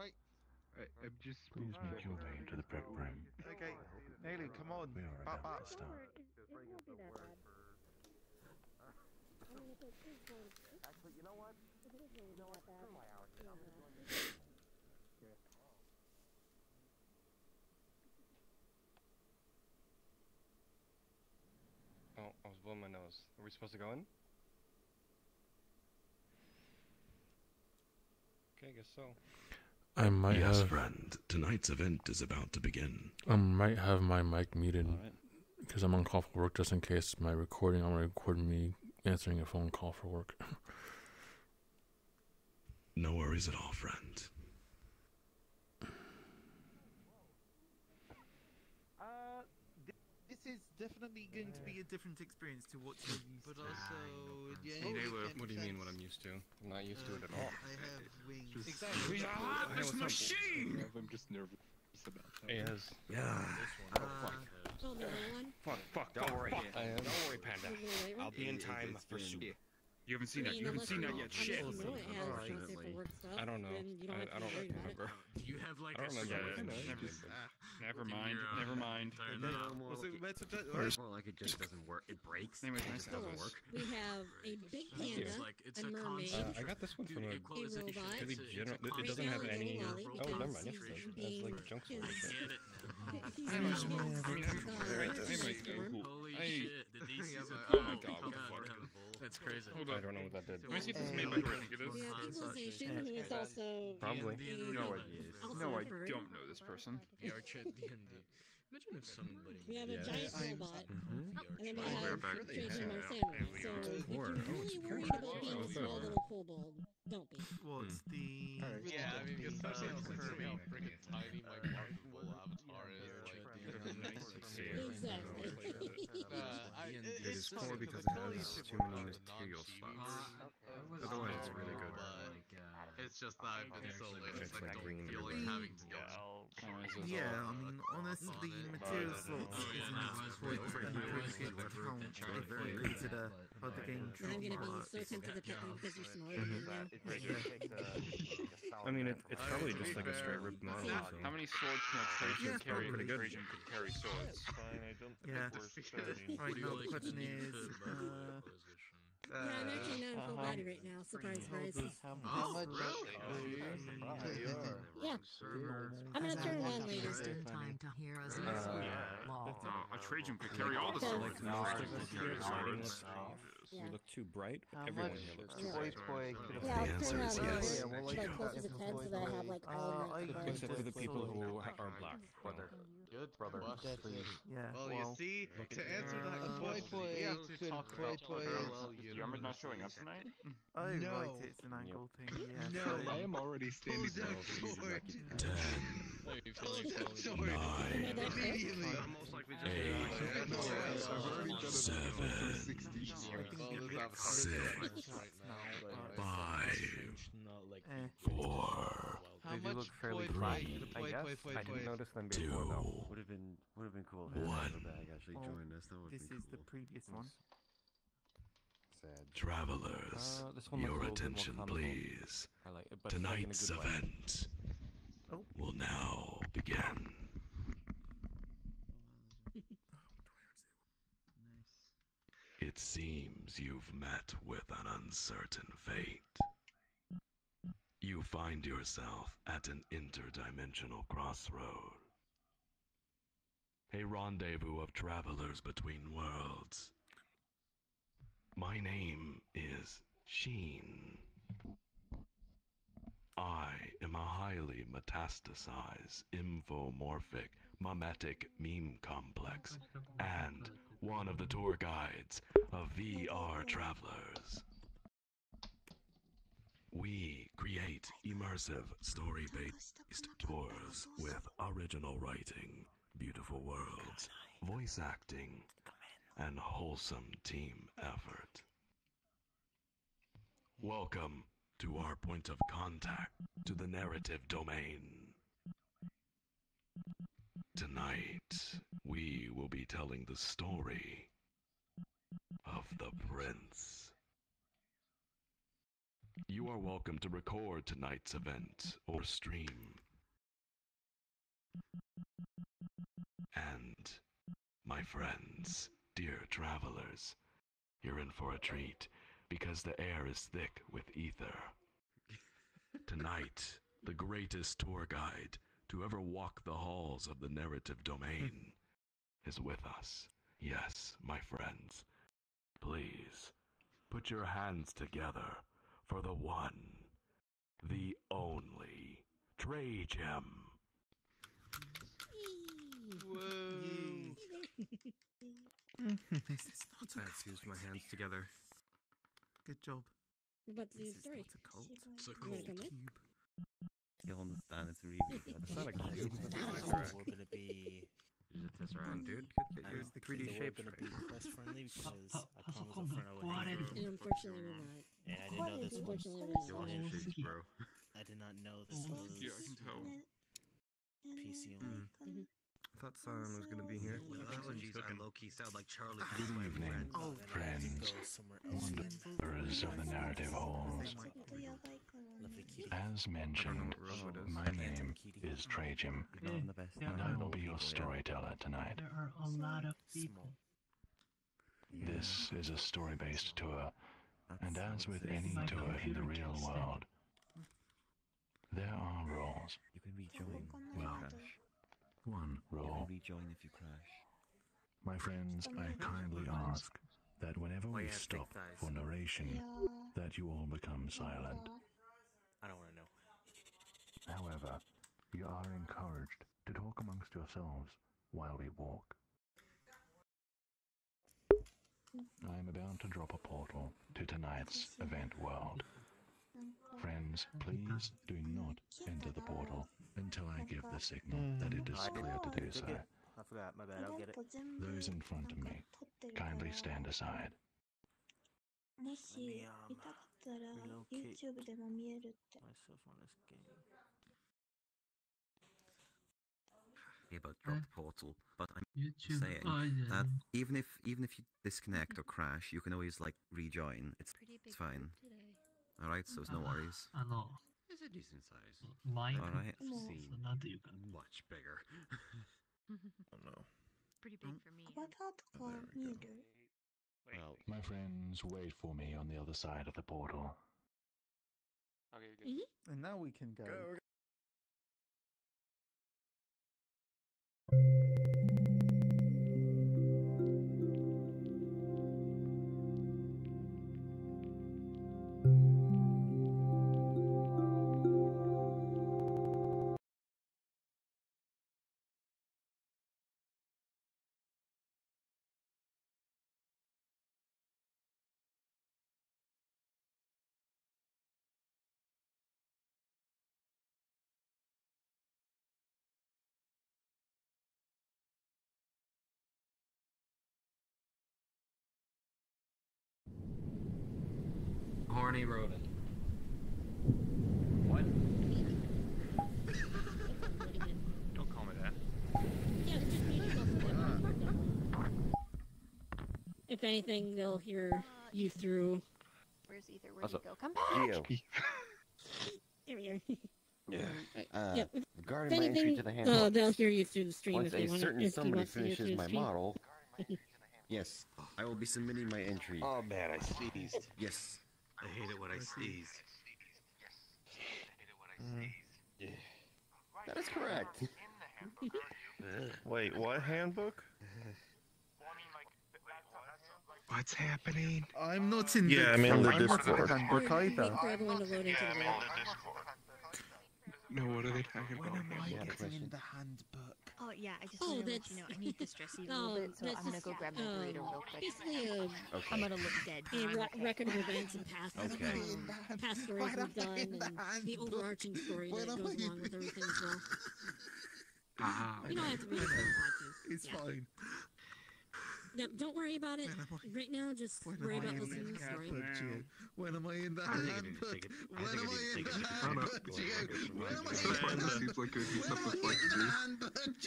right? I, I'm um, just. Please make your way into the program. Okay, Haley, come on. We are about to start. It won't be that bad. I mean, if it is going, Actually, you know what? if it is really You know what? bad, Screw my hours. yeah. I'm going to. Oh, I was blowing my nose. Are we supposed to go in? Okay, I guess so. I might yes, have friend. Tonight's event is about to begin. I might have my mic muted Alright. because I'm on call for work just in case my recording I'm recording me answering a phone call for work. No worries at all, friend. Uh, th- this is definitely going to be a different experience to what you're used But to. also, yeah. Hey, you Taylor, what do you mean what I'm used to? I'm not used to it at uh, all. I have wings. Exactly. Hey, what's up? I'm just nervous about that. Hey, has Yeah. Uh, Oh, the little one? Fuck, fuck, don't worry. I am. Don't worry, Panda. The little white one? I'll be in time for soup. You haven't I seen that. You haven't seen that yet. Shit. Unless you know it has paperwork stuff, I don't know. then you don't I, have to I don't be worried about it. remember. You have like I don't a remember certain- Never, never mind. your, uh, Never mind. entire No, mouth. was it where to do- First- More like it just doesn't work. It breaks. Anyways, It nice just doesn't us. work. We have a big Thank panda, It's like it's a a mermaid. Uh, I got this one from a a robot. really It's a- it's a. It doesn't have any. it's a lolly Oh, never mind. It's, he's like junk his- Get it now. He's Anyways, being I mean, his, I- Right, his anyway. Holy shit! The DC's Yeah, a but- oh my God, what the fuck? That's crazy. Hold I don't know what that did. Let me see if this is made by who it is. We have equalization, who is also Probably. D&D No, I, no, I a bird. don't know this person. The Archer D&D. Imagine if somebody. We have a Yeah. giant I'm- robot, Mhm. and then we Oh, have back. Trajan Yeah. Marsanwa. Here we So if you're Oh, really worried about being Oh, a it's small little kobold, don't be. What's the? Yeah, I mean, because especially Uh, considering how Kirby. freaking tiny my marketable avatar is. Exactly. Uh, I, it, It it's is cool because it has too many material non-cheating slots. Otherwise, it's really good. But It's just that I've been so late, It's I like don't feel like having to go. Yeah, I mean, honestly, material slots isn't no, I quite waiting for an it. I was for it. count Try if to we figure it consider out. how the game And I'm gonna be so sensitive to them because you're snorting Mhm. I mean, it's Uh, probably just like a straight rip model. How many swords can a Trajan carry? pretty good. Trajan could carry swords. Yeah. Right now, the question is, uh, Yeah, I'm actually not in full body right now. Surprise, surprise. Oh, really? Yeah. I'm gonna turn it on later. Just in time to hear us Uh, Uh, a Trajan could carry all the So- swords. Like, no, A it's Trajan like could carry the lighting swords. looks off. Yeah. You look too bright. How Everyone here looks too bright. Toy could have Yeah, I'll The turn answer it is on yes. later. Yeah, well, Like like, closer to ten, so that I have like all Uh, the. Except for the people who are black. Brother. Good Brother. Yeah, Well, well, you see, to answer that Uh, question, Toy we have Toy to could talk Toy about Toy- parallel The armor's not showing up tonight? oh No. right, it's an angle thing. Yeah. No. sorry. I am already standing Pose that tall, so you sword. Ten, Maybe Oh, feeling nine, immediately. I'm most just Eight. I know, I've already done it Seven. 60 Well, years. this avatar Six. is right now. but- five, four, They do look fairly Three. flat. I I guess. I didn't notice them before though. two, Would have been would have been cool. if One. The bag actually Well, joined us. That would this is the previous one. Sad. travelers. Uh, this one Your little bit more attention, please. I like it, but it's, like, in a Tonight's event Oh. will now begin. It seems you've met with an uncertain fate. You find yourself at an interdimensional crossroad. A rendezvous of travelers between worlds. My name is Sheen. I am a highly metastasized, infomorphic, mimetic meme complex, and one of the tour guides of VR travelers. We create immersive, story based tours with original writing, beautiful worlds, voice acting, and wholesome team effort. Welcome to our point of contact to the narrative domain. Tonight, we will be telling the story of the prince. You are welcome to record tonight's event or stream. And, my friends, dear travelers, you're in for a treat because the air is thick with ether. Tonight, the greatest tour guide to ever walk the halls of the narrative domain is with us. Yes, my friends. Please, put your hands together for the one, the only, Trajam. this is not a Let's use my hands together. Good job. About the This is story. not a cult. So You wanna come in? Cube. You'll understand it's really good. It's not a cube. It's a Wow. tesseract. We're gonna be. It's a tesseract, dude. I Use don't the 3D we're shape gonna be tray. friendly because I promised a Paso friend I would hang And through. unfortunately, we're not. And I didn't know this was. You we're lost your shapes, bro. I did not know this was Yeah, I can tell. PC only. Mhm. I thought Simon was gonna be here. Well, Apologies, I low key sound like Charlie. Good evening, Oh, friends, Go wanderers of the narrative halls. As mentioned, my name is Trajam, Not in the best. and I will be your storyteller tonight. There are a lot of Small. This is a story-based tour, and as with any tour in the real world, there are rules. You can rejoin. Well, one You rule. can rejoin if you crash. My friends, I kindly ask that whenever we stop for narration, that you all become silent. I don't want to know. However, you are encouraged to talk amongst yourselves while we walk. I am about to drop a portal to tonight's event world. Friends, please do not enter the portal until I give the signal that it is clear to do so. I forgot, my bad, I'll get it. Those in front of me, kindly stand aside. Let me, um, relocate myself on this game. me about drop uh, the portal, but I'm YouTube saying oh, audio. that even if even if you disconnect or crash, you can always like rejoin. It's it's fine. All right, so it's no ah, worries. I know. It's a decent size. Mine. All right. Seen so much bigger. oh no. Pretty big mm. for me. What about four meters? Well, my friends, wait for me on the other side of the portal. Okay, good. Eh? And now we can go. go, go. Horny rodent. What? Don't call me that. Yeah, just mute yourself a bit. If anything, they'll hear you through. Where's Ether? Where'd What's you go? Come back! Geo. There we are. Yeah. Uh, Yep. If regarding my anything, entry to the uh, handbook. they'll hear you through the stream Once if they a want certain if you somebody want to hear finishes my model, yes, I will be submitting my entry. Oh man, I sneezed. Yes. I hate it when I sneeze. That is correct. Wait, what handbook? What's happening? I'm not in Yeah, the I'm in the I'm Discord. the handbook Wait either. for everyone to load into the world. No, what are they talking When about? am I Yeah, getting in the handbook? Oh yeah, I just Oh, wanted to let you know I need to stress you a Oh, little bit, so I'm gonna go grab my burrito um, real quick. Basically, a, Okay. I'm gonna look dead. a re- record of events and past, Okay. um, past stories we've done, the and the overarching story Why that goes I along with everything as well. Ah, You don't have to read it if you don't want to. It's Yeah. fine. No, don't worry about it. When I- Right now, just worry about in listening to the the story. handbook, When am I in the I think I need to handbook? take it- I When am I in the it. to I don't know. handbook, When am I in this the seems like it would be When am something I fun to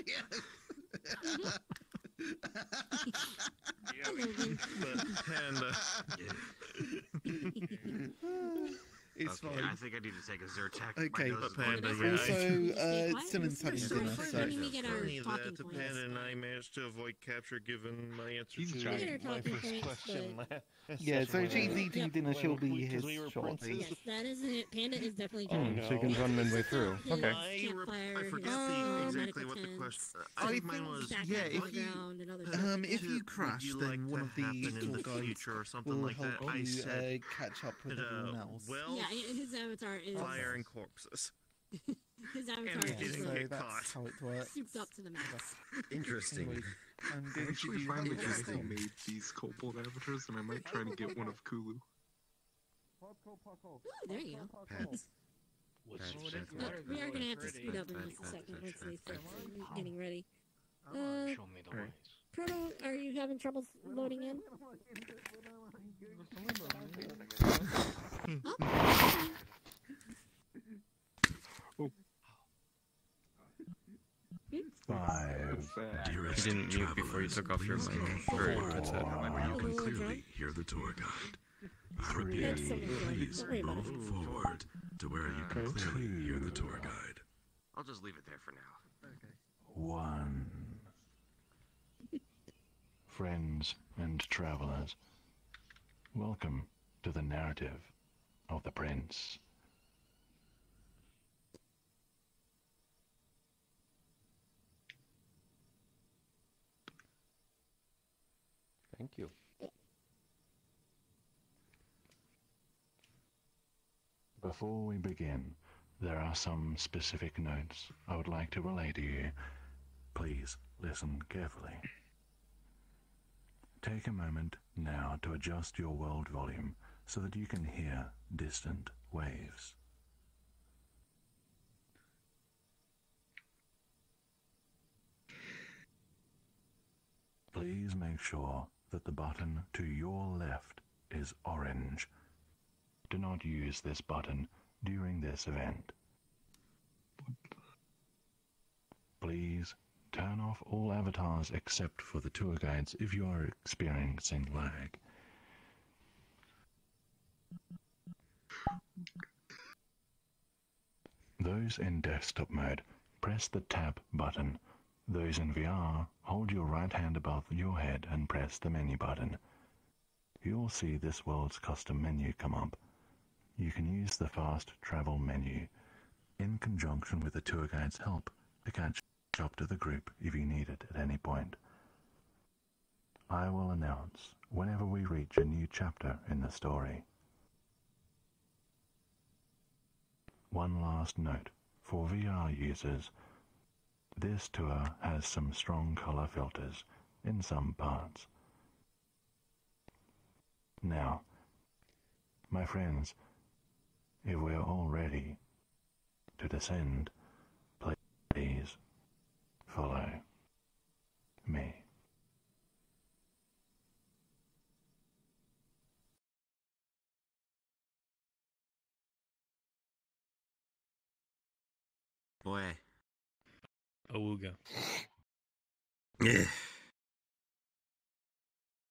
in the do. handbook, Gio? Panda. It's to take a Zyrtec. Okay, My nose but Panda, blocked. yeah. Also, uh, quiet. Simmons having Sorry, dinner, so- Let me get our Funny talking points. Panda and I managed to avoid capture given my answer He's to trying. Get our my first points, question. Yeah, so she's eating Yep. dinner. She'll be when- here we shortly. Yes, that is it. Panda is definitely Oh, drunk. no. So you can run midway through. Okay. I, rep- I forget his, the, uh, exactly what the question. I I think mine was. yeah, if you- ground and other stuff Um, if you crash, then one of the happen in the future or something will like that. help I you said, uh, catch up with uh, everyone else. well, Yeah, his avatar is fire and corpses. his avatar and we is didn't like get that's caught. how it works. souped up to the max. Interesting. Anyways, I'm I going to actually do find that that next made these kobold avatars, and I might try to get one of Kulu. Oh, there you go. Pets. Pets, pets, Look, pets, we are gonna have to speed up in just a second pets, once they start getting ready. Uh, Show me the Alright. ways. Proto, are you having trouble loading in? Five. Dearest You didn't mute before you took off your please mic. go Or forward, headset. where you can clearly hear the tour guide. I Three. repeat, That's something good. please Don't worry about move forward to where you can clearly hear the tour guide. I'll just leave it there for now. Okay. One. Friends and travelers, welcome to the narrative of the prince. Thank you. Before we begin, there are some specific notes I would like to relay to you. Please listen carefully. Take a moment now to adjust your world volume so that you can hear distant waves. Please make sure that the button to your left is orange. Do not use this button during this event. Please turn off all avatars except for the tour guides if you are experiencing lag. Those in desktop mode, press the tab button. Those in VR, hold your right hand above your head and press the menu button. You'll see this world's custom menu come up. You can use the fast travel menu in conjunction with the tour guide's help to catch up to the group if you need it at any point. I will announce whenever we reach a new chapter in the story. One last note for VR users. This tour has some strong color filters in some parts. Now, my friends, if we're all ready to descend, follow me. Boy. Awooga. Yeah.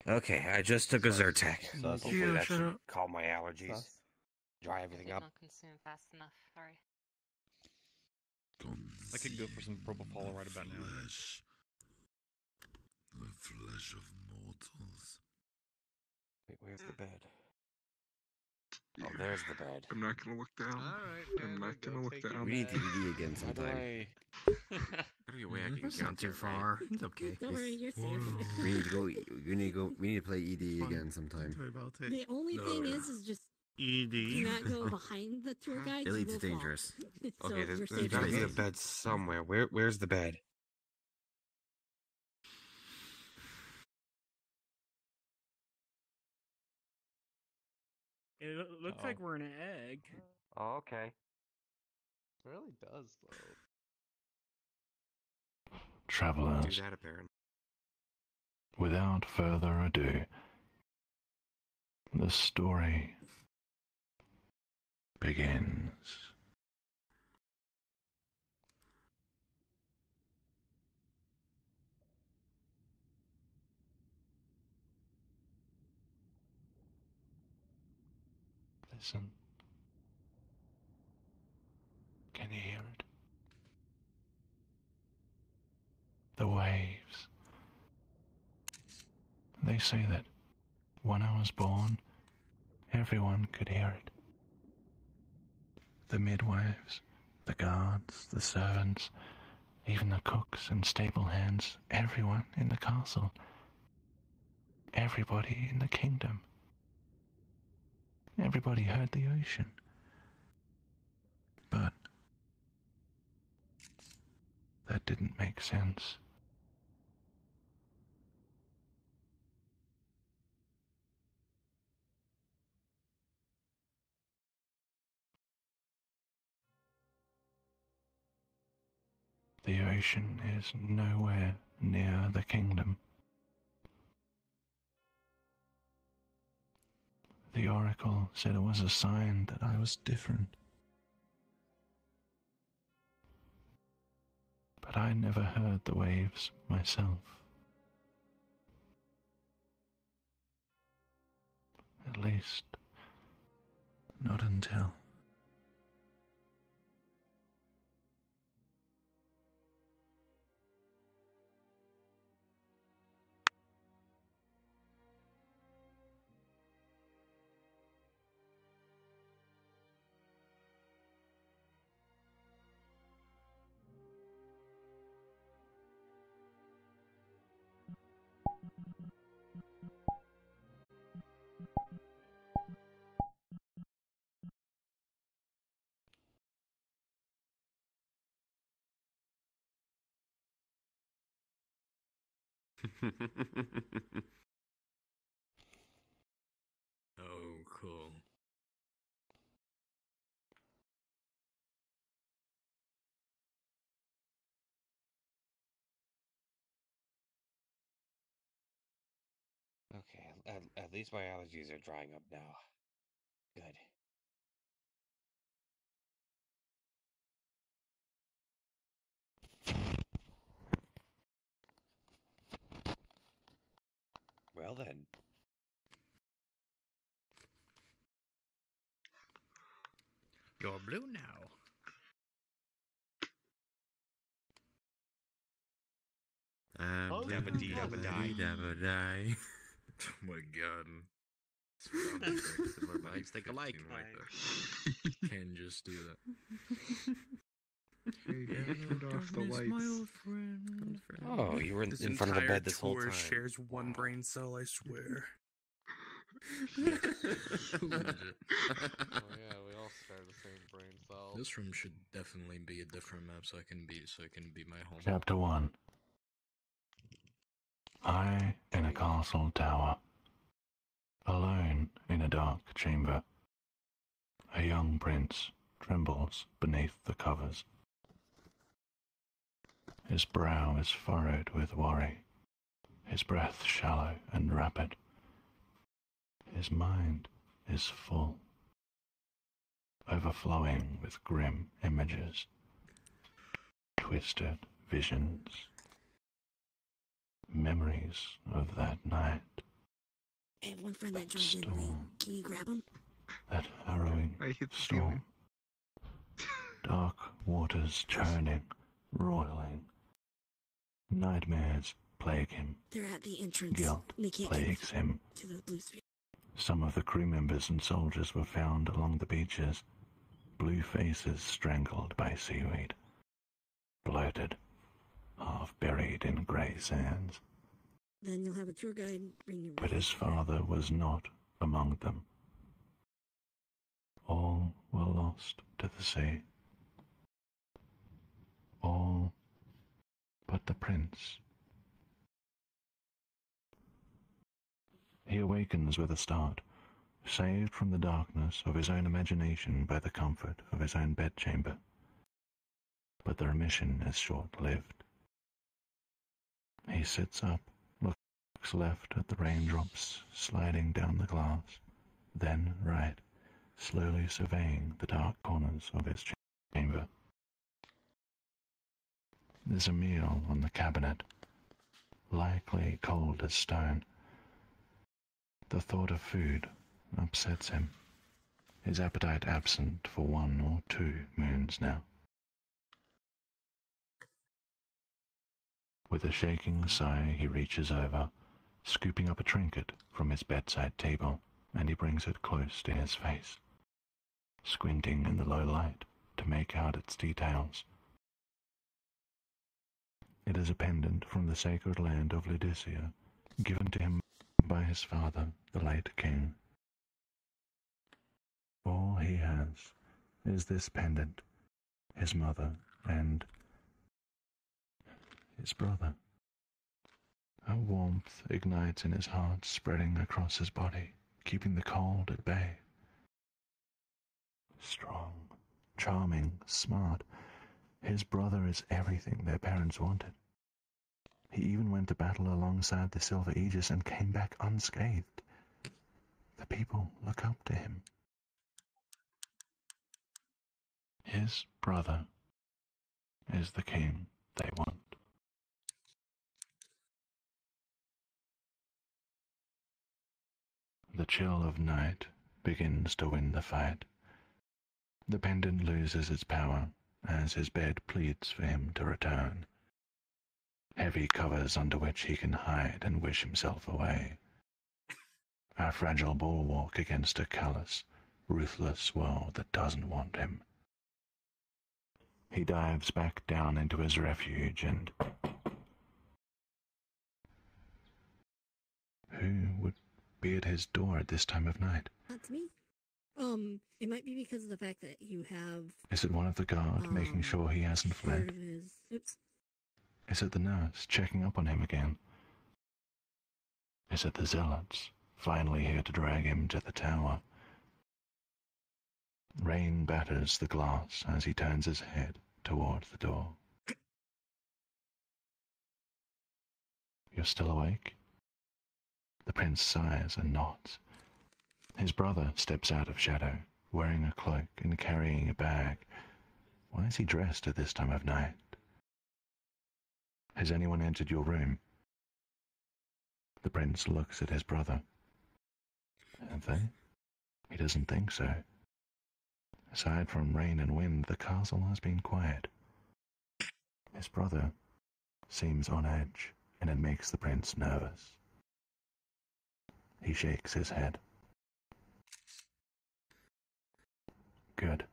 Okay, I just took a Zyrtec. Sus. Hopefully that should up. calm my allergies. Sus. Dry everything up. Not consume fast enough. Sorry. I could go for some propofol right about now. The flesh of mortals. Wait, where's the bed? Oh, there's the bed. I'm not gonna look down. I'm not gonna look down. We need to ED again How do sometime. I... Maybe a way I can That's get not too far. It's okay. Don't worry, you're safe. We need to go. We need to go. We need to play ED again sometime. Sorry about it. The only thing is, is just ED. Do not go behind the tour guide. 'cause Elite's you will dangerous. so Okay, there's, you're there's safe. gotta be a bed somewhere. Where, where's the bed? It looks Oh. like we're in an egg. Oh, okay. It really does, though. Travelers, Do that without further ado, the story begins. Listen. Can you hear it? The waves. They say that when I was born, everyone could hear it. The midwives, the guards, the servants, even the cooks and stable hands, everyone in the castle, everybody in the kingdom. Everybody heard the ocean. But that didn't make sense. The ocean is nowhere near the kingdom. The oracle said it was a sign that I was different. But I never heard the waves myself. At least, not until. Oh, cool. Okay, at, at least my allergies are drying up now. Good. Well then. You're blue now. Um, Oh, dabba yeah. dee dabba Dabba die. dabba die. Oh my god. Our vibes think alike. Can just do that. Hey, Dad, turn off the lights. Oh, you were in, in front of the bed this whole tour time. shares one brain cell, I swear. oh yeah, we all share the same brain cell. This room should definitely be a different map so I can be so it can be my home. Chapter 1 I in a castle tower, alone in a dark chamber. A young prince trembles beneath the covers. His brow is furrowed with worry, his breath shallow and rapid. His mind is full, overflowing with grim images, twisted visions, memories of that night, I have one friend that joined in Can you grab him? that harrowing storm. Dark waters churning, roiling. Nightmares plague him. They're at the entrance. Guilt plagues him. to the blue. Some of the crew members and soldiers were found along the beaches, blue faces strangled by seaweed, bloated, half buried in grey sands. Then you'll have a tour guide bring you. But his father was not among them. All were lost to the sea. All but the prince. He awakens with a start, saved from the darkness of his own imagination by the comfort of his own bedchamber. But the remission is short lived. He sits up, looks left at the raindrops sliding down the glass, then right, slowly surveying the dark corners of his chamber. There's a meal on the cabinet, likely cold as stone. The thought of food upsets him, his appetite absent for one or two moons now. With a shaking sigh, he reaches over, scooping up a trinket from his bedside table, and he brings it close to his face, squinting in the low light to make out its details. It is a pendant from the sacred land of Laodicea, given to him by his father, the late king. All he has is this pendant, his mother, and his brother. A warmth ignites in his heart, spreading across his body, keeping the cold at bay. Strong, charming, smart. His brother is everything their parents wanted. He even went to battle alongside the Silver Aegis and came back unscathed. The people look up to him. His brother is the king they want. The chill of night begins to win the fight. The pendant loses its power as his bed pleads for him to return. Heavy covers under which he can hide and wish himself away. A fragile bulwark against a callous, ruthless world that doesn't want him. He dives back down into his refuge and. Who would be at his door at this time of night? That's me. Um, it might be because of the fact that you have Is it one of the guard making Um, sure he hasn't fled? his. Is it the nurse checking up on him again? Is it the zealots finally here to drag him to the tower? Rain batters the glass as he turns his head toward the door. You're still awake? The prince sighs and nods. His brother steps out of shadow, wearing a cloak and carrying a bag. Why is he dressed at this time of night? Has anyone entered your room? The prince looks at his brother. Have they? He doesn't think so. Aside from rain and wind, the castle has been quiet. His brother seems on edge, and it makes the prince nervous. He shakes his head. Good.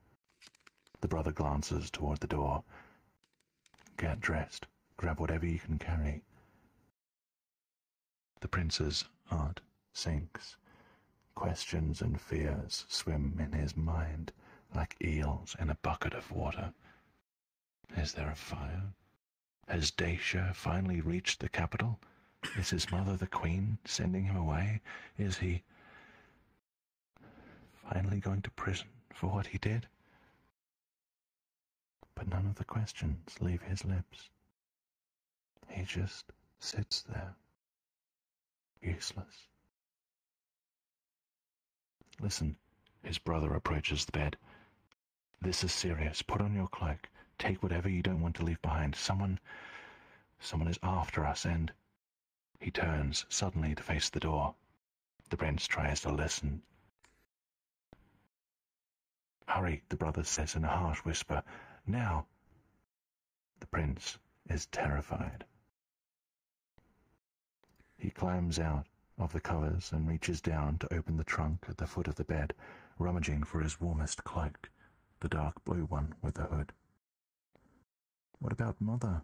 The brother glances toward the door. Get dressed. Grab whatever you can carry. The prince's heart sinks. Questions and fears swim in his mind like eels in a bucket of water. Is there a fire? Has Dacia finally reached the capital? Is his mother the queen sending him away? Is he finally going to prison for what he did? But none of the questions leave his lips. He just sits there, useless. Listen, his brother approaches the bed. This is serious. Put on your cloak. Take whatever you don't want to leave behind. Someone. someone is after us, and. He turns suddenly to face the door. The prince tries to listen. Hurry, the brother says in a harsh whisper. Now! The prince is terrified. He climbs out of the covers and reaches down to open the trunk at the foot of the bed, rummaging for his warmest cloak, the dark blue one with the hood. What about mother?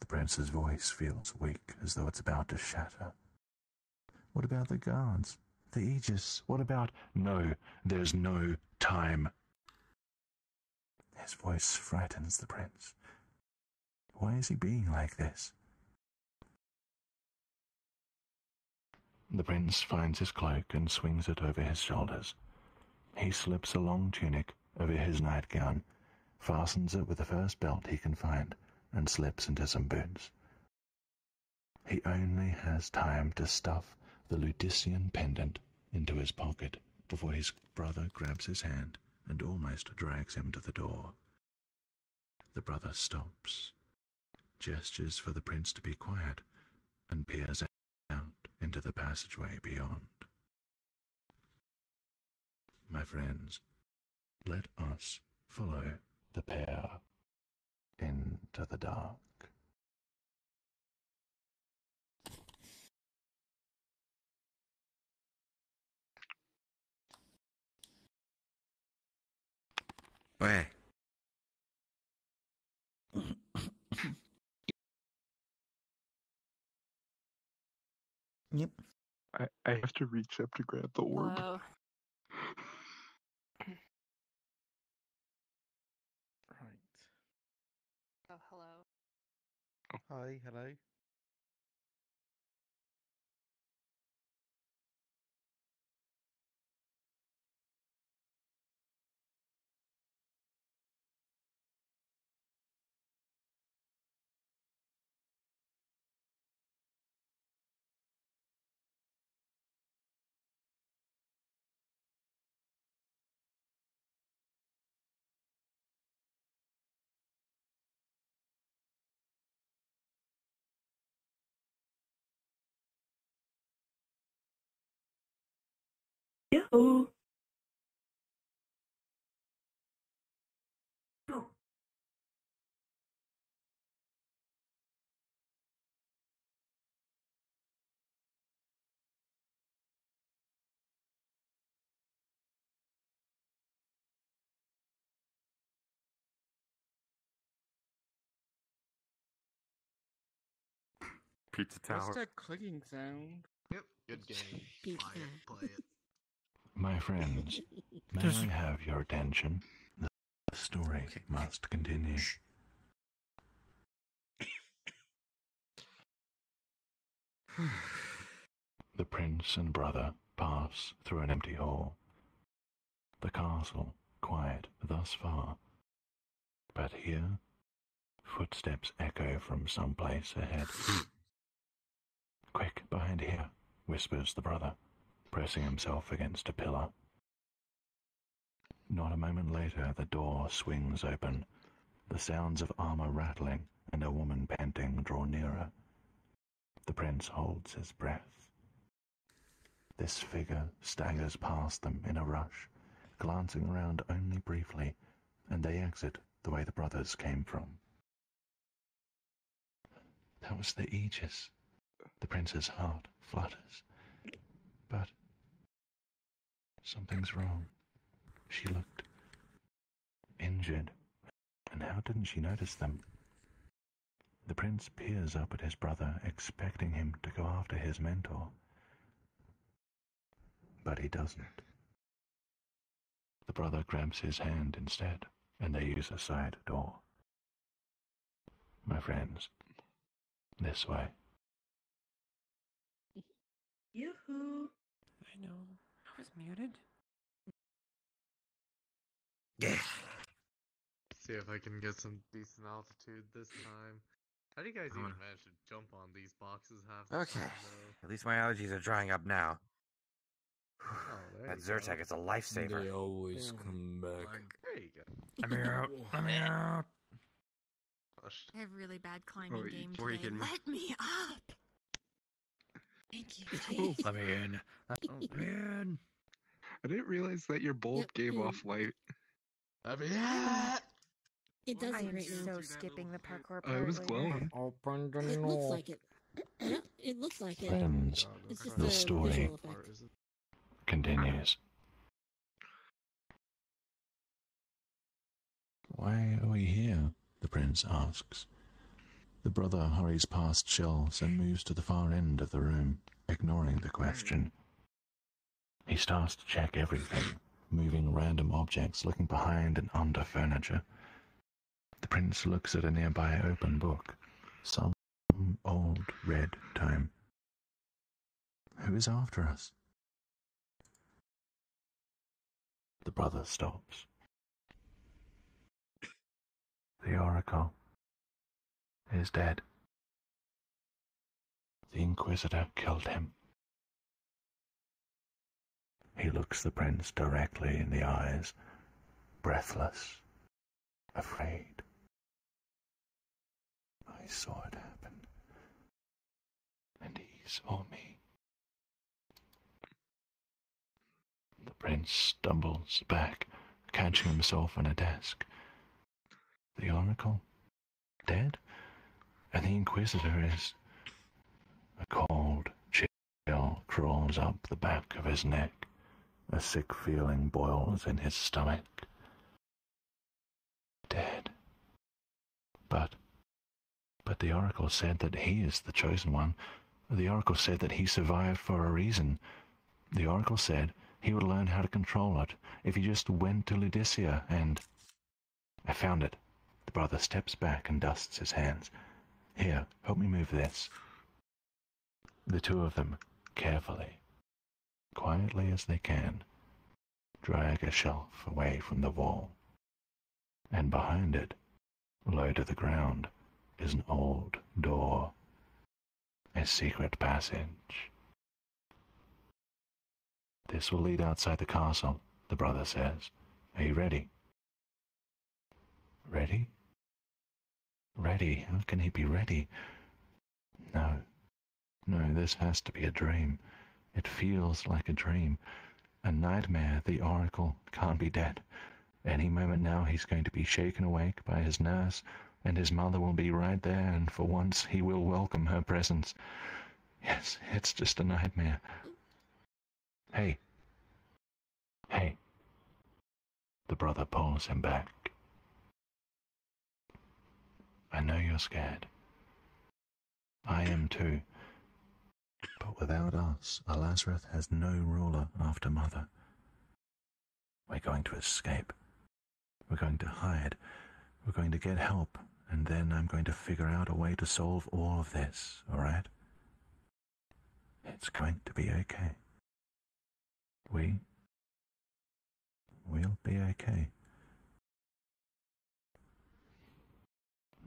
The prince's voice feels weak, as though it's about to shatter. What about the guards? The Aegis? What about... No, there's no time. His voice frightens the prince. Why is he being like this? The prince finds his cloak and swings it over his shoulders. He slips a long tunic over his nightgown, fastens it with the first belt he can find, and slips into some boots. He only has time to stuff the Ludician pendant into his pocket before his brother grabs his hand and almost drags him to the door. The brother stops, gestures for the prince to be quiet, and peers out into the passageway beyond. My friends, let us follow the pair into the dark. Where? Yep. I, I have to reach up to grab the orb. Right. Oh, hello. Hi, hello. Yoo-hoo. Pizza What's that clicking sound? Yep. Good game. Pizza. Play it. Play it. My friends, may There's- I have your attention? The story must continue. the prince and brother pass through an empty hall. The castle, quiet thus far. But here, footsteps echo from some place ahead. Quick, behind here, whispers the brother, pressing himself against a pillar. Not a moment later, the door swings open. The sounds of armor rattling and a woman panting draw nearer. The prince holds his breath. This figure staggers past them in a rush, glancing around only briefly, and they exit the way the brothers came from. That was the Aegis. The prince's heart flutters. But something's wrong. She looked injured, and how didn't she notice them? The prince peers up at his brother, expecting him to go after his mentor. But he doesn't. The brother grabs his hand instead, and they use a side door. My friends, this way. Yoo-hoo. I know. I was muted. Yeah. See if I can get some decent altitude this time. How do you guys even manage to jump on these boxes half the Okay. time. At least my allergies are drying up now. Oh, there That you go. Zyrtec is a lifesaver. They always come back. There you go. I'm out. I'm out. Gosh. I have really bad climbing Oh, you- game or you today. can- Let me up. Thank you. Oh. Let me in. Oh, Let me in. I didn't realize that your bulb gave off light. I mean, It does I it am right now. so skipping the parkour part. I was later. glowing. Open the It looks like it. Yeah, it looks like it. Friends, It's just the a story visual effect. continues. Why are we here? The prince asks. The brother hurries past shelves and moves to the far end of the room, ignoring the question. He starts to check everything, moving random objects, looking behind and under furniture. The prince looks at a nearby open book, some old red tome. Who is after us? The brother stops. The Oracle is dead. The Inquisitor killed him. He looks the prince directly in the eyes, breathless, afraid. I saw it happen, and he saw me. The prince stumbles back, catching himself on a desk. The Oracle? Dead? And the Inquisitor is. A cold chill crawls up the back of his neck. A sick feeling boils in his stomach. dead. But, but the Oracle said that he is the chosen one. The Oracle said that he survived for a reason. The Oracle said he would learn how to control it if he just went to Ludicea and... I found it. The brother steps back and dusts his hands. Here, help me move this. The two of them, carefully, quietly as they can, drag a shelf away from the wall. And behind it, low to the ground, is an old door. A secret passage. This will lead outside the castle, the brother says. Are you ready? Ready? Ready? How can he be ready? No. No, this has to be a dream. It feels like a dream. A nightmare. The Oracle can't be dead. Any moment now he's going to be shaken awake by his nurse, and his mother will be right there, and for once he will welcome her presence. Yes, it's just a nightmare. Hey. Hey. The brother pulls him back. I know you're scared. I am too. But without us, Alazareth has no ruler after Mother. We're going to escape. We're going to hide. We're going to get help. And then I'm going to figure out a way to solve all of this, alright? It's going to be okay. We. We'll be okay.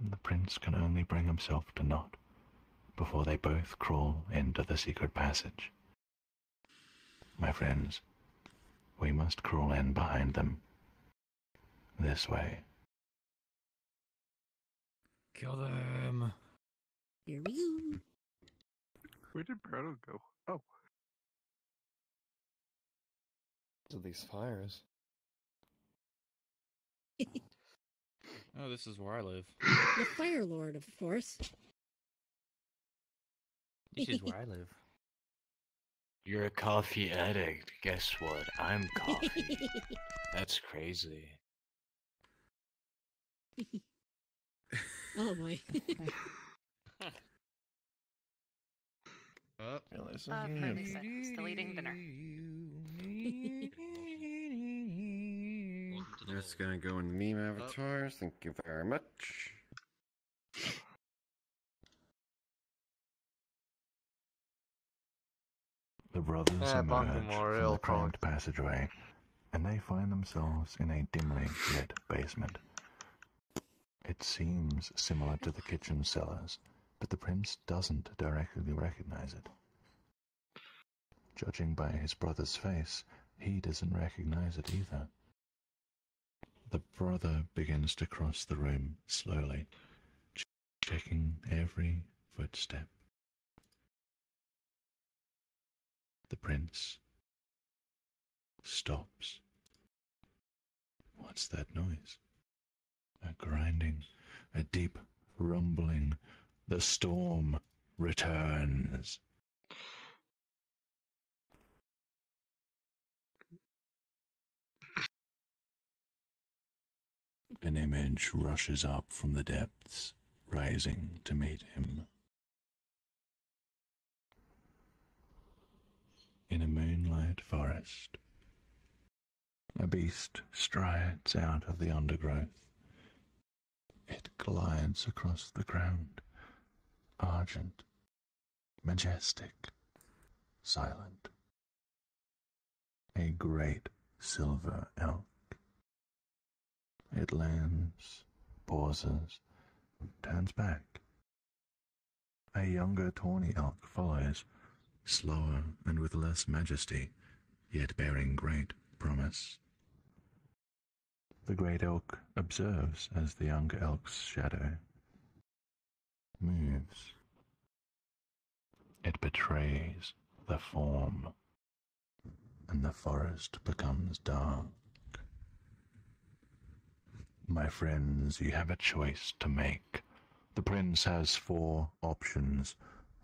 The prince can only bring himself to not before they both crawl into the secret passage. My friends, we must crawl in behind them. This way. Kill them. Here we go. Where did Brado go? Oh. To these fires. Oh, this is where I live. The Fire Lord, of course. This is where I live. You're a coffee addict. Guess what? I'm coffee. That's crazy. oh boy. Oh, Uh, Friday six, still eating dinner. Just gonna go in the meme avatars. Thank you very much. The brothers Yeah, emerge from the cramped passageway, and they find themselves in a dimly lit basement. It seems similar to the kitchen cellars, but the prince doesn't directly recognize it. Judging by his brother's face, he doesn't recognize it either. The brother begins to cross the room slowly, checking every footstep. The prince stops. What's that noise? A grinding, a deep rumbling. The storm returns. An image rushes up from the depths, rising to meet him. In a moonlight forest, a beast strides out of the undergrowth. It glides across the ground, argent, majestic, silent. A great silver elk. It lands, pauses, turns back. A younger tawny elk follows, slower and with less majesty, yet bearing great promise. The great elk observes as the young elk's shadow moves. It betrays the form, and the forest becomes dark. My friends, you have a choice to make. The prince has four options,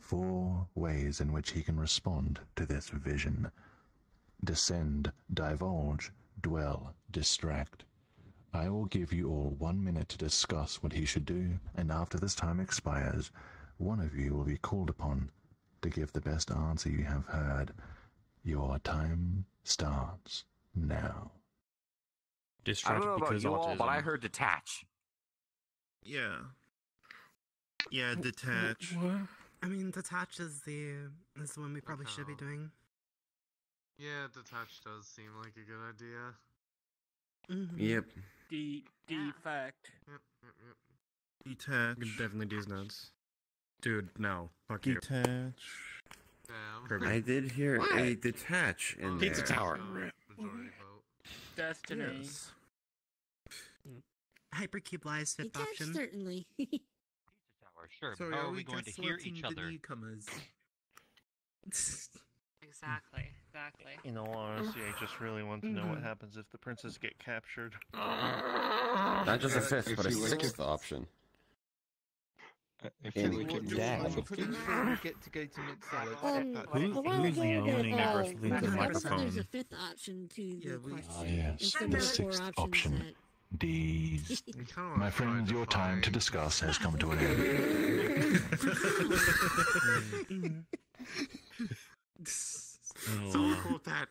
four ways in which he can respond to this vision. Descend, divulge, dwell, distract. I will give you all one minute to discuss what he should do, and after this time expires, one of you will be called upon to give the best answer you have heard. Your time starts now. I don't know about you all, but I heard detach. Yeah. Yeah, detach. I mean, detach is the is the one we probably should be doing. Yeah, detach does seem like a good idea. Mm-hmm. Yep. D defect. Yep, yep, yep. Detach. You can definitely do nuts. Dude, no. Fuck you. Detach. Damn. I did hear a detach in Pizza there. Tower. Majority. Destiny. Yes. Hypercube lies fifth Detach, option. certainly. Tower, sure. So but how are are we we going to just hear each the other? newcomers? Exactly. Exactly. In all honesty, I just really want to know what happens if the princess get captured. Not just a fifth, but a sixth option. I feel And like it dad. I'm pretty sure we get to go to Mixella. Um, That's- a while who's ago, yawning uh, aggressively we the discovered There's a fifth option to Yeah, the we- question. Ah, yes, the of the four sixth options option. that D's. My friends, to your time to discuss has come to an end. So cool that.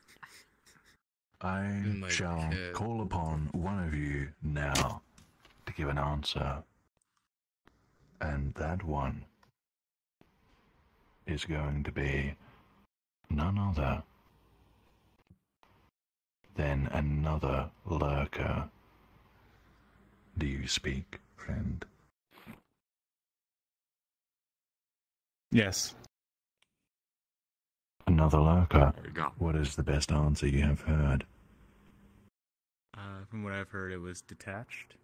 I shall head. call upon one of you now to give an answer. And that one is going to be none other than another lurker. Do you speak, friend? Yes. Another lurker. There you go. What is the best answer you have heard? Uh, from what I've heard, it was detached.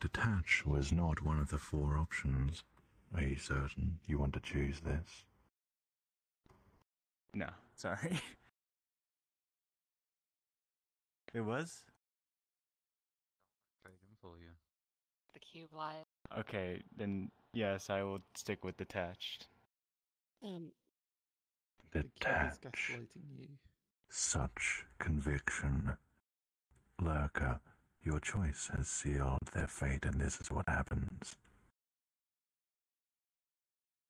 Detach was not one of the four options. Are you certain you want to choose this? No, sorry. It was? The cube lies. Okay, then yes, I will stick with detached. um, Detach. gaslighting you. Such conviction. Lurker, your choice has sealed their fate, and this is what happens.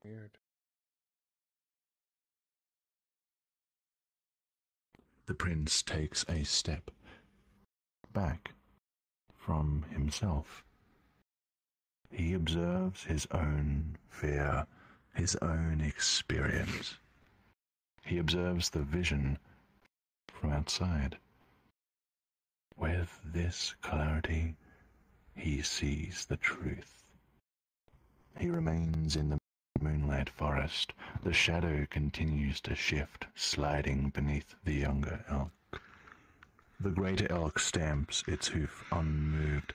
Weird. The prince takes a step back from himself. He observes his own fear, his own experience. He observes the vision from outside. With this clarity, he sees the truth. He remains in the moonlit forest. The shadow continues to shift, sliding beneath the younger elk. The greater elk stamps its hoof unmoved.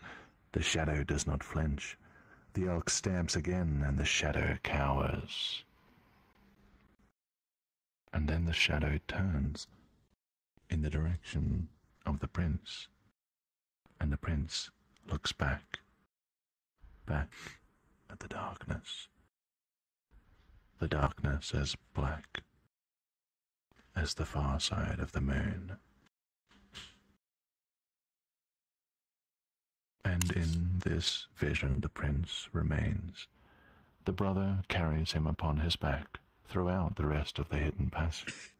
The shadow does not flinch. The elk stamps again, and the shadow cowers. And then the shadow turns in the direction of the prince. And the prince looks back, back at the darkness. The darkness as black as the far side of the moon. And in this vision, the prince remains. The brother carries him upon his back throughout the rest of the hidden passage.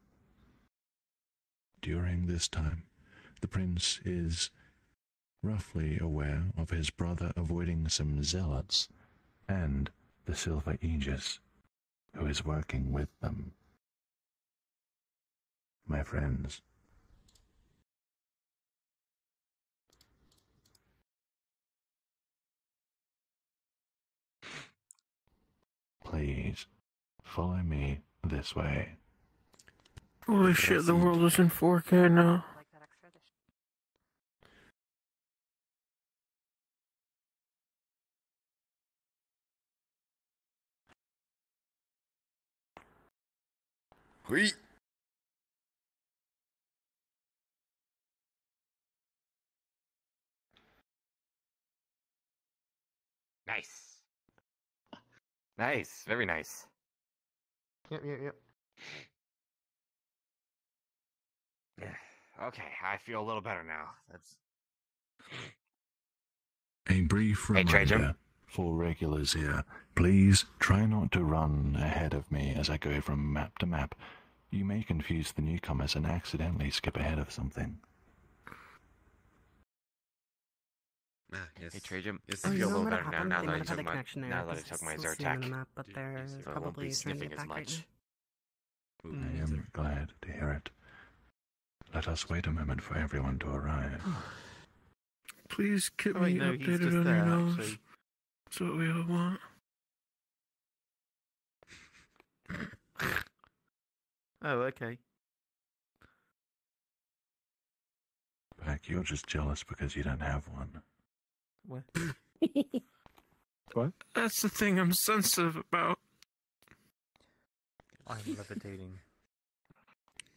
During this time, the prince is roughly aware of his brother avoiding some zealots and the silver aegis who is working with them. My friends, please follow me this way. Holy shit, the world is in 4K now. Wheat. Nice. Nice. Very nice. Yep, yep, yep. Yeah. Okay, I feel a little better now. That's A brief Hey, reminder for regulars here. Please try not to run ahead of me as I go from map to map. You may confuse the newcomers and accidentally skip ahead of something. Ah, yes. Hey, Trajan. Yes. I Oh, you feel a know little what better now, happened? now They that I might have had took a my, connection there. now that I because took my it's still seen on the Zyrtec. map, but they're So I won't be probably trying to sniffing get as back right much. now. I am glad to hear it. Let us wait a moment for everyone to arrive. Please keep Oh, me no, updated on your nose. actually. That's what we all want. Oh, okay. Back, you're just jealous because you don't have one. What? What? That's the thing I'm sensitive about. I'm levitating.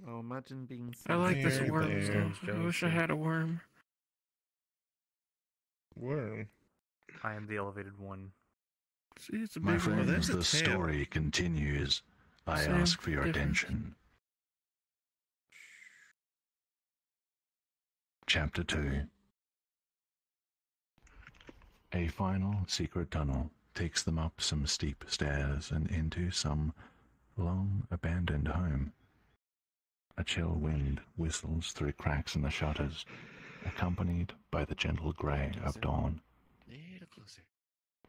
Oh, imagine being. I like this sensitive. worm There. I wish I had a worm. Worm. I am the elevated one. See, it's a My big one. friends, the story continues. I Same ask for your difference. attention. Chapter 2 A final secret tunnel takes them up some steep stairs and into some long abandoned home. A chill wind whistles through cracks in the shutters, accompanied by the gentle grey of dawn.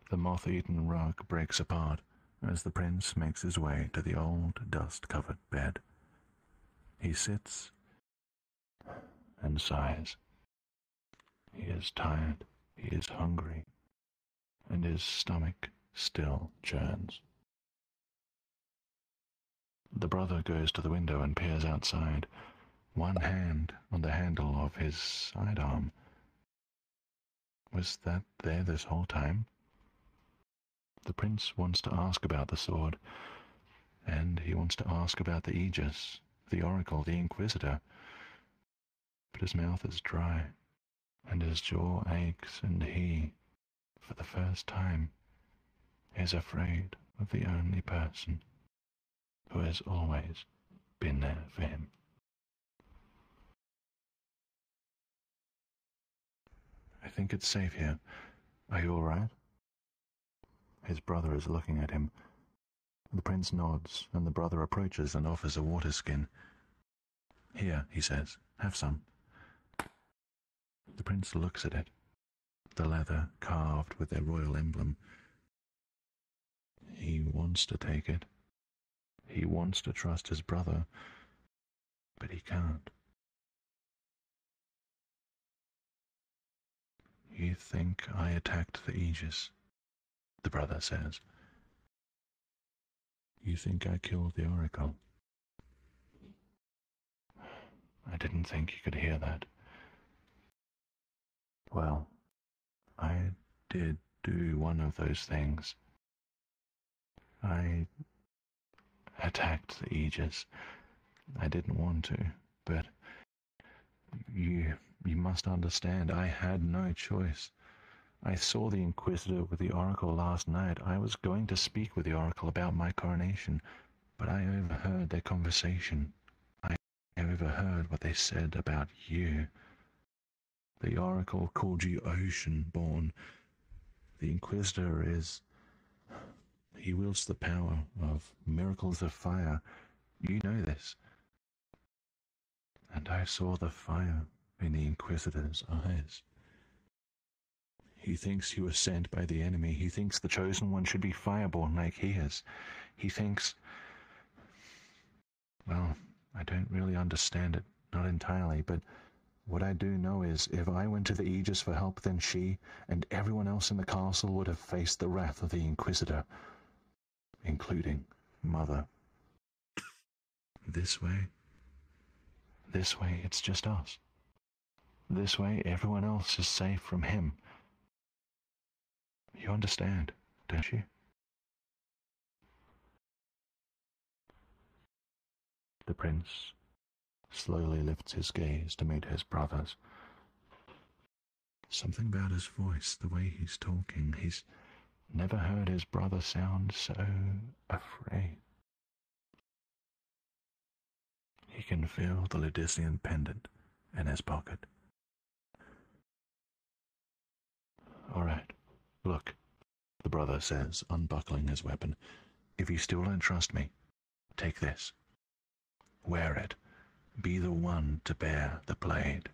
The moth eaten rug breaks apart as the prince makes his way to the old dust covered bed. He sits and sighs. He is tired, he is hungry, and his stomach still churns. The brother goes to the window and peers outside, one hand on the handle of his sidearm. Was that there this whole time? The prince wants to ask about the sword, and he wants to ask about the Aegis, the Oracle, the Inquisitor. But his mouth is dry, and his jaw aches, and he, for the first time, is afraid of the only person who has always been there for him. I think it's safe here. Are you all right? His brother is looking at him. The prince nods, and the brother approaches and offers a water skin. Here, he says, have some. The prince looks at it, the leather carved with their royal emblem. He wants to take it. He wants to trust his brother, but he can't. You think I attacked the Aegis? The brother says. You think I killed the Oracle? I didn't think you could hear that. Well, I did do one of those things. I attacked the Aegis. I didn't want to, but you you must understand I had no choice. I saw the Inquisitor with the Oracle last night. I was going to speak with the Oracle about my coronation, but I overheard their conversation. I overheard what they said about you. The Oracle called you Oceanborn. The Inquisitor is. He wields the power of miracles of fire. You know this. And I saw the fire in the Inquisitor's eyes. He thinks you were sent by the enemy. He thinks the chosen one should be fireborn like he is. He thinks. Well, I don't really understand it, not entirely, but what I do know is if I went to the Aegis for help, then she and everyone else in the castle would have faced the wrath of the Inquisitor, including Mother. This way, this way, it's just us. This way, everyone else is safe from him. You understand, don't you? The prince slowly lifts his gaze to meet his brother's. Something about his voice, the way he's talking, he's never heard his brother sound so afraid. He can feel the Ludician pendant in his pocket. All right, look, the brother says, unbuckling his weapon. If you still don't trust me, take this. Wear it. Be the one to bear the blade.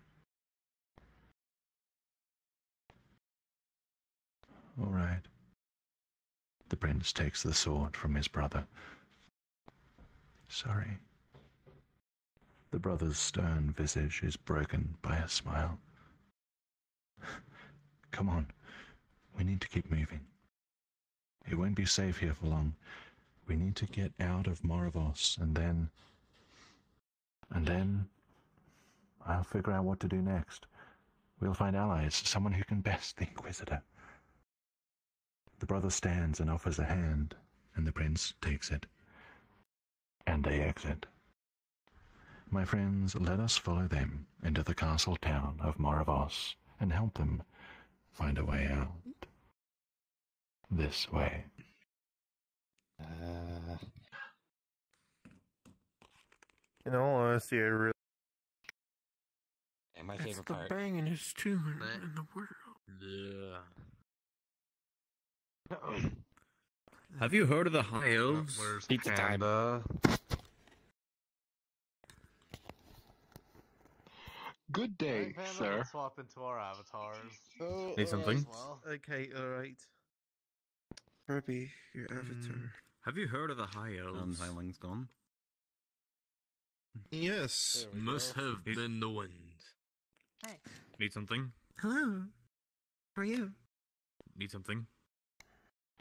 All right. The prince takes the sword from his brother. Sorry. The brother's stern visage is broken by a smile. Come on. We need to keep moving. It won't be safe here for long. We need to get out of Moravos and then. And then. I'll figure out what to do next. We'll find allies, someone who can best the Inquisitor. The brother stands and offers a hand, and the prince takes it. And they exit. My friends, let us follow them into the castle town of Moravos and help them find a way out. This way. Uh, In all honesty, I really. and my That's favorite the part. bangingest tune in the world. Yeah. Have you heard of the High Elves? Where's Pizza time. Good day, Panda, sir. let's swap into our avatars. Oh, Say something. Oh, well, Okay, alright. Ruby, your hmm. avatar. Have you heard of the High And Elves? Hyling's gone. Yes. Must go. have been the wind. Hey. Need something? Hello. How are you? Need something?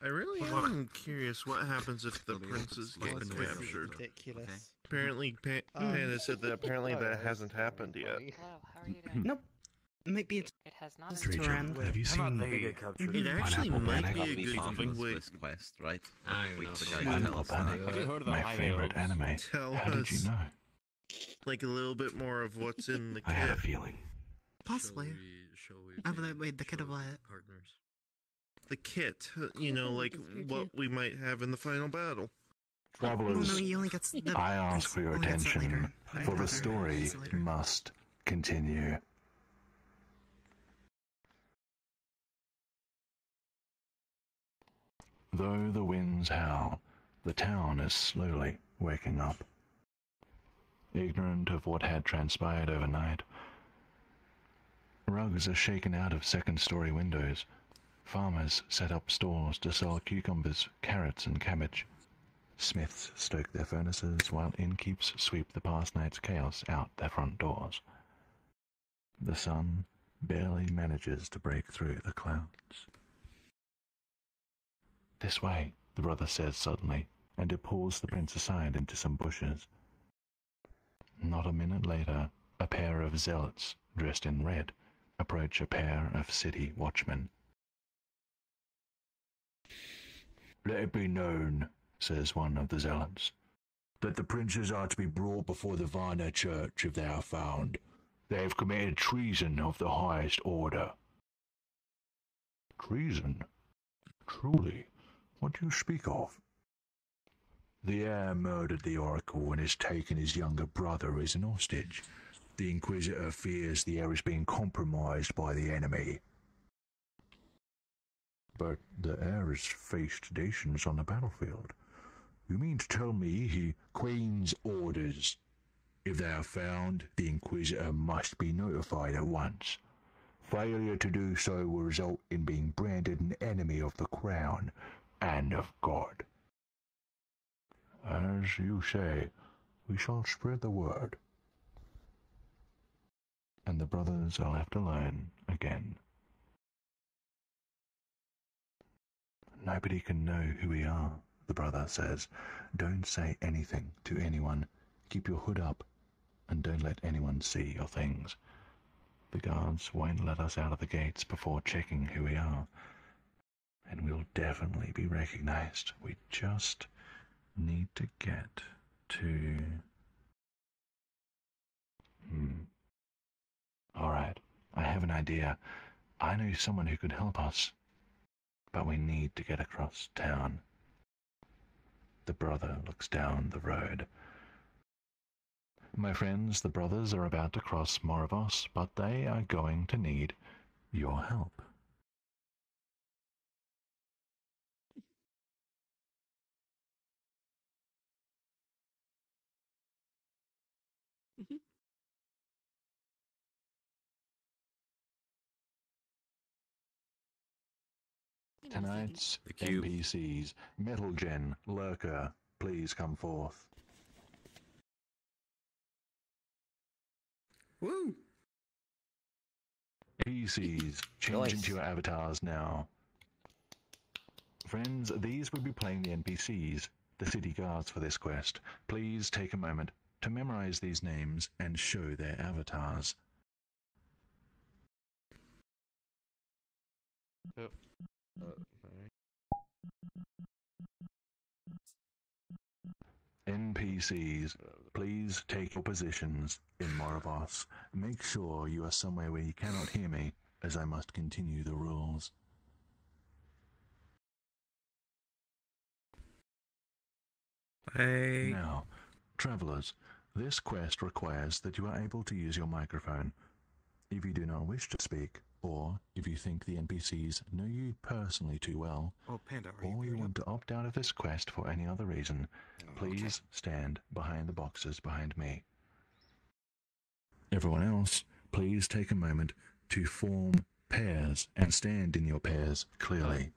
I really What? am curious what happens if the Well, they princess gets the This door. is captured. ridiculous. Okay. Apparently, pa- Um, Panda said that apparently that hasn't happened yet. funny. Hello, how are you doing? Nope. Maybe it's It has not. Just to Rachel, run. have you seen the they It It actually Pineapple might be a Gotta be good farmers thing. Wait, this quest, right? I Wait know. for the guy Pineapple to tell us Panic? Have you heard of the My favorite anime. tell How did you know? Like a little bit more of what's in the kit. I had a feeling. possibly. Shall we, shall we I be- believe wait, the kit of we what? Partners. The kit, you know, like what we might have in the final battle. Oh no, Travelers, he only gets the. I ask for your oh, only gets that attention, for the story gets it later. must continue. Though the winds howl, the town is slowly waking up. Ignorant of what had transpired overnight, rugs are shaken out of second story windows. Farmers set up stalls to sell cucumbers, carrots, and cabbage. Smiths stoke their furnaces while innkeeps sweep the past night's chaos out their front doors. The sun barely manages to break through the clouds. This way, the brother says suddenly, and it pulls the prince aside into some bushes. Not a minute later, a pair of zealots, dressed in red, approach a pair of city watchmen. Let it be known, says one of the zealots, that the princes are to be brought before the Varna church if they are found. They have committed treason of the highest order. Treason? Truly, what do you speak of? The heir murdered the oracle and has taken his younger brother as an hostage. The Inquisitor fears the heir is being compromised by the enemy. But the heir has faced nations on the battlefield. You mean to tell me he Queen's orders? If they are found, the Inquisitor must be notified at once. Failure to do so will result in being branded an enemy of the Crown and of God. As you say, we shall spread the word. And the brothers are left alone again. Nobody can know who we are, the brother says. Don't say anything to anyone. Keep your hood up, and don't let anyone see your things. The guards won't let us out of the gates before checking who we are. And we'll definitely be recognized. We just need to get to. Hmm. Alright, I have an idea. I know someone who could help us. But we need to get across town. The brother looks down the road. My friends, the brothers are about to cross Moravos, but they are going to need your help. Tonight's The. NPCs, Metal Gen, Lurker, please come forth. Woo! PCs, change into your avatars now. Friends, these will be playing the NPCs, the city guards for this quest. Please take a moment to memorize these names and show their avatars. Yep. Uh. NPCs, please take your positions in Moravos. Make sure you are somewhere where you cannot hear me, as I must continue the rules. Hey. Now, travelers, this quest requires that you are able to use your microphone. If you do not wish to speak, or if you think the NPCs know you personally too well, Oh, Panda, are you or you geared want to opt out of this quest for any other reason, please stand behind the boxes behind me. Everyone else, please take a moment to form pairs and stand in your pairs clearly.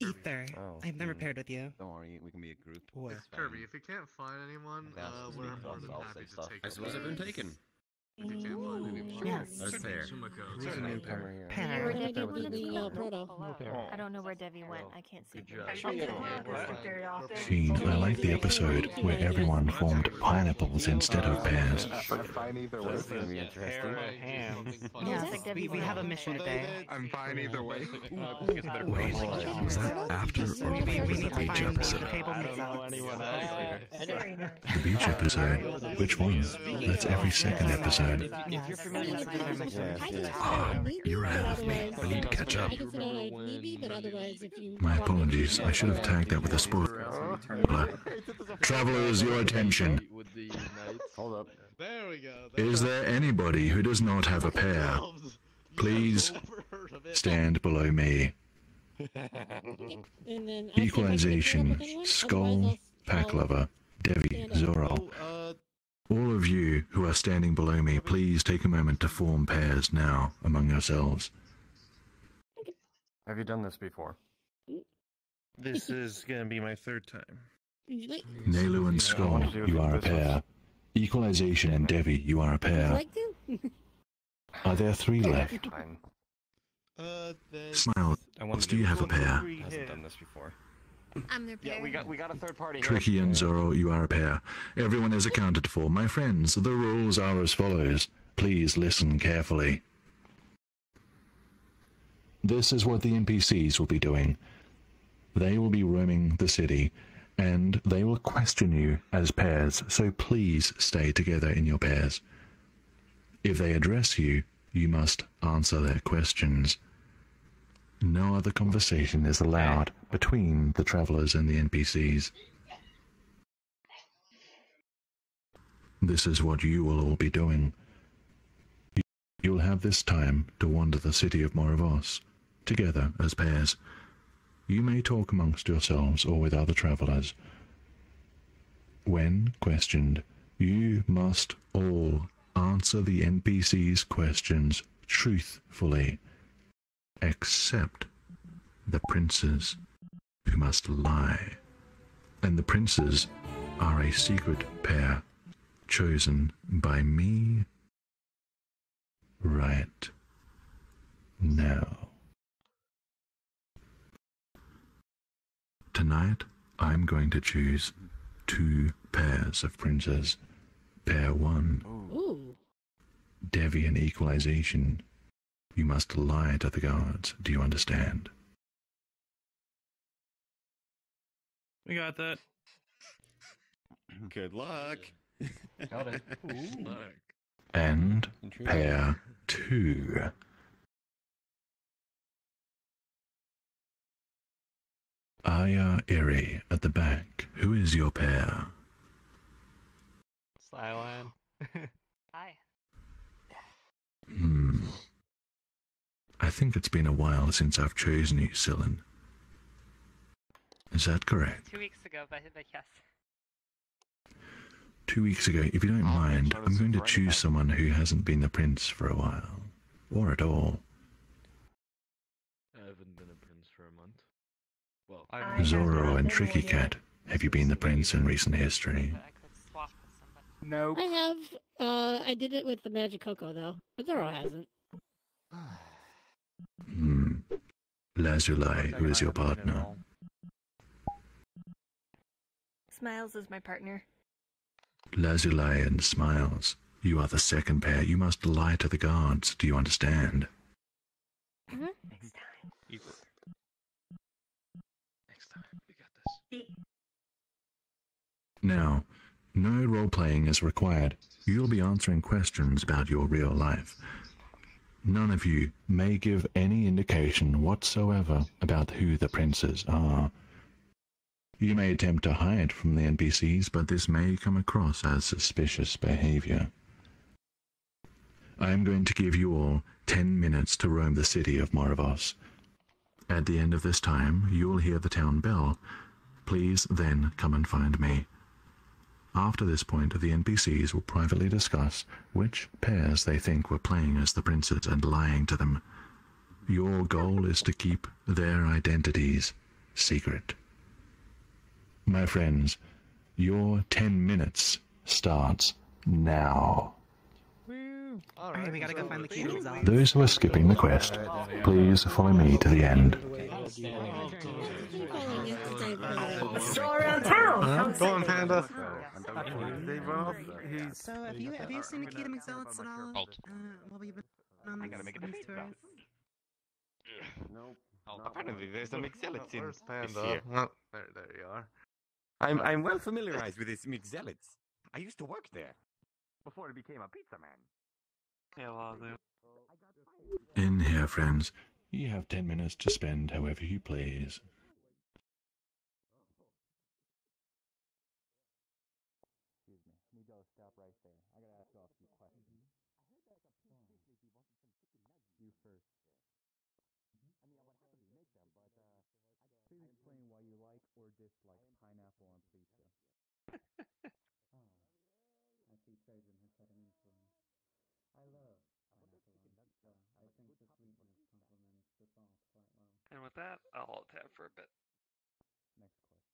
Ether, Oh, I've never hmm. paired with you. Don't worry, we can be a group. Or Kirby, if you can't find anyone, uh, we're more than happy to stuff. take I suppose I've been taken. Yes. That's fair. Sumiko. Sure. Newcomer here. Pair. did you put the proto? I don't know where Debbie went. I can't see. Good her. job. Gene, I like the episode where everyone formed pineapples instead of pears. Fine either way. That's gonna be interesting. Yeah, Yes, it's like Debbie we, we have a mission today. I'm fine either way. Wait, was that after or We, we before the beach episode? table meets out. The beach episode? Which one? That's every second episode. Yes. If you're familiar with my Yes, yes. Ah, you're ahead of me. I need to catch up. I consider it maybe, but otherwise. My apologies. I should have tagged that with a spoiler. Travelers, your attention. Hold up. There we go. Is there anybody who does not have a pair? Please stand below me. And then I'll Equalization, see if I can pick up Skull, anyone, Pack Lover, Devi, Zorol. All of you who are standing below me, please take a moment to form pairs now among yourselves. Have you done this before? This is gonna be my third time. I'll- Nalu and Skull, you are a pair. Equalization and Devi, you are a pair. Are there three left? Uh. Smile. I Do you have a pair? Hasn't done this before. I'm their Yeah, we got we got a third party. here. Tricky and Zoro, you are a pair. Everyone is accounted for. My friends, the rules are as follows. Please listen carefully. This is what the NPCs will be doing. They will be roaming the city, and they will question you as pairs, so please stay together in your pairs. If they address you, you must answer their questions. No other conversation is allowed between the travelers and the NPCs. This is what you will all be doing. You'll have this time to wander the city of Moravos, together as pairs. You may talk amongst yourselves or with other travelers. When questioned, you must all answer the NPC's questions truthfully, except the princes, who must lie. And the princes are a secret pair chosen by me right now. Tonight, I'm going to choose two pairs of princes. Pair one, Ooh. Devi and equalization. You must lie to the guards. Do you understand? We got that. Good luck. Got it. And pair two. Aya Iri at the back. Who is your pair? Cylon. Hi. Hmm. I think it's been a while since I've chosen you, Cylon. Is that correct? Two weeks ago, but, but yes. Two weeks ago, if you don't mind, I'm going to choose someone who hasn't been the prince for a while. Or at all. I haven't been a prince for a month. Well, I Zoro and Tricky Cat, have you been the prince in recent history? No. I have. Uh, I did it with the Magic Coco though, but Zoro hasn't. Hmm. Lazuli, who is your partner? Smiles is my partner. Lazuli and Smiles, you are the second pair. You must lie to the guards. Do you understand? Mm-hmm. Next time. Evil. Next time. We got this. Now, no role playing is required. You'll be answering questions about your real life. None of you may give any indication whatsoever about who the princes are. You may attempt to hide from the NPCs, but this may come across as suspicious behavior. I am going to give you all ten minutes to roam the city of Moravos. At the end of this time, you will hear the town bell. Please then come and find me. After this point, the NPCs will privately discuss which pairs they think were playing as the princes and lying to them. Your goal is to keep their identities secret. My friends, your ten minutes starts now. Alright, we gotta go find the key to Exile. Those who are skipping the quest, please follow me to the end. Stroll around town. Go on, Panda. They run off. He's. So, have you have you seen the key to Exalts at all? Halt. Uh, while we've been on I gotta make a these defeat? Nope. Oh, apparently there's some Mixelids in Where's this Panda? here. Oh, there, there you are. I'm I'm well familiarized with these Mixelids. I used to work there before I became a pizza man. Yeah, well, In here, friends. You have ten minutes to spend however you please. Excuse me. We gotta stop right there. I gotta ask you all a few questions. I heard that like a pig dish if you wanted some chicken nuggets. You first. I mean, I would happily make them, but uh, please explain why you like or dislike pineapple on pizza. oh, I see Trajan has had an influence. I love pineapple on pizza. I think the sweetness complements the sauce quite well. And with that, I'll hold tap for a bit. Next question.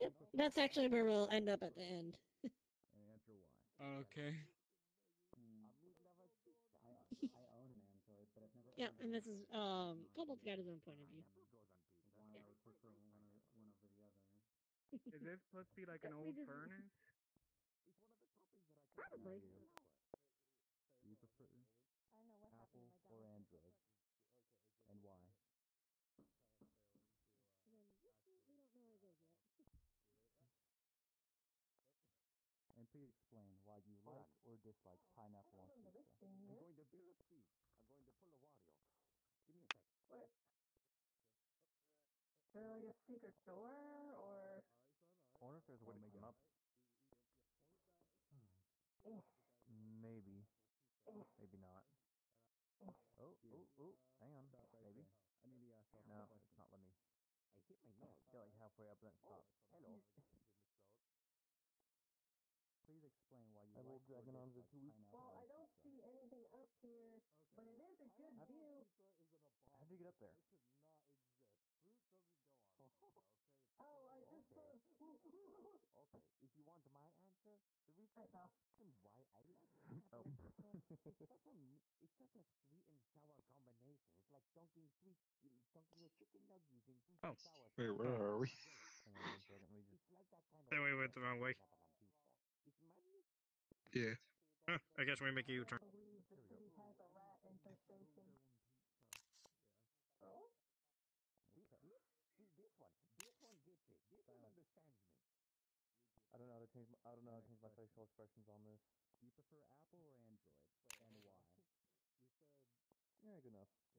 Yep, that's actually where we'll end up at the end. And answer why. Okay. Hmm. I, I own an Android, but I've never. Yep, and this is um Cobalt's got his own point of view. Why I would prefer one, or, one over the other. Is this supposed to be like an old furnace? Probably. Do you prefer Apple or Android? And why? And please explain why you like or dislike oh, pineapple on pizza. I'm going to build a piece. I'm going to pull a Wario. Give me a sec. What? Is there like a secret door or? I wonder if there's a way to make them up. Hmm. Eh. Maybe. Eh. Maybe not. Eh. Oh, oh, oh, uh, hang on. Maybe. I need to ask No, it's not let me. I hit my nose. Get like halfway up and then oh, stop. Hello. Please explain why you like dragon arms are too Well, I don't see anything up here, but it is a good view. How do you get up there? Oh, I just saw. Okay, if you want my answer, the reason I know. why I like it Oh. it's such a it's such a sweet and sour combination. It's like dunking sweet, dunking a chicken nuggies in sweet Oh, and sour. wait, where are we? Hang on one second, let me just. It's like that kind of. Then we went the wrong way. It's madness. Yeah. Huh, I guess we make a U-turn. believe the city has a rat infestation. Oh? See, see, this one, this one gets it. This one understands me. I don't know how to change. My, I don't know how to change my facial expressions on this. Do you prefer Apple or Android, and why? Yeah, good enough.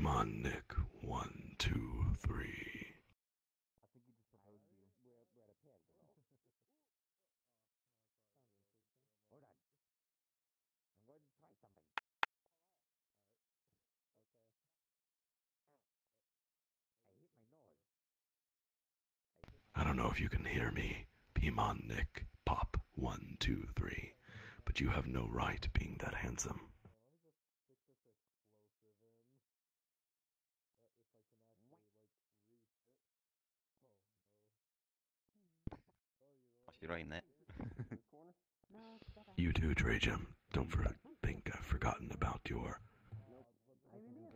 Game on, Nick. One, two, three. I don't know if you can hear me. Pimon Nick, pop, one, two, three. But you have no right being that handsome. You writing that? You too, Trajan. Don't for- think I've forgotten about your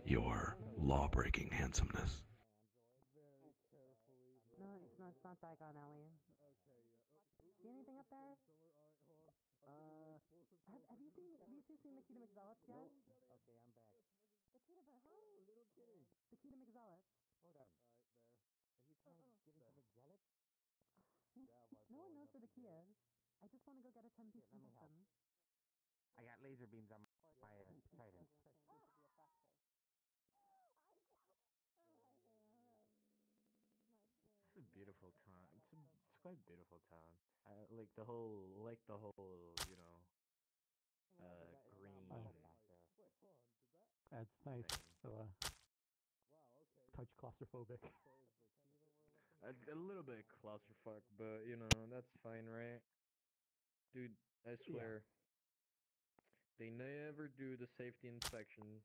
your law-breaking handsomeness. No, it's not. It's not Diagon Alley. See anything up there? Uh, have, have you seen Have you two seen the Kita McZealots yet? Okay, I'm back. The Kita, but how? Little kitty. The Kita McZealots. Hold on. Right there. Are you trying to get into McZealot? No one knows where the key is. I just want to go get a ten piece let me from help. them. I got laser beams on my uh, Poseidon. It's a beautiful town. It's a, it's quite a beautiful town. I like the whole like the whole you know uh green. That's nice. So, uh, touch claustrophobic. A, a little bit claustrophobic, but you know that's fine, right? Dude, I swear. They never do the safety inspections.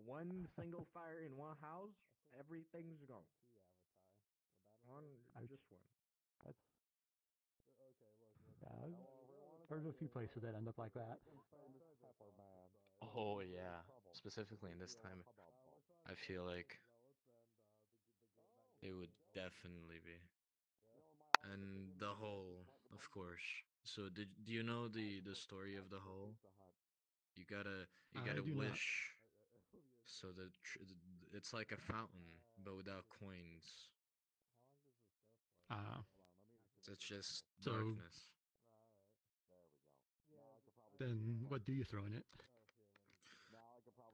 One single fire in one house, everything's gone. One, Ouch. just one. That's yeah. There's a few places that end up like that. Oh yeah, specifically in this time, I feel like it would definitely be. And the hole, of course. So did do you know the the story of the hole? You gotta you gotta do not. wish. So the tr- it's like a fountain, but without coins. Uh, So it's just So- darkness. then what do you throw in it?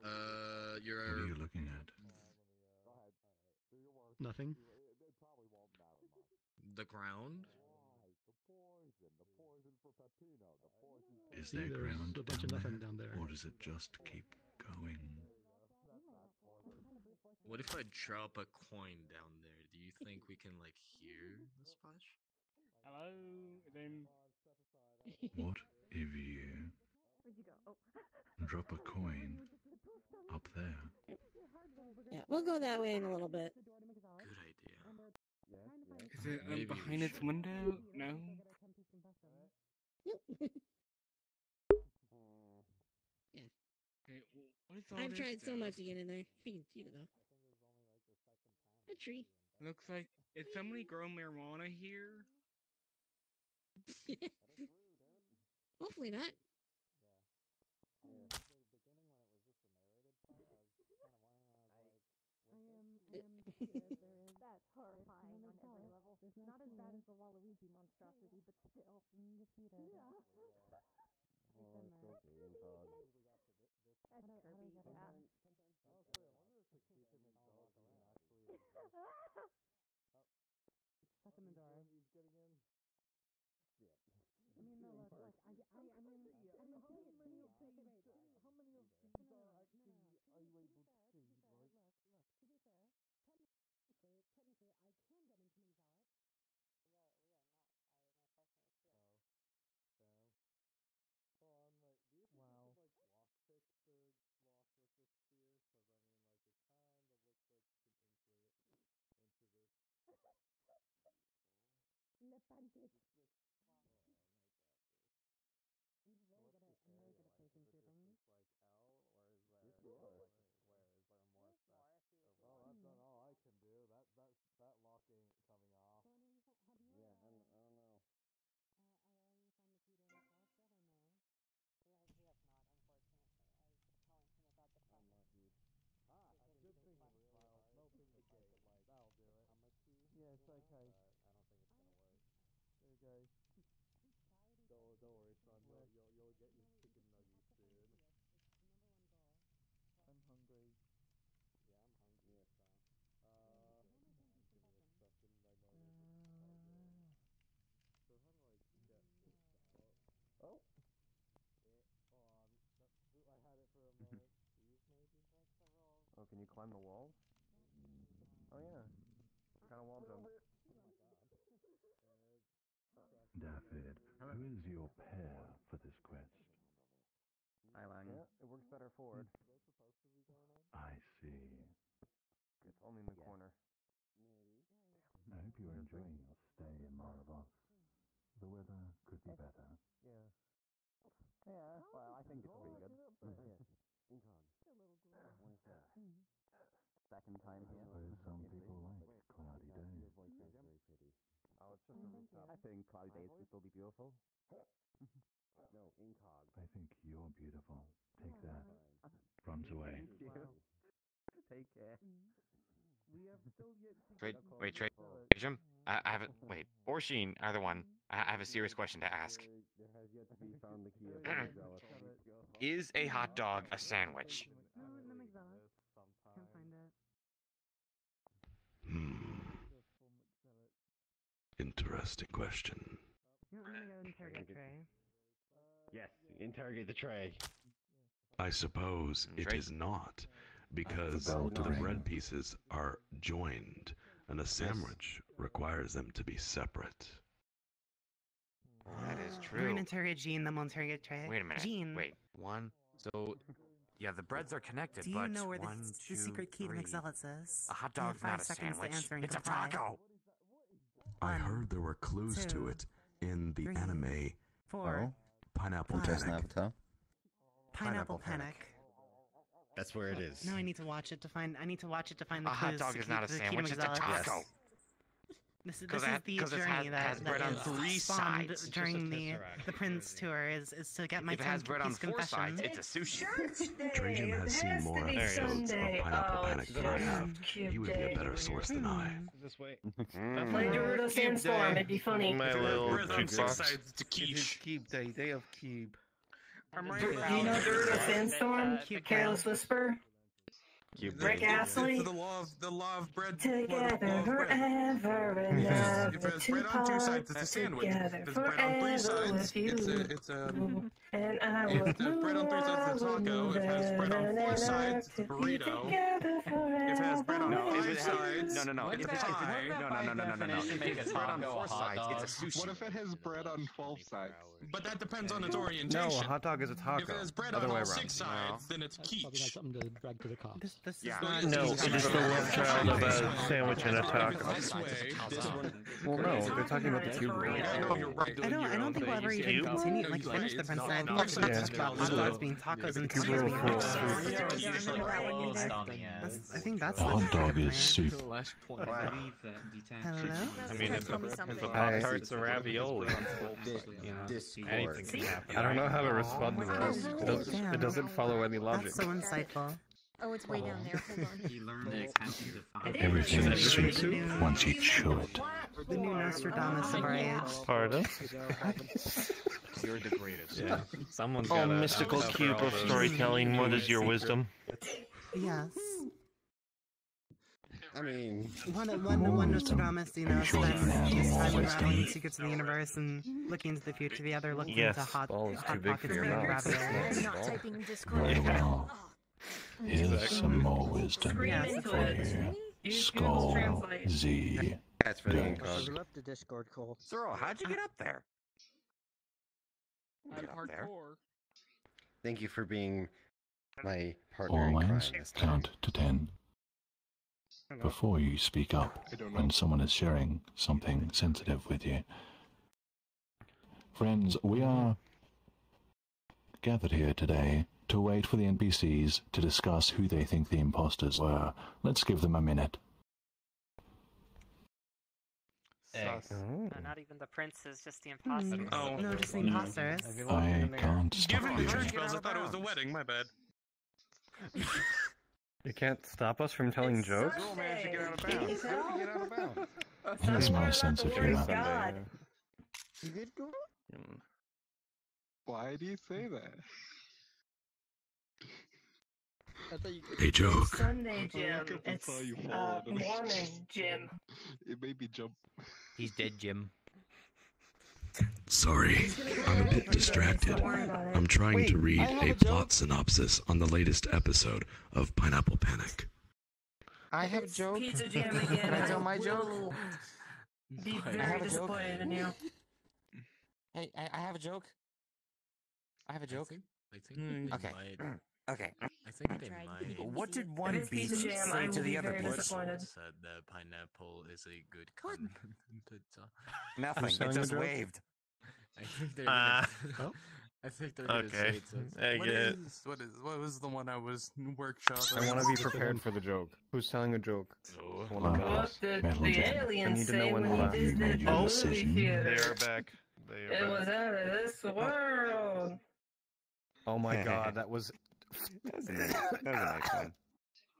Uh, you're. What are you looking at? Nothing. The ground. Is there there's ground a bunch down of nothing there, down there. or does it just keep going? What if I drop a coin down there? Do you think we can like hear the splash? Hello, then. What if you Where'd you go? Oh. drop a coin up there? Yeah, we'll go that way in a little bit. Good idea. Is it um, behind its window? No. Yeah. Okay, well, what is all I've this tried so stuff? much to get in there. You can see it though. A tree. Looks like is somebody growing marijuana here? Hopefully not. Hmm. That's horrifying on every level. Not as bad as the Waluigi monstrosity, but still. Yeah. That's Kirby. Yeah. Shut them in door. Oh. I mean, no, look, look. I, I, I mean, I didn't see it. See it. How many of these are actually are you able to see? Like, Look, look. To be fair, technically, technically, I can get into McZealot. hold on, wait. Do you think Wow. we could like lockpick the lock with this spear? Because I mean, like, it kind of looks like you can enter it into this. Le. Oh, I'm very good at, I'm very good at placing two things. like L, or is there? Yes, you are. Like, where is there more stuff? Well, I've done all I can do. That that that lock ain't coming off. Have you, Yeah, uh, I don't, I don't know. Uh, are you found the key to McZealot yet, or no? We have, we have not, unfortunately. I was telling him about the I'm not huge. Ah, good thing you filed. Melting the gate. That'll do it. How much Yeah, it's okay. I don't think it's gonna work. There you go. Don't, don't worry, son. You'll, you'll, you'll get your chicken nuggies soon. I'm hungry. Yeah, I'm hungry. Yes, sir. Uh, give me a second. I know this is hard. So how do I get this out? Oh. It, on. Ooh, I had it for a moment. These maybe? Oh, can you climb the walls? Oh yeah. What kind of wall jump? Who is your pair for this quest? Island. Yeah, it works better forward. Hmm. I see. It's only in the corner. I hope you're enjoying your stay in Moravos. The weather could be better. Yeah. Yeah, well, I think it's pretty good. Second time here. Suppose some people like cloudy days. Oh, it's just a recap. I think cloudy days can still be beautiful. no, incog. I think you're beautiful. Take that. Runs away. Thank you. Take care. Mm. We have still yet to Wait, wait, call Trey, for- Jim. I, I have a wait. Or Sheen, either one. I, I have a serious question to ask. There has yet to be found the key of the Zealot. Is a hot dog a sandwich? No, no McZella. Can't find it. Hmm. Interesting question. You want me to go interrogate Trey? Yes, interrogate the tray. I suppose mm, it Trey? is not, because bell to the bread pieces are joined, and a sandwich requires them to be separate. That is We're gonna true. interrogate Jean, then we'll interrogate Trey. Wait a minute. Jean. Wait. One. So, yeah, the breads are connected, Do you but know where the, one, the two, secret key three. to McZealots is? A hot You have dog's five not a sandwich. To answer It's a comply. taco. I heard there were clues two, to it in the three, anime Four. Oh. Pineapple Five. Test Panic. avatar. Pineapple Panic. That's where it oh, is. No, I need to watch it to find. I need to watch it to find the A hot clues dog to is keep- not a the sandwich, it's a McZealots. taco. This is 'Cause this it is has- the 'cause it has- journey that, has that bread on three spawned sides. It's just a during the the Prince tour is is to get my If it has bread on piece four confession. sides, it's a sushi. Trajan has seen more episodes of Pineapple Panic than I have. He would be a better source than I. This way. Play Darude Sandstorm, it'd be funny. My little Bread on jukebox. sides, it's a quiche. Keep day, day of keep. Do you know Darude Sandstorm? Careless Whisper? Rick Astley? The law of the law of bread. Together forever and If ever. there's Two bread on two sides, it's a sandwich. together If there's bread on three forever sides, with you. it's a it's a. And I If would there's bread on three sides, it's a taco. If it has bread on four sides, it's a burrito. If it has bread on No, if five it has- sides, no, no, no. it's If a it- pie. no, no, no, no, no, no, no. definition, If make it's a bread on taco four a hot sides, it's a dog. sushi. What if it has bread on 12 sides? But that depends on its No, orientation. a hot dog is a taco. If it has bread Other on way all around. six sides, then it's quiche. something to drag to the cops. This, this Yeah. is not. No, it is the love child of a sandwich and a taco. This way, this one. Well, no, they're talking about the cube rule. I know you're right. I don't. I don't think we'll ever even Cube? continue. No, Like finish right, the it's Prince. not- I think not we'll just five talk sides, about it's hot being tacos and Cube cheese rule being for- hot for- dogs. That's- I think that's A the hot dog is soup. Hello. I mean, if a, if a I- Pop Tart's a ravioli, you know, Discord. anything can happen. I don't know how to respond to that. It doesn't, it doesn't follow any logic. That's so insightful. Oh, it's way down there. Hold on. He learned exactly to find Everything is sweet once you chew it. The new Nostradamus of our age. Pardon? You're the greatest. Yeah. Someone's Oh, mystical cube of storytelling, what is your wisdom? Yes. I mean, One, one, one Nostradamus, you know, spends his time unraveling the secrets of the universe and looking into the future. The other looking Yes. into hot, Ball is too hot big for pockets your being mouth. ravioli. It's not ball. typing Discord. Very well. Here's some more wisdom for into you. Skull Z. that's for the Yes. incog. the Discord call. Zero, how'd you get up there? I'm Get up there. Thank you for being my partner in crime Always this time. count to ten before you speak up I don't know. when someone is sharing something sensitive with you. Friends, we are gathered here today to wait for the NPCs to discuss who they think the imposters were. Let's give them a minute. Sus. Oh. No, not even the princes, just the imposters. Mm, Oh. No, just the imposters. I can't stop Given the you. church bells, I thought it was the wedding. My bad. You can't stop us from telling jokes? Girl managed to get out of bounds. How did he get out of bounds? Here's my sense of humor. God. Good, girl? Mm. Why do you say that? I thought you A joke. Sunday, Jim. look It's saw uh, fall out of the- Mormon, Jim. It made me jump. He's dead, Jim. Sorry, I'm a bit distracted. I'm trying to read a plot synopsis on the latest episode of Pineapple Panic. I have a joke. Pizza Jam again. Can I tell my will joke? Be I very have a joke. disappointed in you. Hey, I, I have a joke. I have a joke. I think they okay. might. Okay. I think they might. What did one If it's piece of jam, say I to will the other very beast? disappointed. said that pineapple is a good con. Nothing. It telling a just joke? waved. I think they're gonna. Uh, oh. I think they're gonna Okay. say it. says- I What get it. is- What is? What was the one I was workshopping? I want to be prepared for the joke. Who's telling a joke? Oh. I wanna. What did Metal the Gear. I aliens need to know say when when to he laugh. You made the your movie decision. They theater? are back. They are It back. was out of this world. Oh my god, that was. That was a nice, that was a nice one.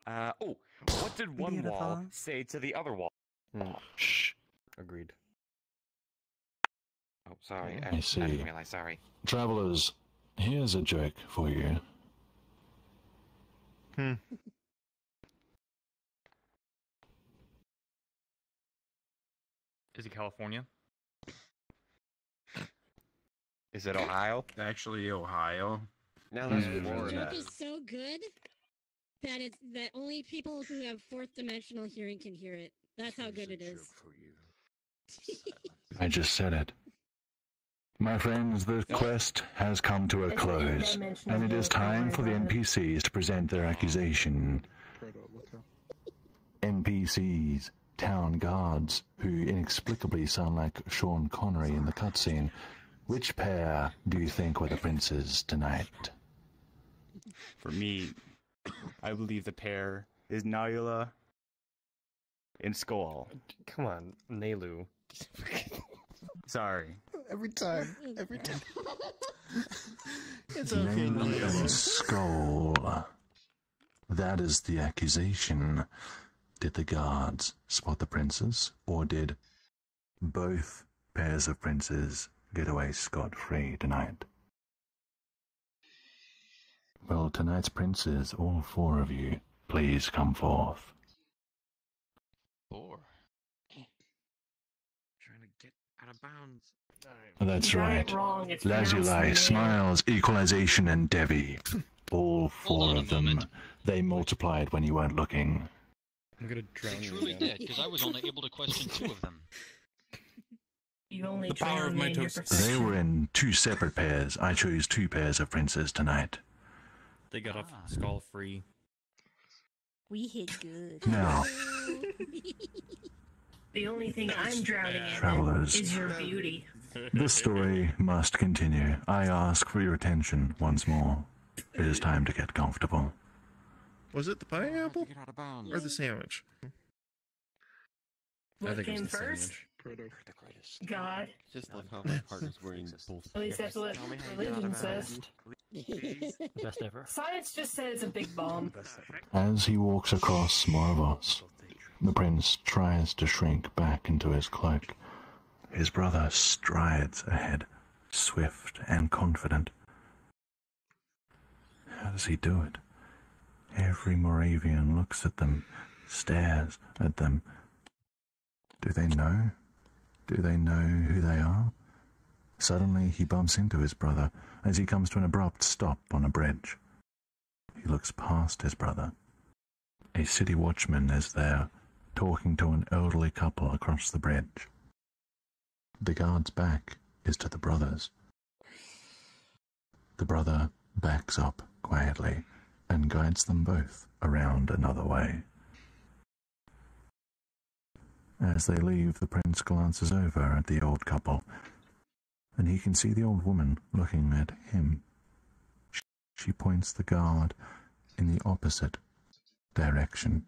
Uh, oh, what did one wall say to the other wall? Shh. Agreed. Oh, sorry. I, I see. I didn't realize. Sorry. Travelers, here's a joke for you. Hmm. Is it California? Is it Ohio? Actually, Ohio. Now there's The Florida. joke is so good that it's that only people who have fourth dimensional hearing can hear it. That's how good it is. I just said it. My friends, the quest has come to a It's close, and it is time for the. NPCs to present their accusation. NPCs, town guards, who inexplicably sound like Sean Connery in the cutscene. Which pair do you think were the princes tonight? For me, I believe the pair is Naila and Skull. Come on, Nelu. Sorry. Every time. Every time. It's okay, Name and Skull. That is the accusation. Did the guards spot the princes, or did both pairs of princes get away scot free tonight? Well, tonight's princes, all four of you, please come forth. Four. Trying to get out of bounds. That's You got right. Lazuli, Smiles, Equalization, and Devi. All four of them. They multiplied when you weren't looking. I'm gonna drown They you truly again. did, because I was only able to question two of them. You only The power of drown me in your mitosis. They were in two separate pairs. I chose two pairs of princes tonight. They got off ah. skull free. We hit good. Now, The only thing I'm drowning in Travelers. is your beauty. This story must continue. I ask for your attention once more. It is time to get comfortable. Was it the pineapple Get out of bounds. or the sandwich? What think it was the first? sandwich. God. Just love how my partner's wearing both. At least that's what Tell me how you get out religion says. Best ever. Science just said it's a big bomb. As he walks across Moravos, the prince tries to shrink back into his cloak. His brother strides ahead, swift and confident. How does he do it? Every Moravian looks at them, stares at them. Do they know? Do they know who they are? Suddenly he bumps into his brother as he comes to an abrupt stop on a bridge. He looks past his brother. A city watchman is there, talking to an elderly couple across the bridge. The guard's back is to the brothers. The brother backs up quietly and guides them both around another way. As they leave, the prince glances over at the old couple, and he can see the old woman looking at him. She points the guard in the opposite direction.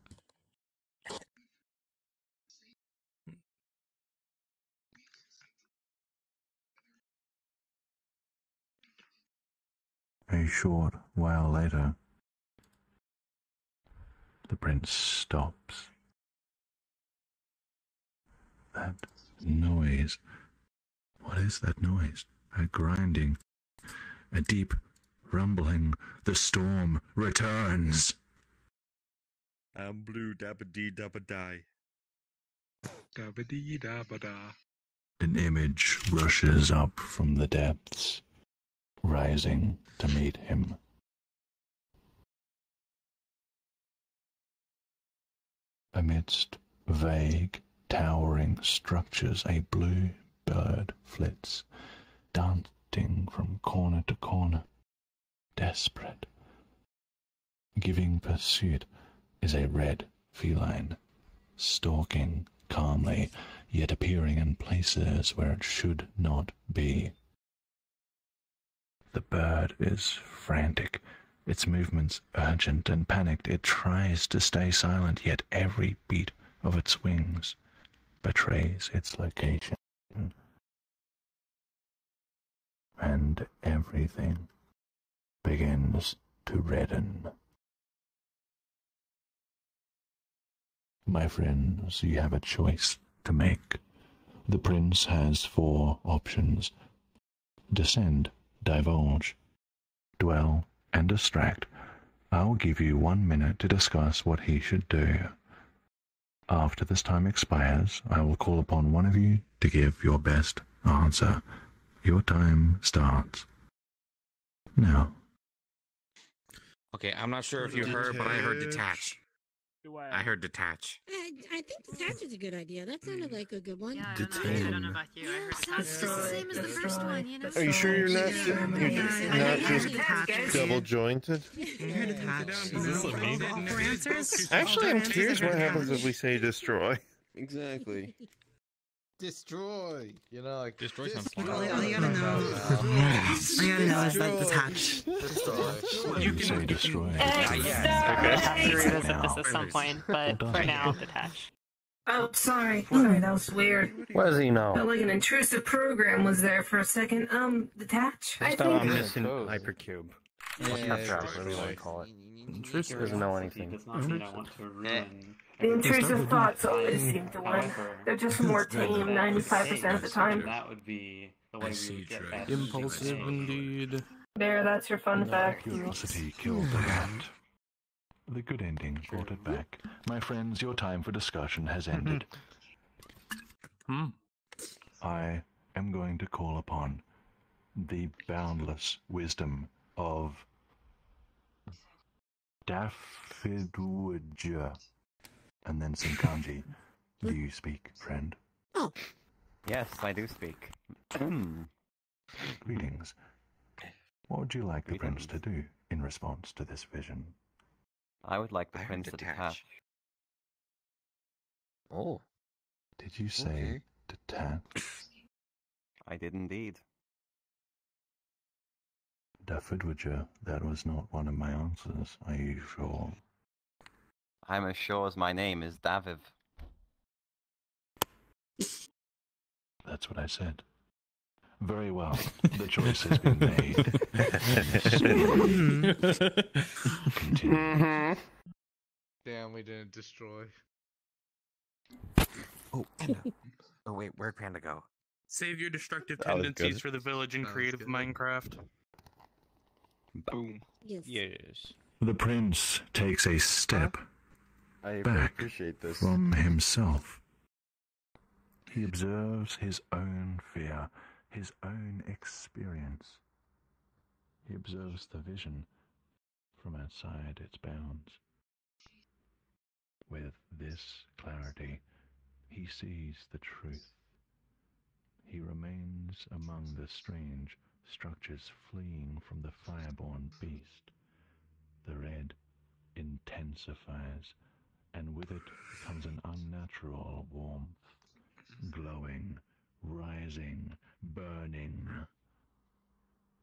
A short while later, the prince stops. That noise. What is that noise? A grinding, a deep rumbling. The storm returns. I'm blue, dabba dee dabba die. Dabba dee dabba da. An image rushes up from the depths, rising to meet him. Amidst vague, towering structures, a blue bird flits, dancing from corner to corner, desperate. Giving pursuit is a red feline, stalking calmly, yet appearing in places where it should not be. The bird is frantic, its movements urgent and panicked. It tries to stay silent, yet every beat of its wings betrays its location. And everything begins to redden. My friends, you have a choice to make. The prince has four options descend, divulge, dwell, and distract. I'll give you one minute to discuss what he should do. After this time expires, I will call upon one of you to give your best answer. Your time starts now. Okay, I'm not sure if you heard, but I heard detach. I heard detach. I, I think detach is a good idea. That sounded mm. like a good one. Yeah, I don't know. I don't know about you. I heard Sounds detach. the same as the first one, you know? Are you sure you're not, you're not just double jointed? Four answers? Actually, I'm curious what happens if we say destroy. Exactly. Destroy. You know, like destroy All, all you gotta know, all you gotta know is that detach. You can say destroy. We'll have to revisit this at some point, but for now, detach. Oh, sorry. Sorry, that was weird. What does he Felt know? like an intrusive program was there for a second. Um, detach. I think. I'm missing hypercube. That's what I really want to call it. Intrusive doesn't know anything. Does not mean I want to ruin. The intrusive thoughts always seem to win. They're just more tame 95% of the time. That would be the way we would get that. Impulsive indeed. There, that's your fun fact. Curiosity killed the rat. The good ending brought it back. My friends, your time for discussion has ended. Hmm. I am going to call upon the boundless wisdom of Daffodwidja, and then some kanji. Do you speak, friend? Oh. Yes, I do speak. Greetings. What would you like the prince to do in response to this vision? I would like the prince to detach. Oh. Did you say detach? I did indeed. Daffodwidja, that was not one of my answers. Are you sure? I'm as sure as my name is Daviv. That's what I said. Very well. The choice has been made. Continue. Damn, we didn't destroy. Oh, Panda. Uh, oh wait, where'd Panda go? Save your destructive That tendencies for the village in creative Minecraft. Boom. Yes. Yes. The prince takes a step I back appreciate this. from himself. He observes his own fear, his own experience. He observes the vision from outside its bounds. With this clarity, he sees the truth. He remains among the strange structures fleeing from the fireborn beast. The red intensifies, and with it comes an unnatural warmth, glowing, rising, burning.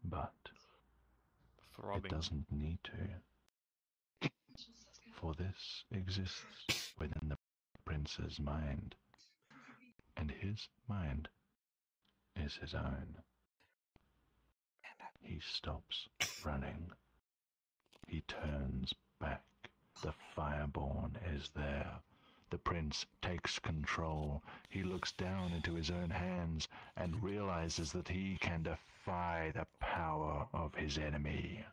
But it doesn't need to. For this exists within the prince's mind, and his mind is his own. He stops running. He turns back. The fireborn is there. The prince takes control. He looks down into his own hands and realizes that he can defy the power of his enemy.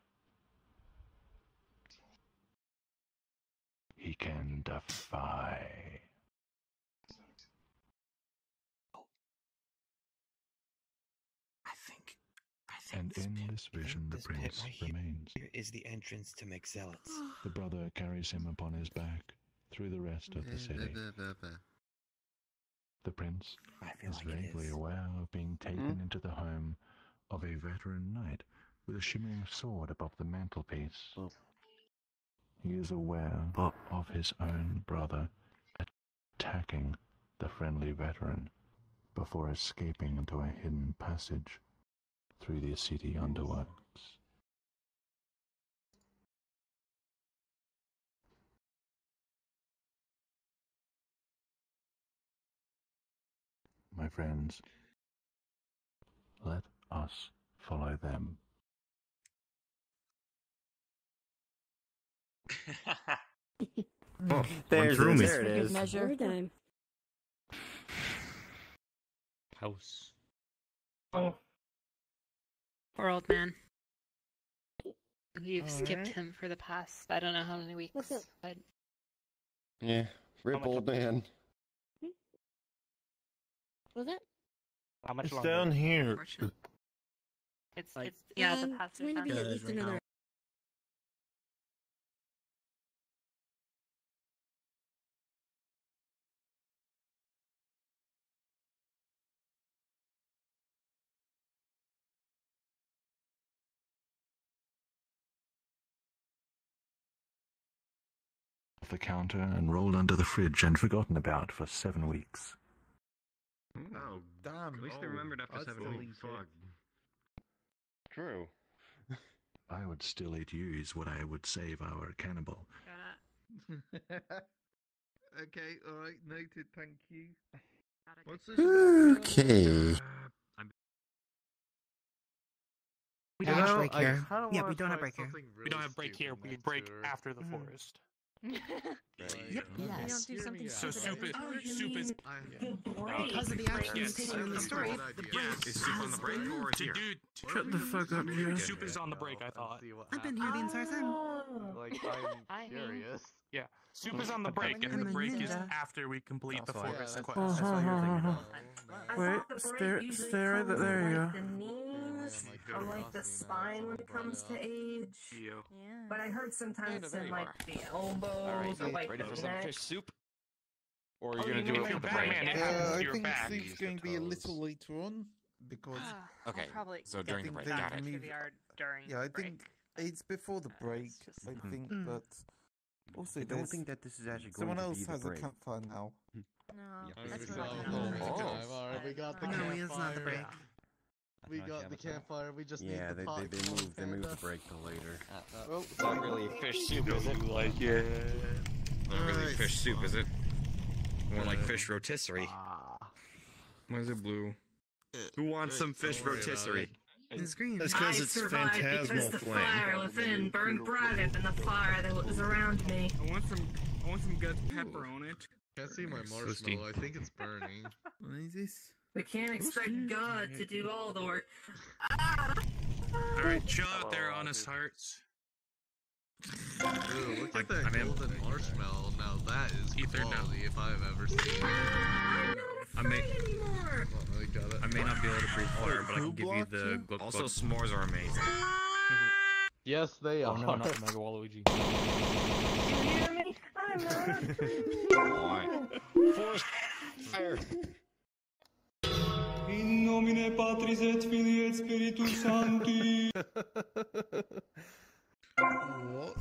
He can defy. And in this vision, the This pit prince right remains. Here is the entrance to make. The brother carries him upon his back through the rest of the city. The prince is like vaguely is. aware of being taken into the home of a veteran knight with a shimmering sword above the mantelpiece. He is aware of his own brother attacking the friendly veteran before escaping into a hidden passage through the city underworks. My friends, let us follow them. Oh, There's one it, there it is. Measure time. House. Oh. Poor old man. We've skipped Alright. him for the past I don't know how many weeks. But Yeah, rip old man. Was it? How much It's longer? down here. unfortunate. It's it's yeah, the Um, past it's going to be at least another. Off the counter and rolled under the fridge and forgotten about for seven weeks. Oh, damn. At least they remembered after that's seven weeks. least. Fuck. True. I would still eat you, is what I would say if I were a cannibal. okay, alright, noted, thank you. What's this? Okay. We don't have know, break here. kinda Yeah, we don't have try break here. something We don't have break here. We break after the Mhm. forest. Yep. Yes. So something soup stupid. is Oh, soup is mean the break. Because of the actions Yes. taken in the story, Yeah. the Yeah. break Is soup on the break or is here? Dude, Shut the fuck up, Joe. Soup is on the break. I thought. I've been here the entire time. Like, I'm curious. Yeah, soup is on the break, and the break is after we complete the forest quest. that's- that's why you're thinking about Wait, stare, stare there. There you go. The knees or like the spine when it comes to age. Yeah. But I heard sometimes there in like are. the elbows Alright, or like ready the for some neck. fish soup? Or are Oh, you gonna do it with the Batman, break? Uh, I your think back. soup's going to be a little later on because Okay, probably so during the think break, got it. during yeah, I the break. think it's before the break. I Mhm. think, Mm. but also I don't think that this is actually going someone to else be the has a campfire now. No, Yeah. that's we got the know. whole Oh. we got the No, campfire. it's not the break. We got the campfire. We just Yeah, need they, the they, pot they to moved they moved the uh, break till later. Well, It's not really fish soup, is it? Like it. Not really Nice. fish soup, is it? More like fish rotisserie. Ah. Why is it blue? Who wants some fish Don't worry about rotisserie? It's green. That's I because it's survived because the flame. fire within burned brighter than the fire that was around me. I want some. I want some good pepper on it. Can't see my Toasty. marshmallow. I think it's burning. what is this? We can't expect God to do all the work. All right, chill out there, honest hearts. Ooh, look at that I mean- golden marshmallow. Now that is Ether, no. quality if I've ever seen it. I'm I may- anymore. Oh, I got it. I may not be able to breathe fire, but I can give you the you? gluck Also, s'mores are amazing. Yes, they Oh are. no, not Mega Waluigi. You hear me? I'm not afraid. Why? Forest fire. In nomine Patris et Filii et Spiritus Sancti. what?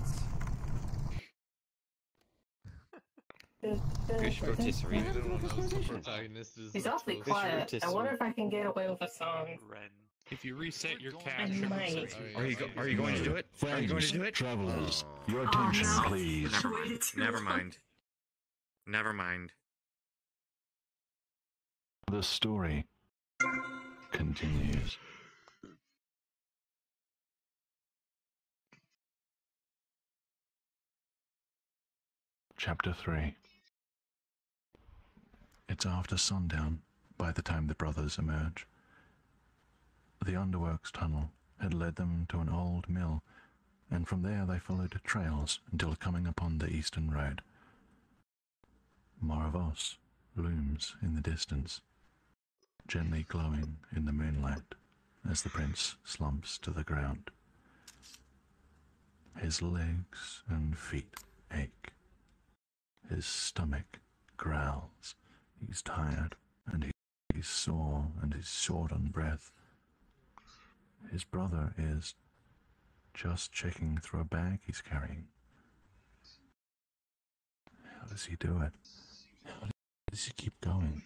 Fish rotisserie. I don't the protagonist is He's awfully quiet. I wonder if I can get away with a song. If you reset your I cache, might. Are you go- are you going to do it? Are you going to do it? Travelers, your Oh, attention, no. please. Never mind. Never mind. Never mind. The story continues. Chapter 3 It's after sundown by the time the brothers emerge. The underworks tunnel had led them to an old mill, and from there they followed trails until coming upon the eastern road. Moravos looms in the distance, gently glowing in the moonlight as the prince slumps to the ground. His legs and feet ache. His stomach growls. He's tired and he's sore and he's short on breath. His brother is just checking through a bag he's carrying. How does he do it? How does he keep going?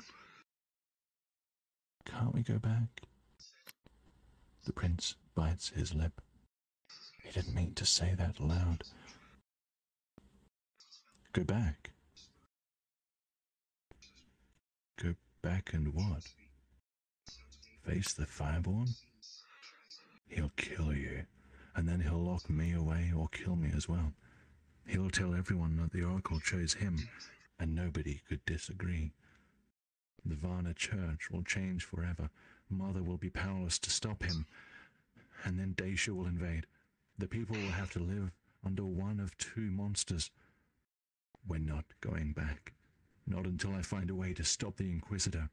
Can't we go back? The prince bites his lip. He didn't mean to say that loud. Go back. Go back and what? Face the fireborn? He'll kill you, and then he'll lock me away or kill me as well. He'll tell everyone that the Oracle chose him, and nobody could disagree. The Varna Church will change forever. Mother will be powerless to stop him, and then Dacia will invade. The people will have to live under one of two monsters. We're not going back. Not until I find a way to stop the Inquisitor.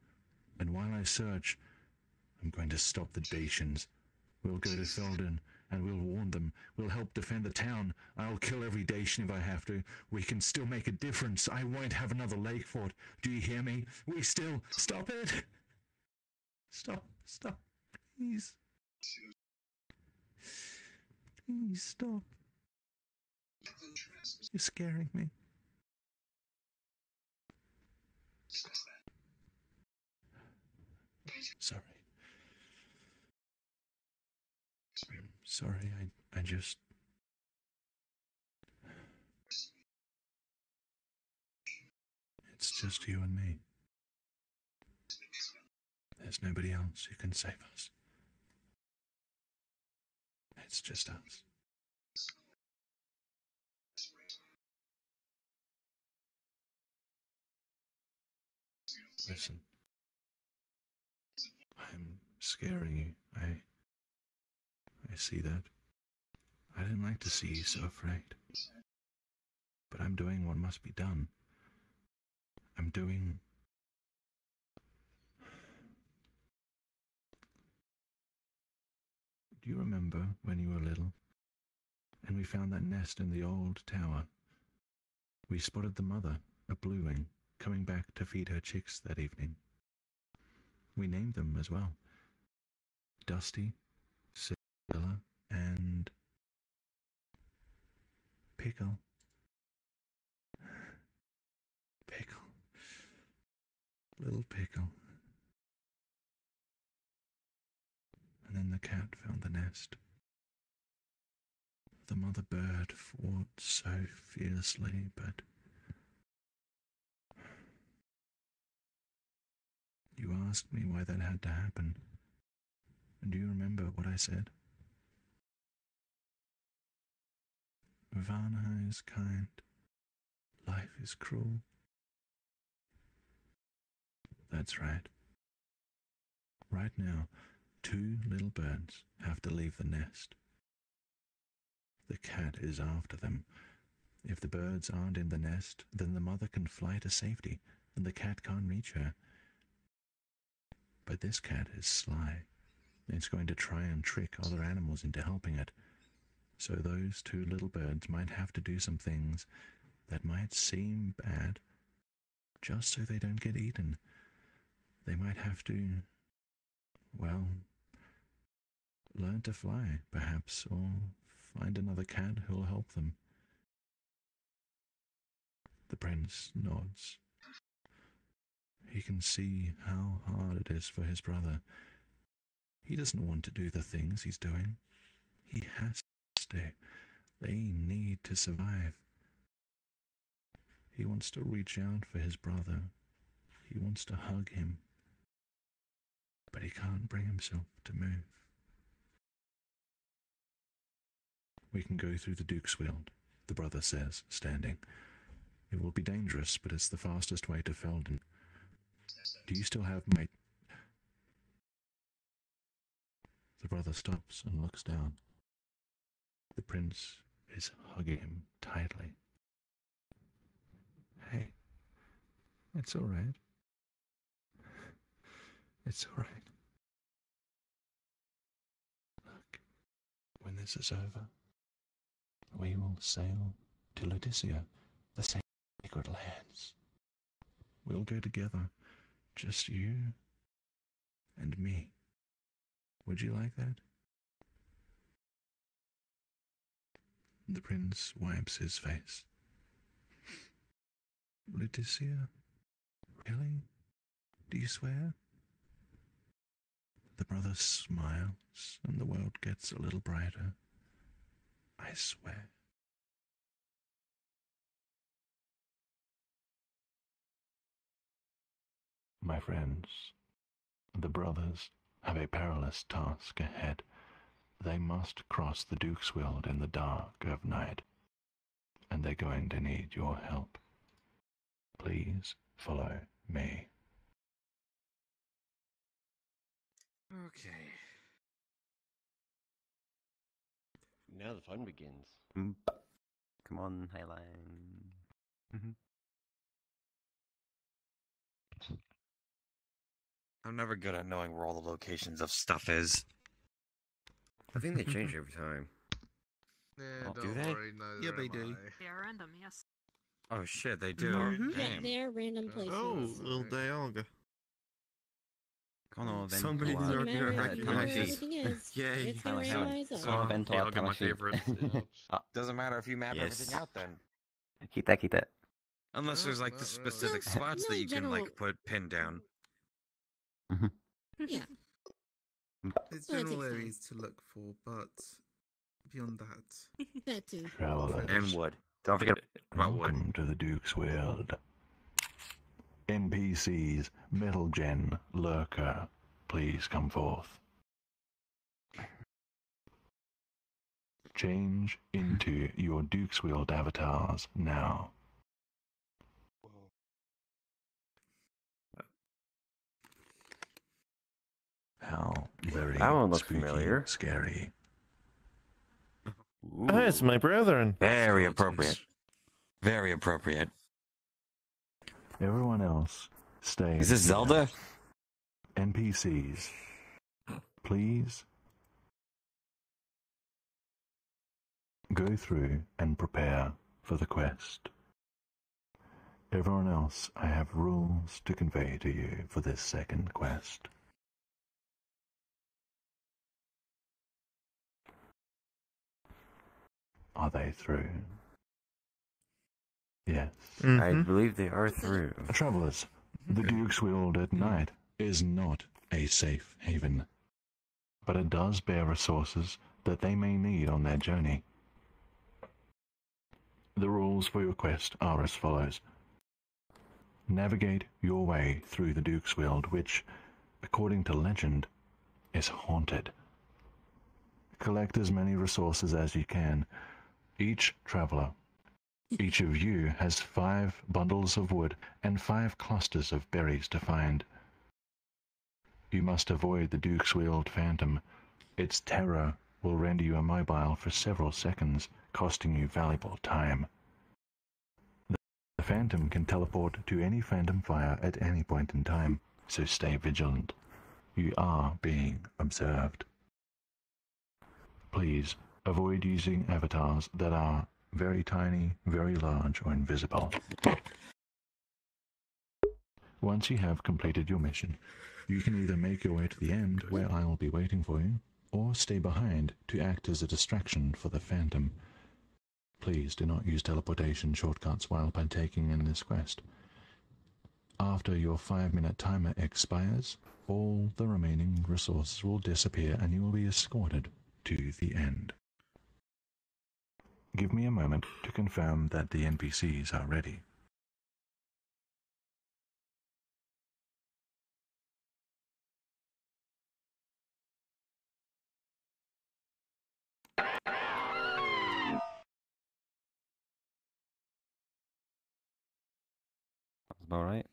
And while I search, I'm going to stop the Dacians. We'll go to Felden and we'll warn them. We'll help defend the town. I'll kill every Dacian if I have to. We can still make a difference. I won't have another lake fort. Do you hear me? We still stop it. Stop, stop, please. Please stop. You're scaring me. Sorry. Sorry, I, I just. It's just you and me. There's nobody else who can save us. It's just us. Listen. I'm scaring you. I. I see that. I didn't like to see you so afraid. But I'm doing what must be done. I'm doing. Do you remember when you were little? And we found that nest in the old tower. We spotted the mother, a blue wing, coming back to feed her chicks that evening. We named them as well Dusty, Scylla, and Pickle. Pickle. Little Pickle. And then the cat found the nest. The mother bird fought so fiercely, but You asked me why that had to happen. And do you remember what I said? Varna is kind. Life is cruel. That's right. Right now, two little birds have to leave the nest. The cat is after them. If the birds aren't in the nest, then the mother can fly to safety, and the cat can't reach her. But this cat is sly. It's going to try and trick other animals into helping it. So those two little birds might have to do some things that might seem bad just so they don't get eaten. They might have to, well, learn to fly, perhaps, or find another cat who'll help them. The prince nods. He can see how hard it is for his brother. He doesn't want to do the things he's doing. He has to. They need to survive. He wants to reach out for his brother. He wants to hug him. But he can't bring himself to move. We can go through the Duke's Weald, the brother says, standing. It will be dangerous, but it's the fastest way to Felden. Do you still have my. The brother stops and looks down. The prince is hugging him tightly. Hey, it's all right. It's all right. Look, when this is over, we will sail to Laodicea, the sacred lands. We'll go together just you and me. Would you like that? The prince wipes his face. Leticia? Really? Do you swear? The brother smiles, and the world gets a little brighter. I swear. My friends, the brothers have a perilous task ahead. They must cross the Duke's World in the dark of night, and they're going to need your help. Please follow me. Okay. Now the fun begins. Mm. Come on, Highline. Mm-hmm. I'm never good at knowing where all the locations of stuff is. I think they change every time. Yeah, Oh, don't do they? worry, Yeah, they am do. They are random, yes. Oh shit, they do. Mhm. Yeah, they are random oh, places. Oh, little Dialga. Come on, then. Somebody's go on. already gonna matter recognize where it. everything Yay. it's gonna rise. Oh, Vento yeah, my Alchemy. favorite. Uh, doesn't matter if you map Yes. everything out then. Keep that, keep that. Unless there's like the uh, specific No, spots no that you can like put pin down. Mm-hmm. Yeah. Mm. There's general areas to look for, but beyond that. that too. Travelers. And wood. Don't forget about wood. Welcome to the Duke's World. NPCs, Metal Gen, Lurker, please come forth. Change into your Duke's World avatars now. How very That one looks spooky, familiar. scary. Oh, it's my brethren. Very appropriate. Very appropriate. Everyone else, stay. Is this Zelda? NPCs, please go through and prepare for the quest. Everyone else, I have rules to convey to you for this second quest. Are they through? Yes. Mm-hmm. I believe they are through. Travelers, the Duke's World at mm-hmm. night is not a safe haven, but it does bear resources that they may need on their journey. The rules for your quest are as follows. Navigate your way through the Duke's World, which, according to legend, is haunted. Collect as many resources as you can. Each traveler each of you has five bundles of wood and five clusters of berries to find. You must avoid the Duke's Wheeled Phantom. Its terror will render you immobile for several seconds, costing you valuable time. The Phantom can teleport to any Phantom Fire at any point in time, so stay vigilant. You are being observed. Please avoid using avatars that are very tiny, very large, or invisible. Once you have completed your mission, you can either make your way to the end, where I will be waiting for you, or stay behind to act as a distraction for the Phantom. Please do not use teleportation shortcuts while partaking in this quest. After your five minute timer expires, all the remaining resources will disappear and you will be escorted to the end. Give me a moment to confirm that the NPCs are ready. About right.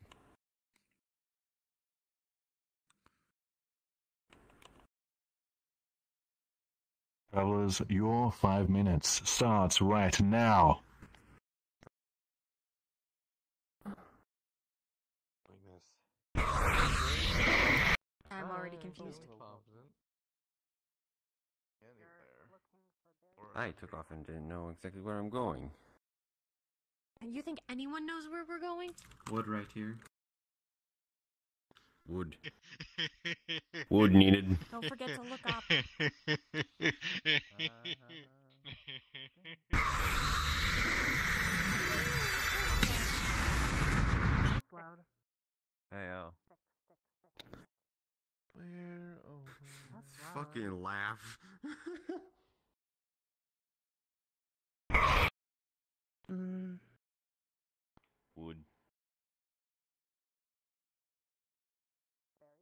Travelers, your five minutes starts right now. I'm already confused. I took off and didn't know exactly where I'm going. And you think anyone knows where we're going? Wood right here. Wood. Wood needed. Don't forget to look up. Loud. Hey, oh. Where? Oh. Fucking laugh. Mm.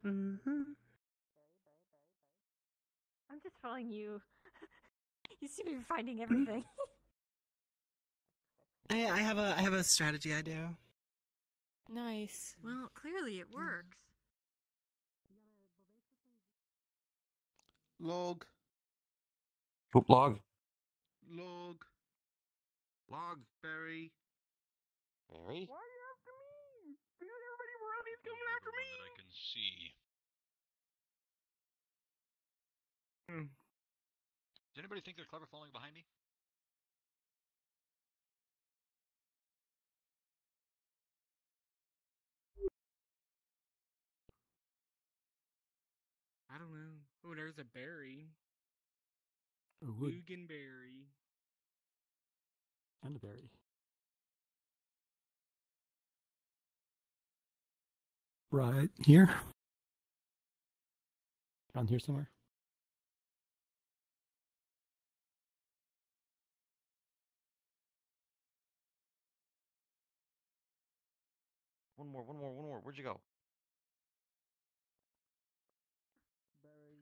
Mm-hmm. I'm just following you. you seem to be finding everything. I, I have a I have a strategy idea. nice. Well, clearly it works. Log. Poop log. Log. Log. Berry. Berry? Why after me. That I can see. Hmm. Does anybody think they're clever falling behind me? I don't know. Oh, there's a berry. A wood Loganberry. and a berry. Right here. Down here somewhere. One more, one more, one more. Where'd you go?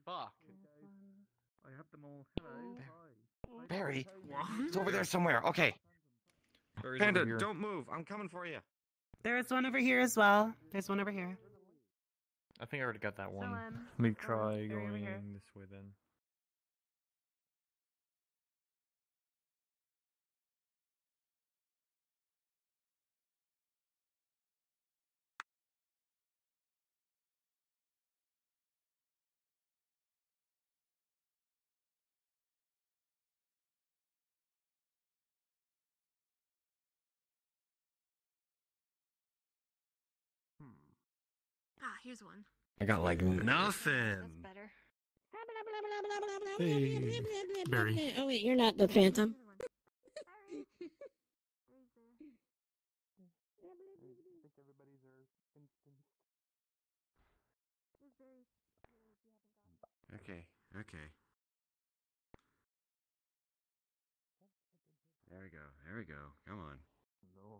Fuck. I have them all. Hello. Hi. Barry. It's over there somewhere. Okay. Barry's Panda, over here. don't move. I'm coming for you. There is one over here as well. There's one over here. I think I already got that one. um, Let me try going this way then. Here's one. I got like nothing. That's nothing. better. Hey, Barry. Oh wait, you're not the Phantom. Okay, okay. There we go. There we go. Come on. No.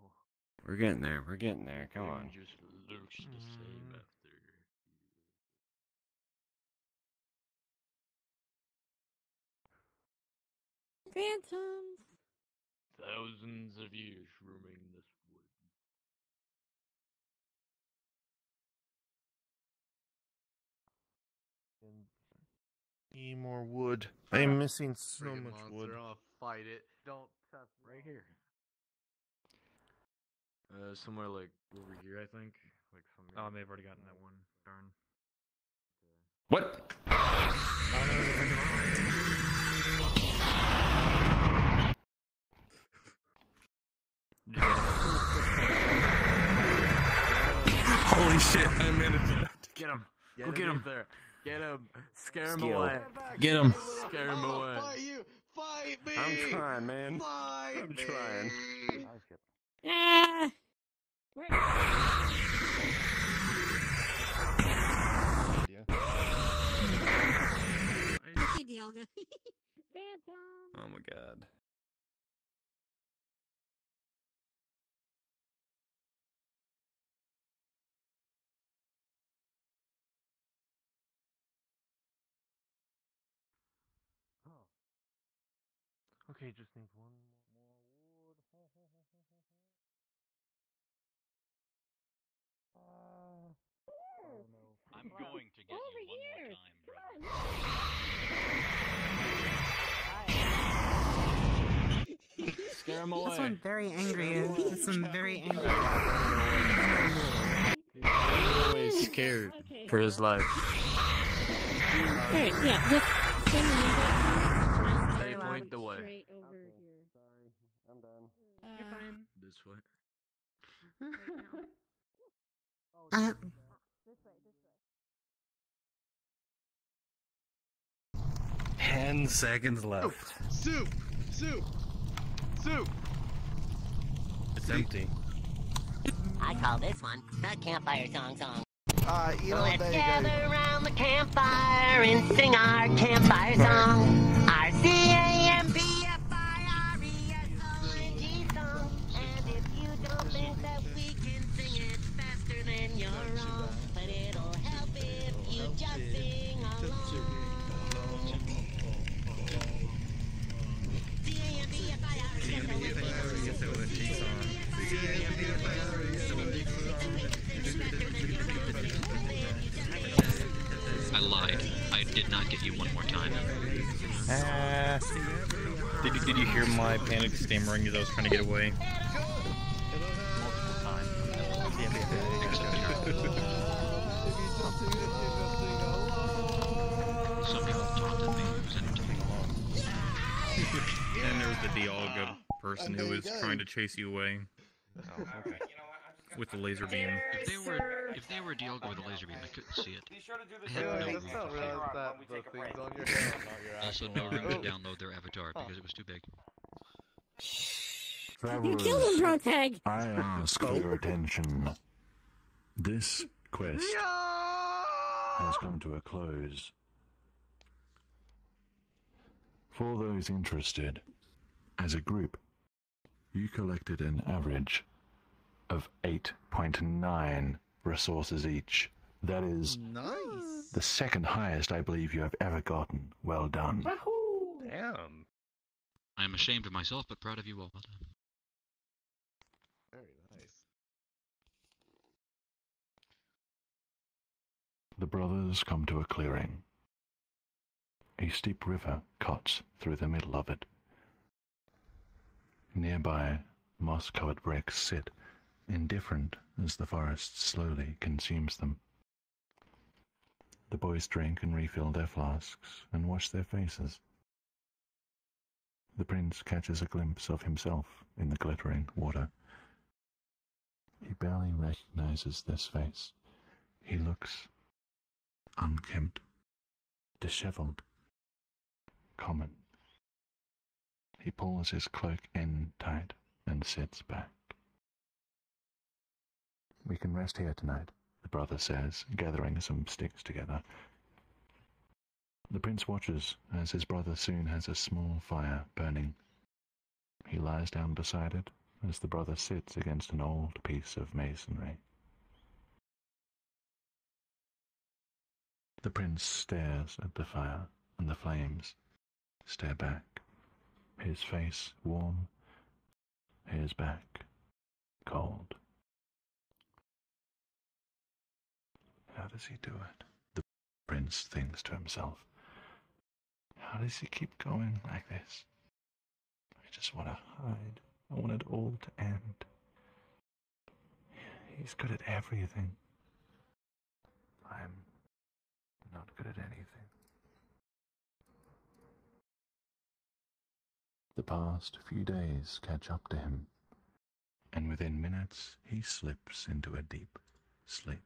We're getting there. We're getting there. Come on. just looks the same hmm. After. Phantom. Thousands of years roaming this wood. Need more wood. I'm missing so Friggin' much monster, wood. I'm gonna fight it. Don't test right here. Uh, somewhere like over here, I think. Like some. Oh, I may have already gotten that one. Darn. What? Holy shit! I managed to Get him! Get Go him get him there! Get him! Scare him Skill. away! Get him. Scare him away! Fight you! Fight me! I'm trying, man. Fight I'm trying. Ah! Okay, Dialga. Phantom. Oh my god. Okay, just need one more wood. Uh, I'm going to get you one more time, Scare him away! This one very angry. This one very angry. Always scared for his life. Alright, yeah, just send me that. They point the way. Straight over here. I'm done. You're fine. This way. Uh, Ten seconds left. Soup! Soup! Soup! It's empty. I call this one the campfire song song. Uh, you know, Let's gather around the campfire and sing our campfire song. Our I lied. I did not get you one more time. Ah. Did you, did you hear my panic stammering as I was trying to get away? Some people taunted me. It was entertaining. And there was the Dialga person who is was trying to chase you away. With the laser beam. If they were if they were Dialga with a laser beam, I couldn't see it. I had no room for fear. Also, no room to download their avatar because it was too big. You killed him, drunk tag. I ask for your attention. This quest has come to a close. For those interested, as a group, you collected an average of 8.9 resources each. That is Nice. the second highest I believe you have ever gotten. Well done. Damn. I am ashamed of myself, but proud of you all. Well done. Very nice. The brothers come to a clearing. A steep river cuts through the middle of it. Nearby, moss covered bricks sit, indifferent as the forest slowly consumes them. The boys drink and refill their flasks and wash their faces. The prince catches a glimpse of himself in the glittering water. He barely recognizes this face. He looks unkempt, disheveled, common. He pulls his cloak in tight and sits back. We can rest here tonight, the brother says, gathering some sticks together. The prince watches as his brother soon has a small fire burning. He lies down beside it as the brother sits against an old piece of masonry. The prince stares at the fire and the flames stare back, his face warm, his back cold. How does he do it? The prince thinks to himself. How does he keep going like this? I just want to hide. I want it all to end. He's good at everything. I'm not good at anything. The past few days catch up to him, and within minutes he slips into a deep sleep.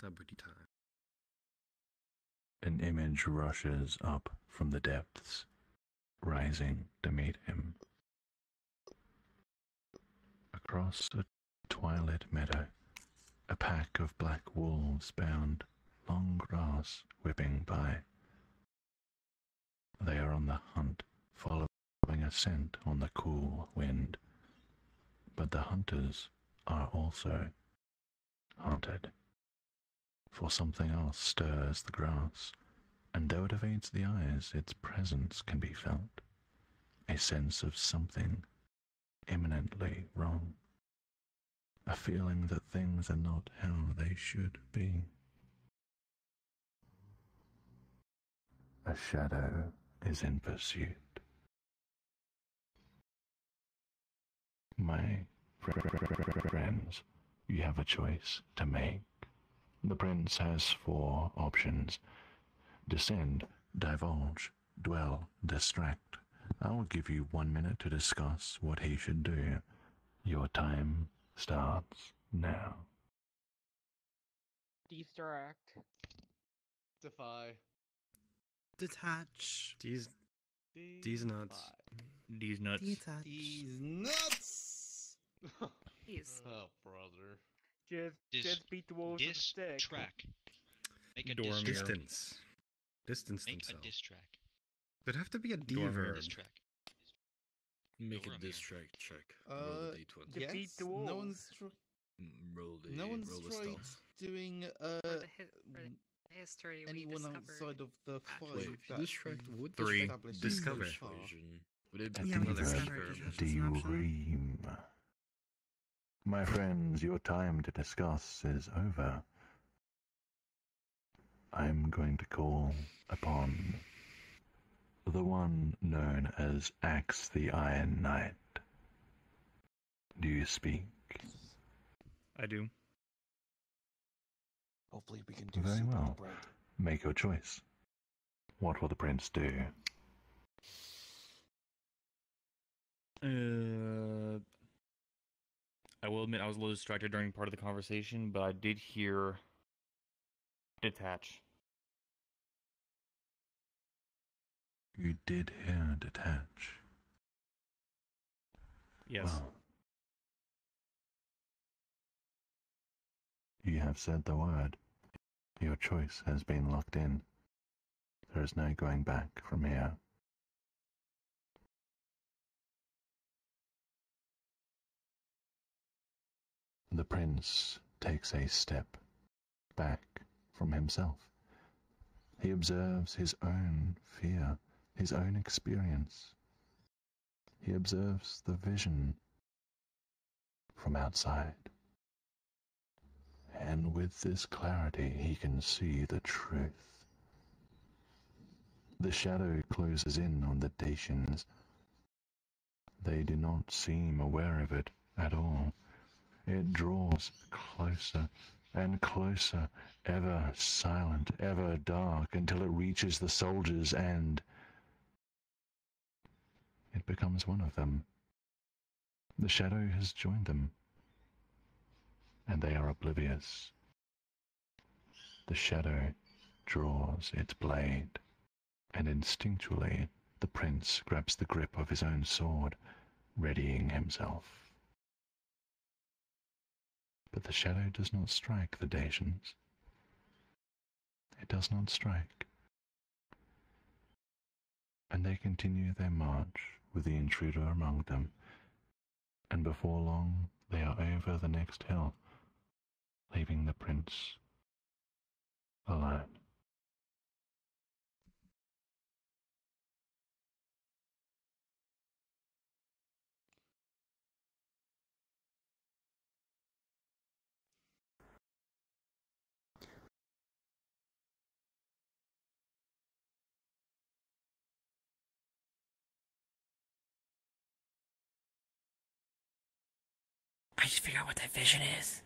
Celebrity time. An image rushes up from the depths, rising to meet him. Across a twilit meadow, a pack of black wolves bound long grass whipping by. They are on the hunt, following a scent on the cool wind. But the hunters are also hunted for something else stirs the grass, and though it evades the eyes, its presence can be felt. A sense of something imminently wrong. A feeling that things are not how they should be. A shadow is in pursuit. My friends, you have a choice to make. The prince has four options descend, divulge, dwell, distract. I will give you one minute to discuss what he should do. Your time starts now. Distract. Defy. Detach. These, these nuts. These nuts. Detach. He's nuts. He's. oh, brother. Just, Dis- just beat the wolves with a stick. Track. Make a Dormir. diss track. Distance. Distance Make a themselves. diss track. It'd have to be a D Dormir. verb. Diss track. Make Dormir. a diss track check. Uh, roll a d20. Defeat yes, the no wolves. one's tr- Mm, Roll the no one's roll the tried stealth. doing uh For the, hi- for the history we anyone discovered. outside of the five. Wait, that distract we've would Three. established discover. so far. Would it At be the another verb, key verb? do you ream? My friends, your time to discuss is over. I'm going to call upon the one known as Axe the Iron Knight. Do you speak? I do. Hopefully, we can do Very soup the well. bread. Make your choice. What will the prince do? Uh, I will admit I was a little distracted during part of the conversation, but I did hear detach. You did hear detach. Yes. Well, you have said the word. Your choice has been locked in. There is no going back from here. The prince takes a step back from himself. He observes his own fear, his own experience. He observes the vision from outside. And with this clarity, he can see the truth. The shadow closes in on the Dacians. They do not seem aware of it at all. It draws closer and closer, ever silent, ever dark, until it reaches the soldiers and it becomes one of them. The shadow has joined them, and they are oblivious. The shadow draws its blade, and instinctually the prince grabs the grip of his own sword, readying himself. But the shadow does not strike the Dacians. It does not strike. And they continue their march with the intruder among them, and before long they are over the next hill, leaving the prince alone. I just figure out what that vision is.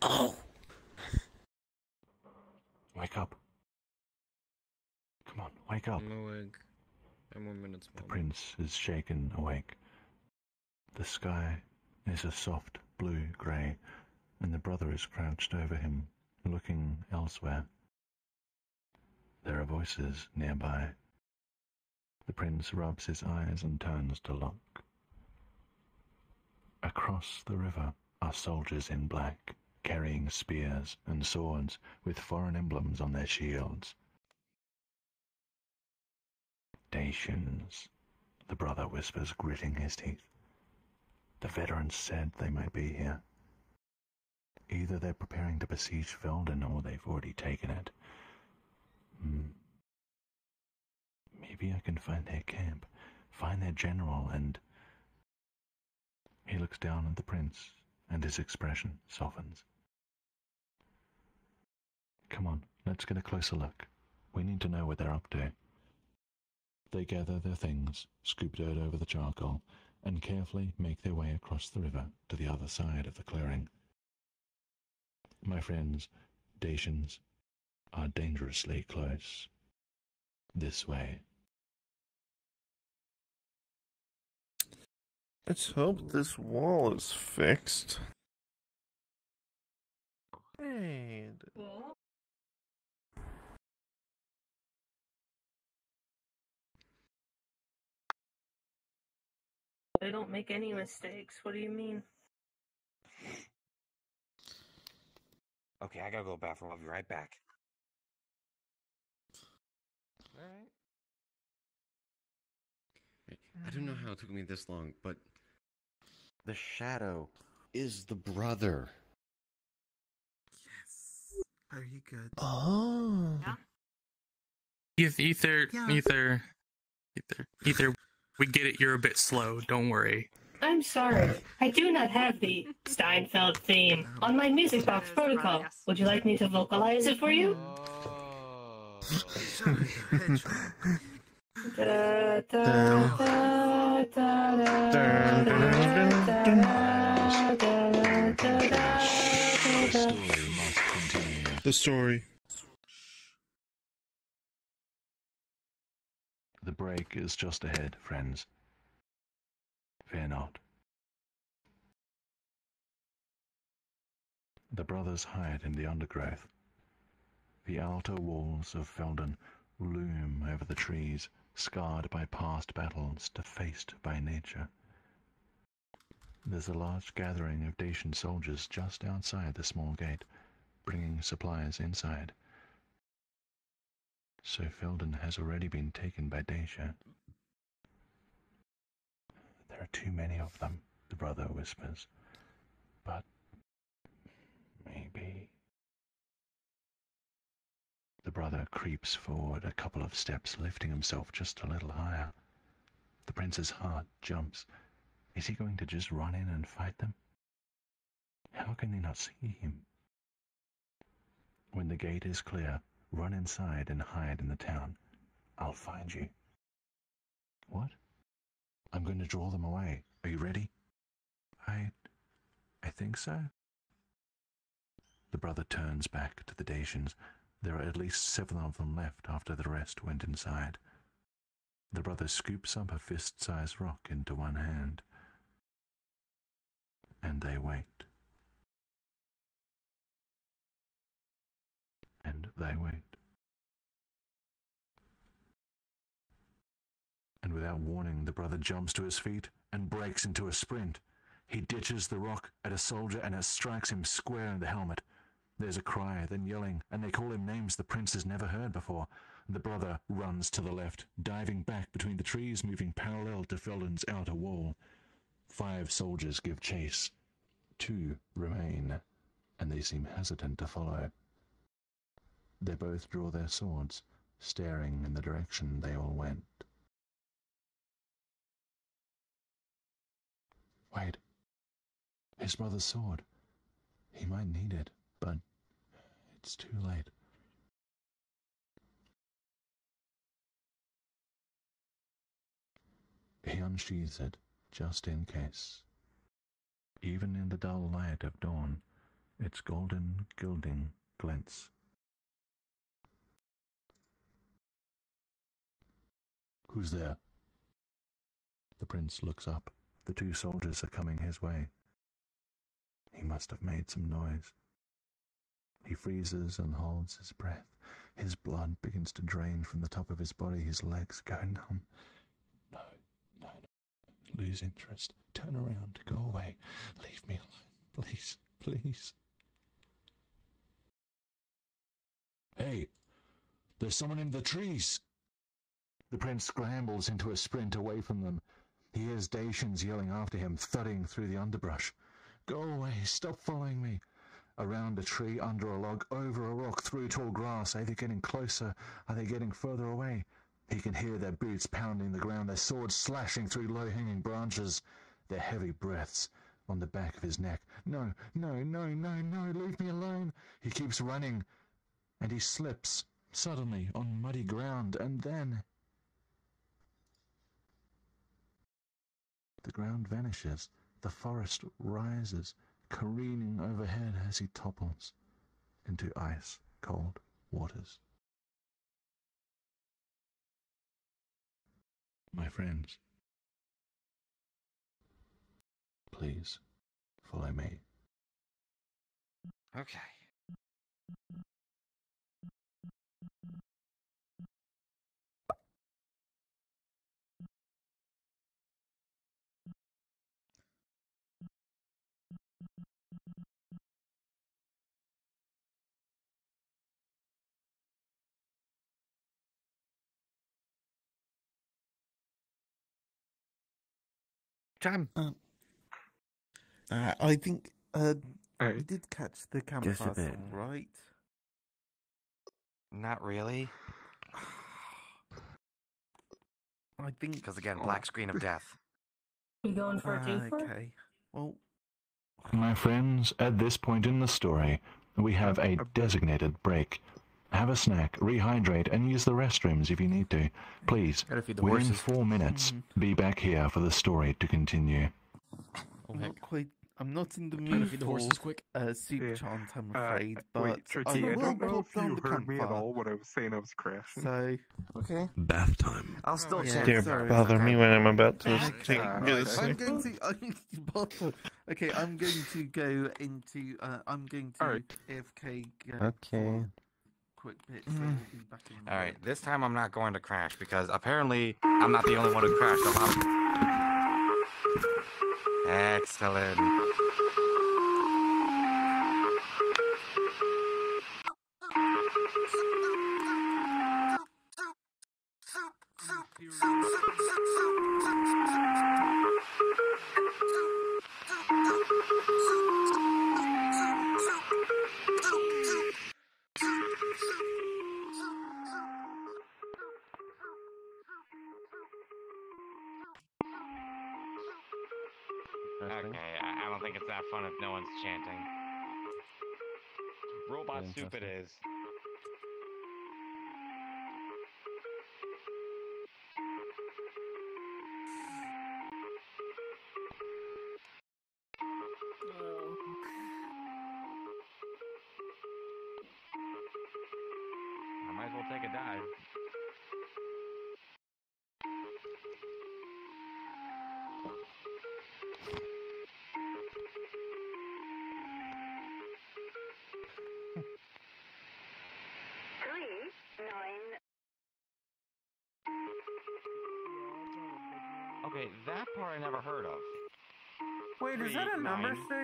Oh! Wake up. Come on, wake up. I'm awake. Five more minutes, The prince is shaken awake. The sky is a soft blue grey, and the brother is crouched over him, looking elsewhere. There are voices nearby. The prince rubs his eyes and turns to look. Across the river are soldiers in black, carrying spears and swords with foreign emblems on their shields. Dacians, the brother whispers, gritting his teeth. The veterans said they might be here. Either they're preparing to besiege Felden or they've already taken it. Hmm. Maybe I can find their camp, find their general, and. He looks down at the prince, and his expression softens. Come on, let's get a closer look. We need to know what they're up to. They gather their things, scoop dirt over the charcoal, and carefully make their way across the river to the other side of the clearing. My friends, Dacians are dangerously close. This way. Let's hope this wall is fixed. And They don't make any mistakes. What do you mean? Okay, I gotta go to the bathroom. I'll be right back. Alright. I don't know how it took me this long, but the shadow is the brother. Yes. Very good. Oh. Ether, ether, Yeah. ether, ether, ether. We get it. You're a bit slow. Don't worry. I'm sorry. I do not have the Seinfeld theme on my music box protocol. Would you like me to vocalize it for you? The story. The break is just ahead, friends. Fear not. The brothers hide in the undergrowth. The outer walls of Felden loom over the trees scarred by past battles, defaced by nature. There's a large gathering of Dacian soldiers just outside the small gate, bringing supplies inside. So Felden has already been taken by Dacia. There are too many of them, the brother whispers. But maybe. The brother creeps forward a couple of steps, lifting himself just a little higher. The prince's heart jumps. Is he going to just run in and fight them? How can they not see him? When the gate is clear, run inside and hide in the town. I'll find you. What? I'm going to draw them away. Are you ready? I. I think so. The brother turns back to the Dacians. There are at least seven of them left after the rest went inside. The brother scoops up a fist sized rock into one hand. And they wait. And they wait. And without warning, the brother jumps to his feet and breaks into a sprint. He ditches the rock at a soldier and it strikes him square in the helmet. There's a cry, then yelling, and they call him names the prince has never heard before. The brother runs to the left, diving back between the trees, moving parallel to Felden's outer wall. Five soldiers give chase. Two remain, and they seem hesitant to follow. They both draw their swords, staring in the direction they all went. Wait. His brother's sword. He might need it, but it's too late. He unsheathes it, just in case. Even in the dull light of dawn, its golden gilding glints. Who's there? The prince looks up. The two soldiers are coming his way. He must have made some noise. He freezes and holds his breath. His blood begins to drain from the top of his body. His legs go numb. No, no, no. Lose interest. Turn around. Go away. Leave me alone. Please, please. Hey, there's someone in the trees. The prince scrambles into a sprint away from them. He hears Dacians yelling after him, thudding through the underbrush. Go away, stop following me. Around a tree, under a log, over a rock, through tall grass. Are they getting closer? Are they getting further away? He can hear their boots pounding the ground, their swords slashing through low hanging branches, their heavy breaths on the back of his neck. No, no, no, no, no, leave me alone. He keeps running, and he slips suddenly on muddy ground, and then. The ground vanishes. The forest rises, careening overhead as he topples. into ice cold waters. My friends, please follow me. Okay. Jam. Uh, I think uh, Alright. we did catch the Just a campfire song, right? Not really. I think Because again, black screen of death. We going for a Ah, okay. Well, My friends, at this point in the story, we have a designated break. Have a snack, rehydrate, and use the restrooms if you need to. Please, Gotta feed the within horses. four minutes, be back here for the story to continue. I'm not quite. I'm not in the Trying to mood feed the for horses quick. uh, soup Yeah. chant. I'm Uh, afraid, but wait, Trixie, I I will don't know pop if you the heard me at all when I was saying I was crashing. So okay. Bath time. I'll still Yeah, chant. sorry. Dare sorry, bother okay. me when I'm about to Uh, take uh, okay. I'm going to. I'm going to. Okay, I'm going to go into. Uh, I'm going to Alright. AFK. Go Okay. Quick bit. So mm. we'll be back in a All right, this time I'm not going to crash because apparently I'm not the only one who crashed. A lot of- Excellent.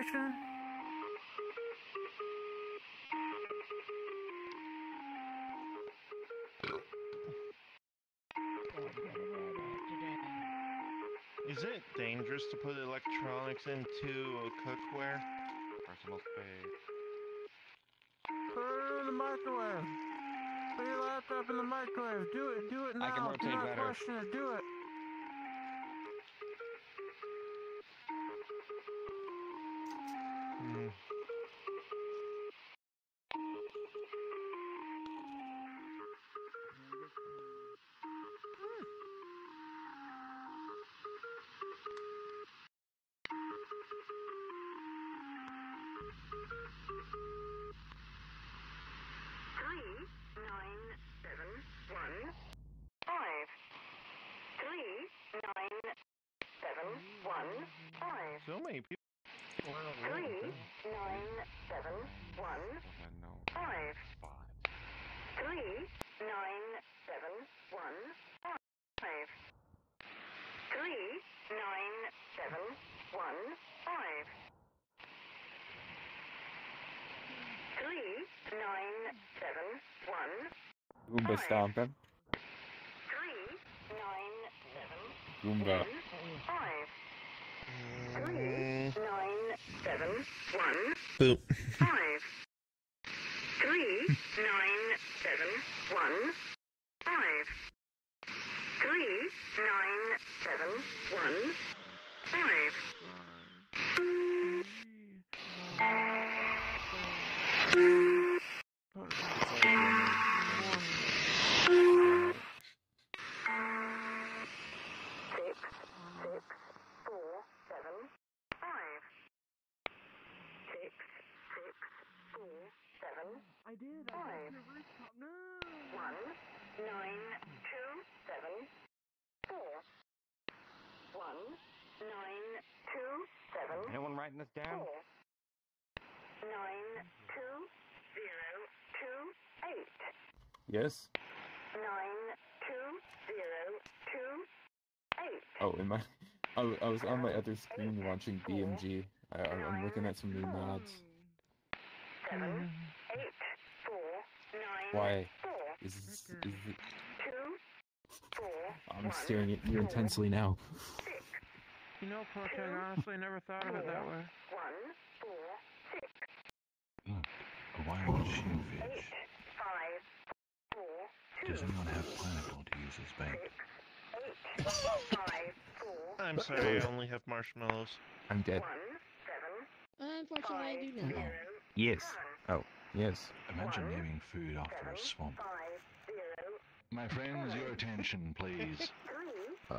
Number Is it dangerous to put electronics into a cookware? Personal space. Put it in the microwave. Put your laptop in the microwave. Do it. Do it now. I can Do not better. question it. Do it. Stomping. three nine seven Goomba. five. Three nine seven one Boop. five. Three nine seven one five. Three nine seven one five. Six six four seven five. Six six four seven I did. I Five. went to the rooftop. No. One, nine, two, seven, four. One, nine, two, seven, Anyone writing this down? four. Nine, two, zero, two, eight. Yes. Nine, two, zero, two, eight. Oh, in my, I, w- I was on my other screen watching BMG. I, I- I'm looking at some new mods. Seven, hmm. eight, four, nine, Why? four, Is, is it, two, four, I'm staring at you intensely now. You know, Poach, I honestly never thought of it that way. one, four, six, Look, a wild shellfish. five, four, Does anyone have pineapple to use as bait? eight, five, four, I'm sorry, I only have marshmallows. I'm dead. Unfortunately, I do know. Yes. Oh, yes. Imagine naming food after a swamp. My friends, your attention, please. Uh,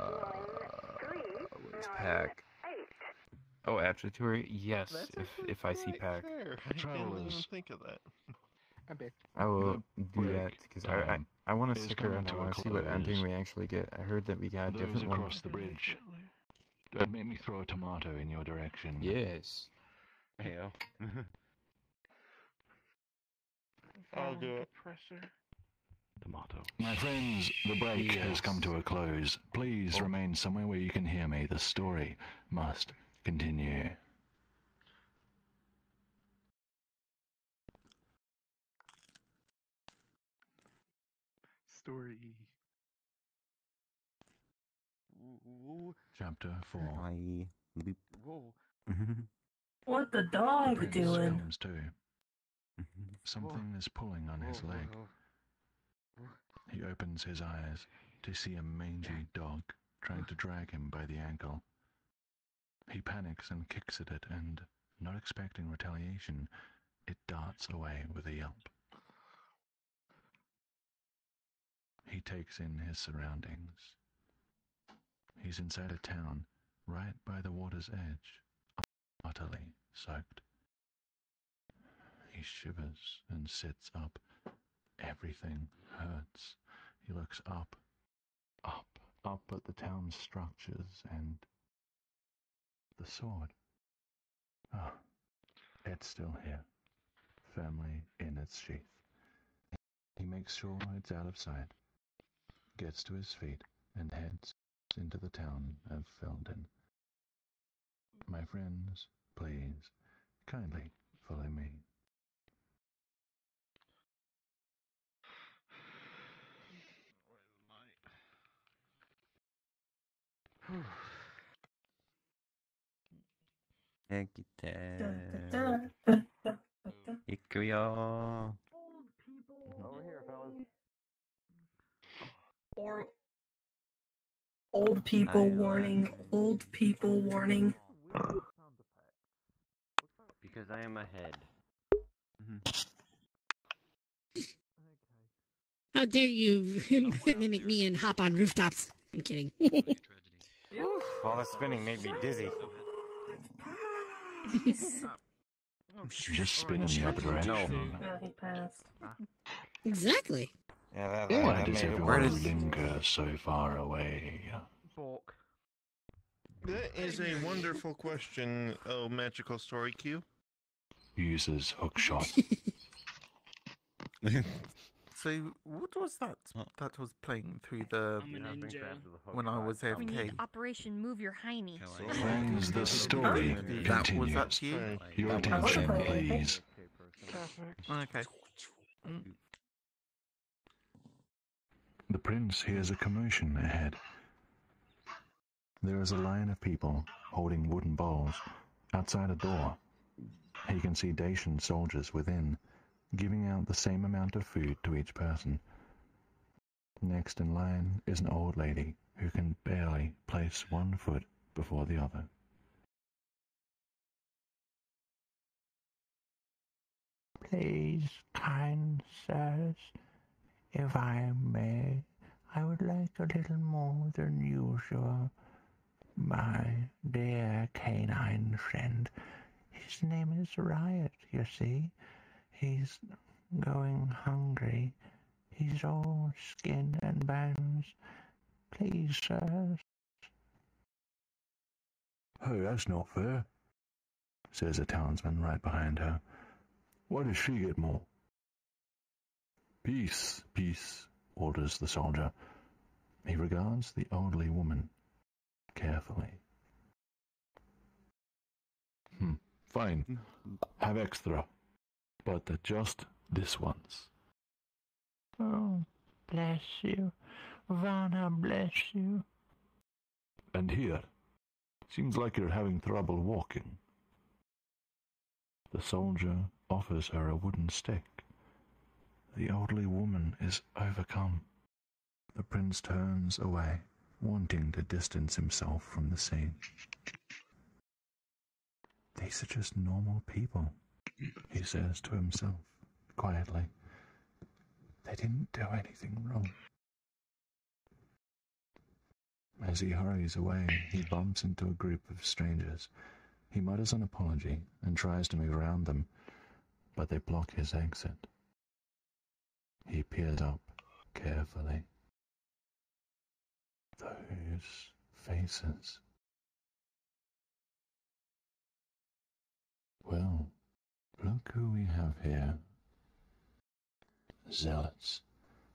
where's Pack? Oh, Aptitude? Yes, That's if if I see Pack. Fair. I didn't even Travelers. think of that. I bet. I will do that because I, I, time I want to stick around. I to want to see what ending close. we actually get. I heard that we got a Those different one. across the bridge. Don't make me throw a tomato in your direction. Yes. Heyo. I'll do it. Pressure. Tomato. My friends, the break has come to a close. Please oh. remain somewhere where you can hear me. The story must continue. Story. Chapter 4. I boop. Whoa. What the dog Prince doing? comes to. Something is pulling on his leg. He opens his eyes to see a mangy dog trying to drag him by the ankle. He panics and kicks at it, and, not expecting retaliation, it darts away with a yelp. He takes in his surroundings. He's inside a town, right by the water's edge, utterly soaked. He shivers and sits up. Everything hurts. He looks up, up, up at the town's structures and the sword. Ah, it's still here, firmly in its sheath. He makes sure it's out of sight, gets to his feet, and heads into the town of Felden. My friends, please, kindly follow me. Ekite. Ikuyo. Over here, fellas. Or old people warning. Old people warning. Because I am ahead. How dare you mimic me and hop on rooftops? I'm kidding. All the spinning made me dizzy. Just spin in the other direction. Yeah, he passed. exactly. Yeah, that, that, Why that does everyone worse. linger so far away? Bulk. That is a wonderful question, oh magical story Q. Uses hookshot. So, what was that that was playing through the I'm a ninja. when I was We need Operation Move Your Hiney. Friends, the story That was continues. that you? Your attention, please. Okay. Mm. The prince hears a commotion ahead. There is a line of people holding wooden bowls outside a door. He can see Dacian soldiers within, giving out the same amount of food to each person. Next in line is an old lady who can barely place one foot before the other. Please, kind sirs, if I may, I would like a little more than usual. My dear canine friend, his name is Riot, you see. He's going hungry. He's all skin and bones. Please, sir. Hey, that's not fair, says a townsman right behind her. Why does she get more? Peace, peace, orders the soldier. He regards the elderly woman carefully. Hmm, fine. Have extra. But just this once. Oh, bless you. Vanna bless you. And here. Seems like you're having trouble walking. The soldier offers her a wooden stick. The elderly woman is overcome. The prince turns away, wanting to distance himself from the scene. These are just normal people, he says to himself, quietly. They didn't do anything wrong. As he hurries away, he bumps into a group of strangers. He mutters an apology and tries to move around them, but they block his exit. He peered up carefully. Those faces. Well, look who we have here. Zealots.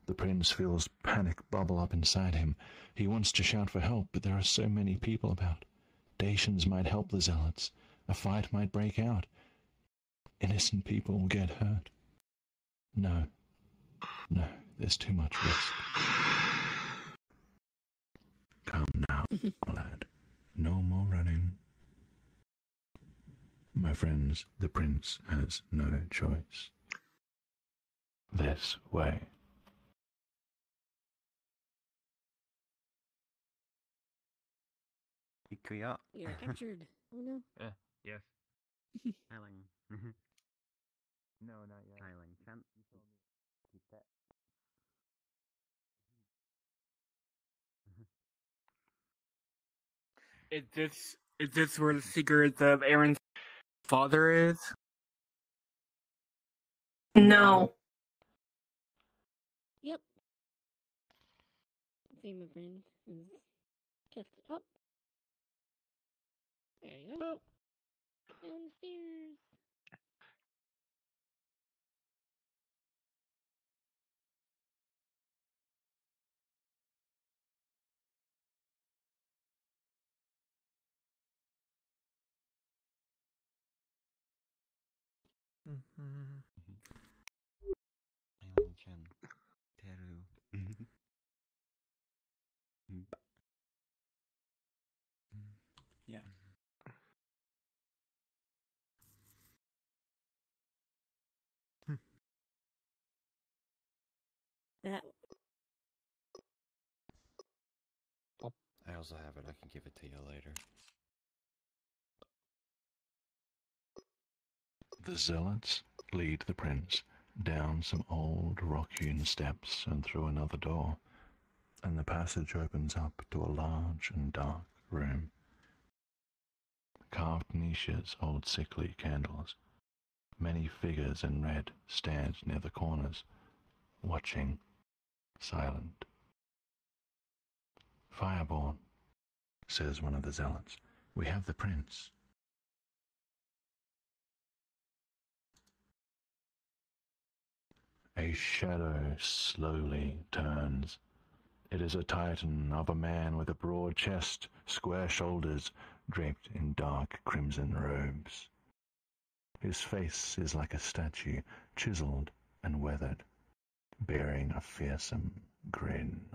The prince feels panic bubble up inside him. He wants to shout for help, but there are so many people about. Dacians might help the zealots. A fight might break out. Innocent people will get hurt. No. No, there's too much risk. Come now, lad. No more running. My friends, the prince has no choice. This way. Ikuya. You're captured. Oh no. Uh, yes. Hiling. no, not yet. Hiling. Can't Is this is this where the secret of Aaron's father is? No. Yep. See my friend is just up. There you go. Down the stairs. Hiling Chan. Teru. Yeah. That I also have it. I can give it to you later. The zealots lead the prince down some old rock-hewn steps and through another door, and the passage opens up to a large and dark room. Carved niches hold sickly candles. Many figures in red stand near the corners, watching, silent. Fireborn, says one of the zealots. We have the prince. A shadow slowly turns. It is a titan of a man with a broad chest, square shoulders, draped in dark crimson robes. His face is like a statue, chiseled and weathered, bearing a fearsome grin.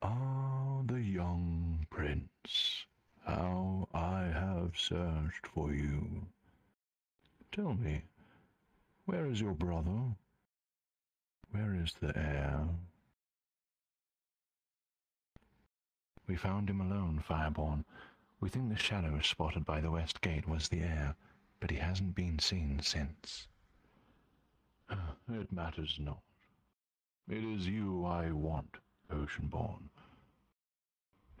Ah, the young prince, how I have searched for you. Tell me, where is your brother? Where is the heir? We found him alone, Fireborn. We think the shadow spotted by the west gate was the heir, but he hasn't been seen since. It matters not. It is you I want, Oceanborn.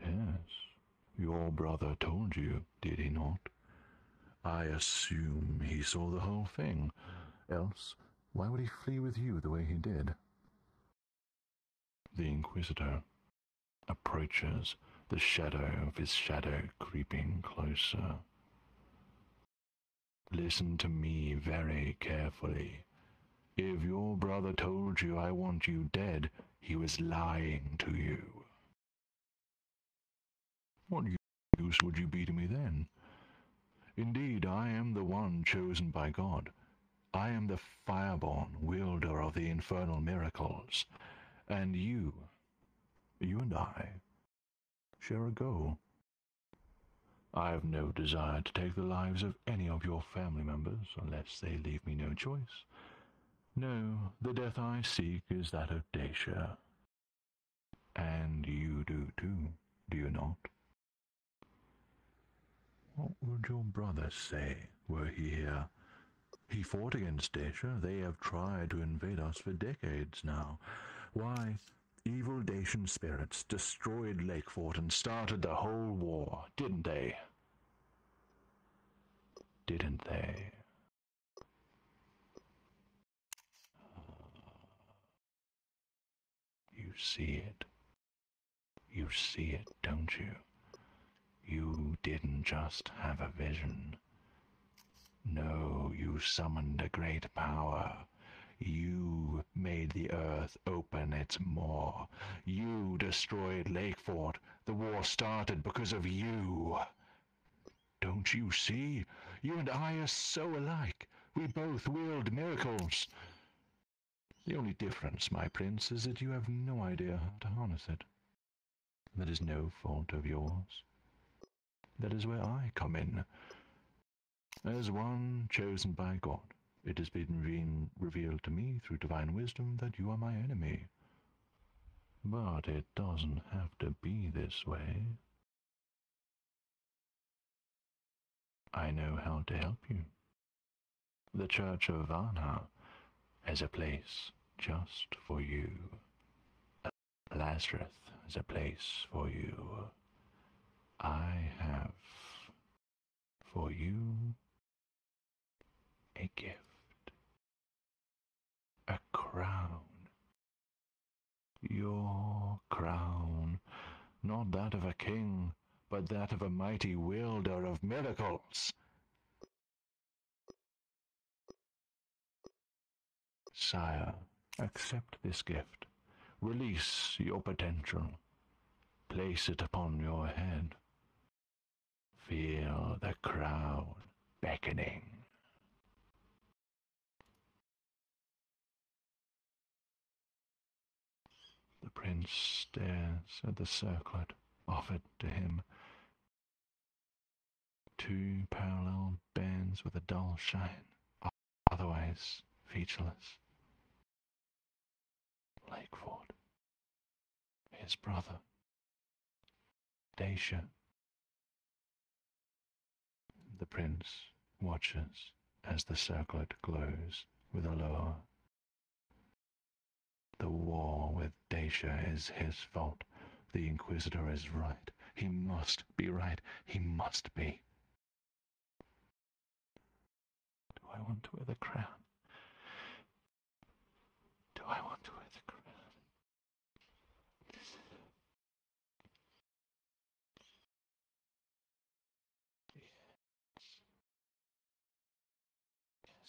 Yes, your brother told you, did he not? I assume he saw the whole thing. Else, why would he flee with you the way he did? The Inquisitor approaches, the shadow of his shadow creeping closer. Listen to me very carefully. If your brother told you I want you dead, he was lying to you. What use would you be to me then? Indeed, I am the one chosen by God. I am the fireborn wielder of the infernal miracles. And you, you and I, share a goal. I have no desire to take the lives of any of your family members unless they leave me no choice. No, the death I seek is that of Dacia. And you do too, do you not? What would your brother say were he here? He fought against Dacia. They have tried to invade us for decades now. Why, evil Dacian spirits destroyed Lakefort and started the whole war, didn't they? Didn't they? You see it. You see it, don't you? You didn't just have a vision. No, you summoned a great power. You made the earth open its maw. You destroyed Lakefort. The war started because of you. Don't you see? You and I are so alike. We both wield miracles. The only difference, my prince, is that you have no idea how to harness it. That is no fault of yours. That is where I come in. As one chosen by God, it has been revealed to me through divine wisdom that you are my enemy. But it doesn't have to be this way. I know how to help you. The Church of Varna has a place just for you. Lazarus has a place for you. I have for you a gift, a crown. Your crown, not that of a king, but that of a mighty wielder of miracles. Sire, accept this gift. Release your potential. Place it upon your head. Feel the crown beckoning. The prince stares at the circlet offered to him. Two parallel bands with a dull shine, otherwise featureless. Lakefort, his brother, Dacia. The prince watches as the circlet glows with a lower. The war with Dacia is his fault. The Inquisitor is right. He must be right. He must be. Do I want to wear the crown? Do I want to wear the crown?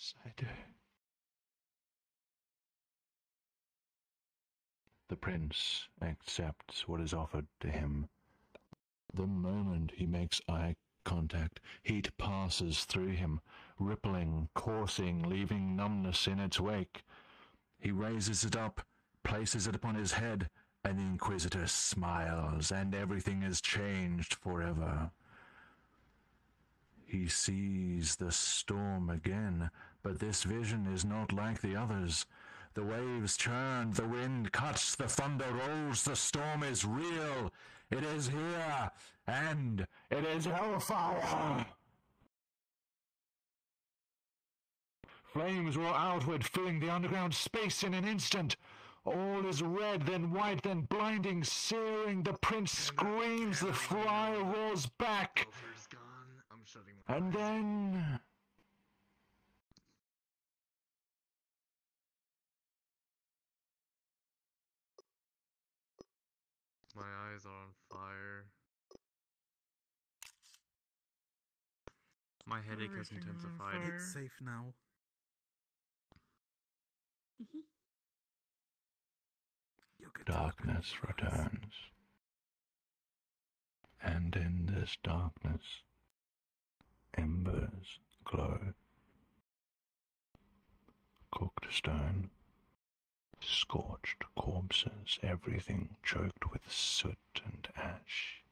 Yes, I do. The prince accepts what is offered to him. The moment he makes eye contact, heat passes through him, rippling, coursing, leaving numbness in its wake. He raises it up, places it upon his head, and the Inquisitor smiles, and everything is changed forever. He sees the storm again, but this vision is not like the others. The waves churn, the wind cuts, the thunder rolls, the storm is real. It is here, and it is hellfire. Flames roar outward, filling the underground space in an instant. All is red, then white, then blinding, searing. The prince screams, the fire roars back. Buffer's gone. I'm shutting And then. Eyes are on fire. My headache has intensified. It's safe now. Darkness returns. And in this darkness, embers glow. Cooked stone, scorched corpses, everything choked with soot and ash.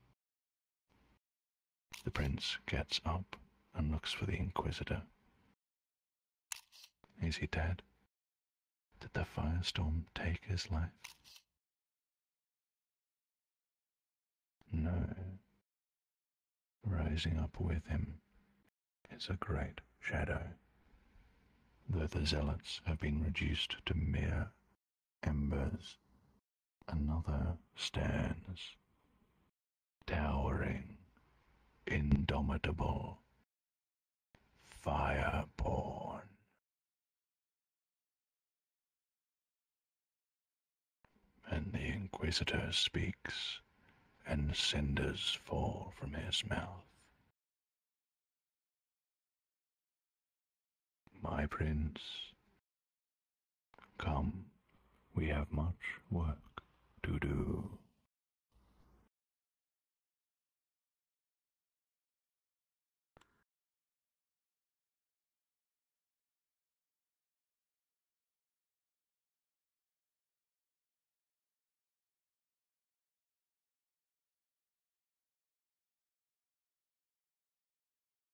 The prince gets up and looks for the Inquisitor. Is he dead? Did the firestorm take his life? No. Rising up with him is a great shadow, though the zealots have been reduced to mere embers. Another stands, towering, indomitable, fireborn. And the Inquisitor speaks, and cinders fall from his mouth. My prince, come, we have much work to do.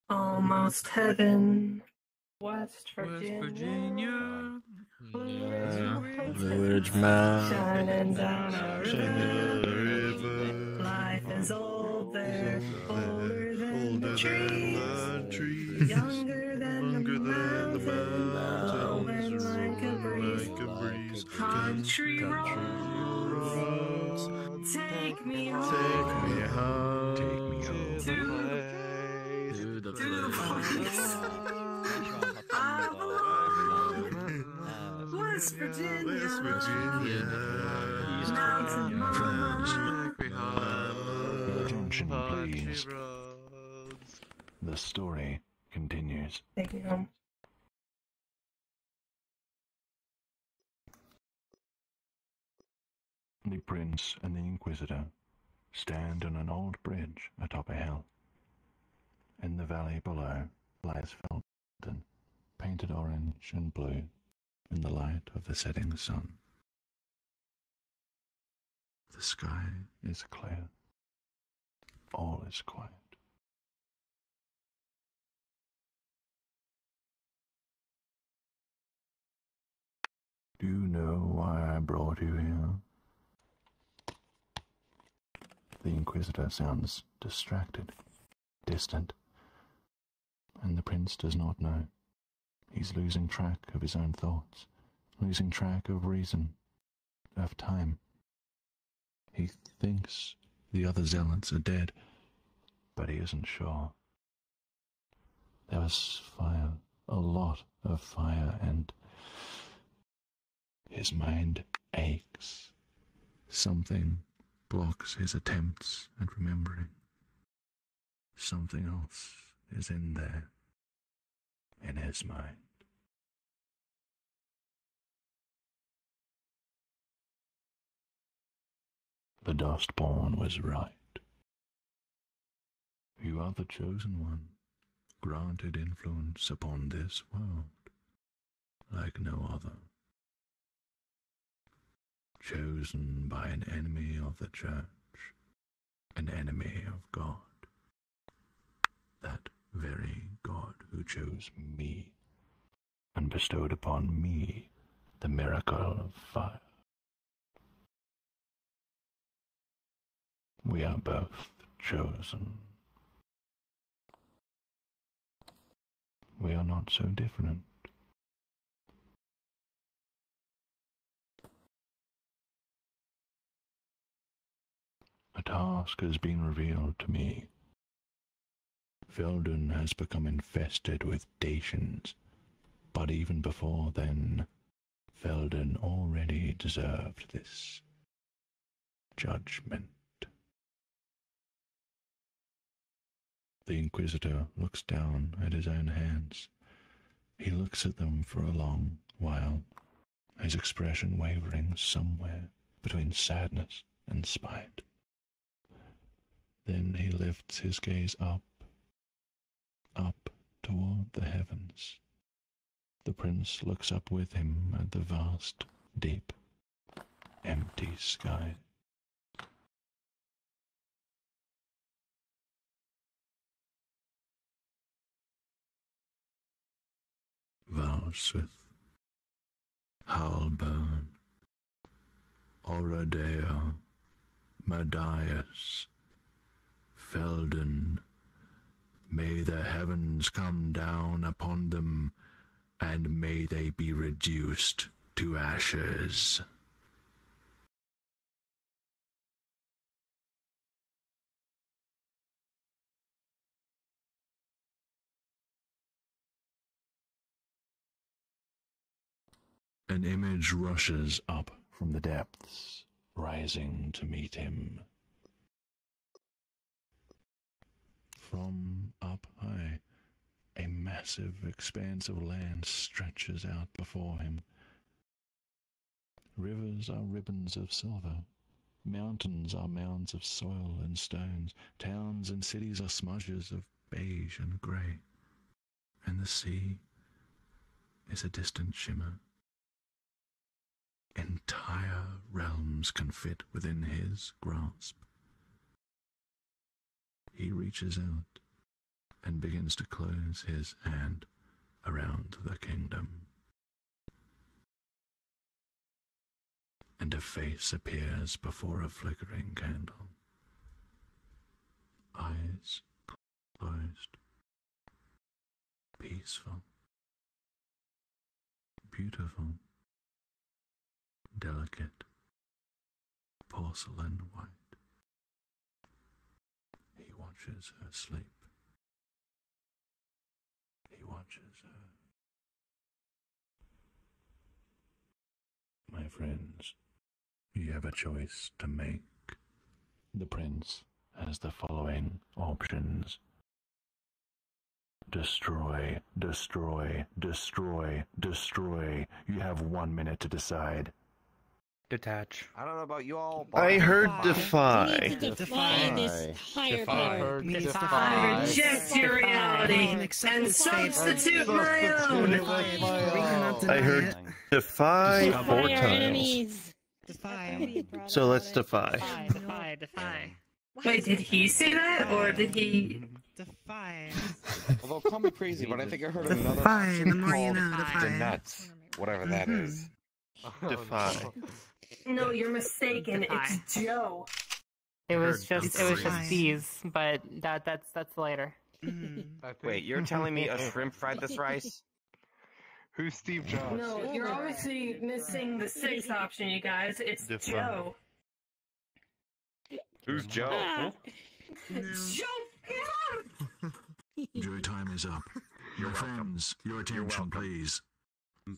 Almost heaven. West Virginia. Virginia. Village man. Shining down a river. Life is old there, older than the trees, younger than the mountains, rolling like a breeze. Country roads, take me home. Take me home. Take me home. To, To the to the place. West Virginia. West Virginia. Mountain mama. Attention, please. The story continues. Take me home. The prince and the inquisitor stand on an old bridge atop a hill. In the valley below lies Felden, painted orange and blue in the light of the setting sun. The sky is clear. All is quiet. Do you know why I brought you here? The Inquisitor sounds distracted, distant, and the Prince does not know. He's losing track of his own thoughts, losing track of reason, of time. He thinks the other zealots are dead, but he isn't sure. There was fire, a lot of fire, and his mind aches. Something blocks his attempts at remembering. Something else is in there, in his mind. The Dustborn was right. You are the chosen one, granted influence upon this world, like no other. Chosen by an enemy of the church, an enemy of God. That very God who chose me and bestowed upon me the miracle of fire. We are both chosen. We are not so different. A task has been revealed to me. Felden has become infested with Dacians, but even before then, Felden already deserved this judgment. The Inquisitor looks down at his own hands. He looks at them for a long while, his expression wavering somewhere between sadness and spite. Then he lifts his gaze up, up toward the heavens. The prince looks up with him at the vast, deep, empty sky. Valswith, Halburn, Oradea, Medias, Felden, may the heavens come down upon them, and may they be reduced to ashes. An image rushes up from the depths, rising to meet him. From up high, a massive expanse of land stretches out before him. Rivers are ribbons of silver. Mountains are mounds of soil and stones. Towns and cities are smudges of beige and grey. And the sea is a distant shimmer. Entire realms can fit within his grasp. He reaches out and begins to close his hand around the kingdom. And a face appears before a flickering candle. Eyes closed. Peaceful. Beautiful. Delicate. Porcelain white. He watches her sleep. He watches her. My friends, you have a choice to make. The prince has the following options. Destroy, destroy, destroy, destroy. You have one minute to decide. Detach. I don't know about you all. but I heard defy. defy. You need to defy this higher power. I reject your reality and substitute my own. I heard defy Defy four our times. enemies. Defy. So let's defy. Defy. Defy. defy. Wait, did he say that, or did he? Defy. Although call me crazy, but I think I heard of another Defy, the more you called know, the defy. nuts, whatever that Mhm. is. Defy. No, you're mistaken. It's Joe. It was Heard just it was defy. just bees, but that that's that's later. Wait, you're telling me a shrimp fried this rice? Who's Steve Jobs? No, you're obviously missing the sixth option, you guys. It's Defy. Joe. Who's Joe? Ah. Joe, Your time is up. Your friends, your attention, please.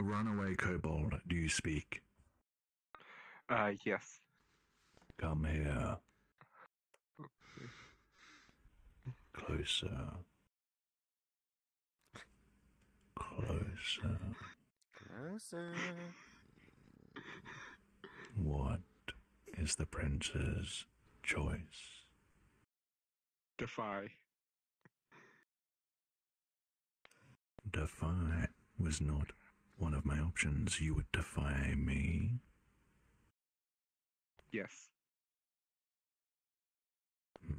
Runaway kobold, do you speak? Uh, yes. Come here. Closer. Closer. Closer. What is the prince's choice? Defy. Defy was not one of my options. You would defy me? Yes. Hmm.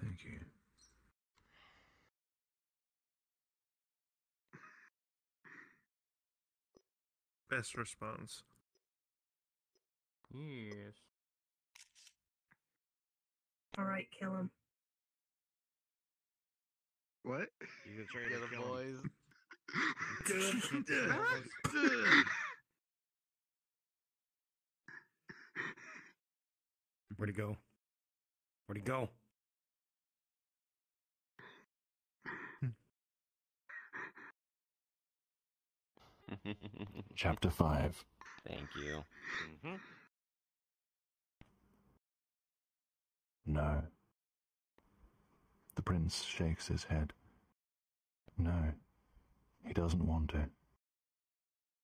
Thank you. Best response. Yes. All right, kill him. What? You can trade the boys. Where'd he go? Where'd he go? Chapter 5 Thank you. Mm-hmm. No. The prince shakes his head. No, he doesn't want to.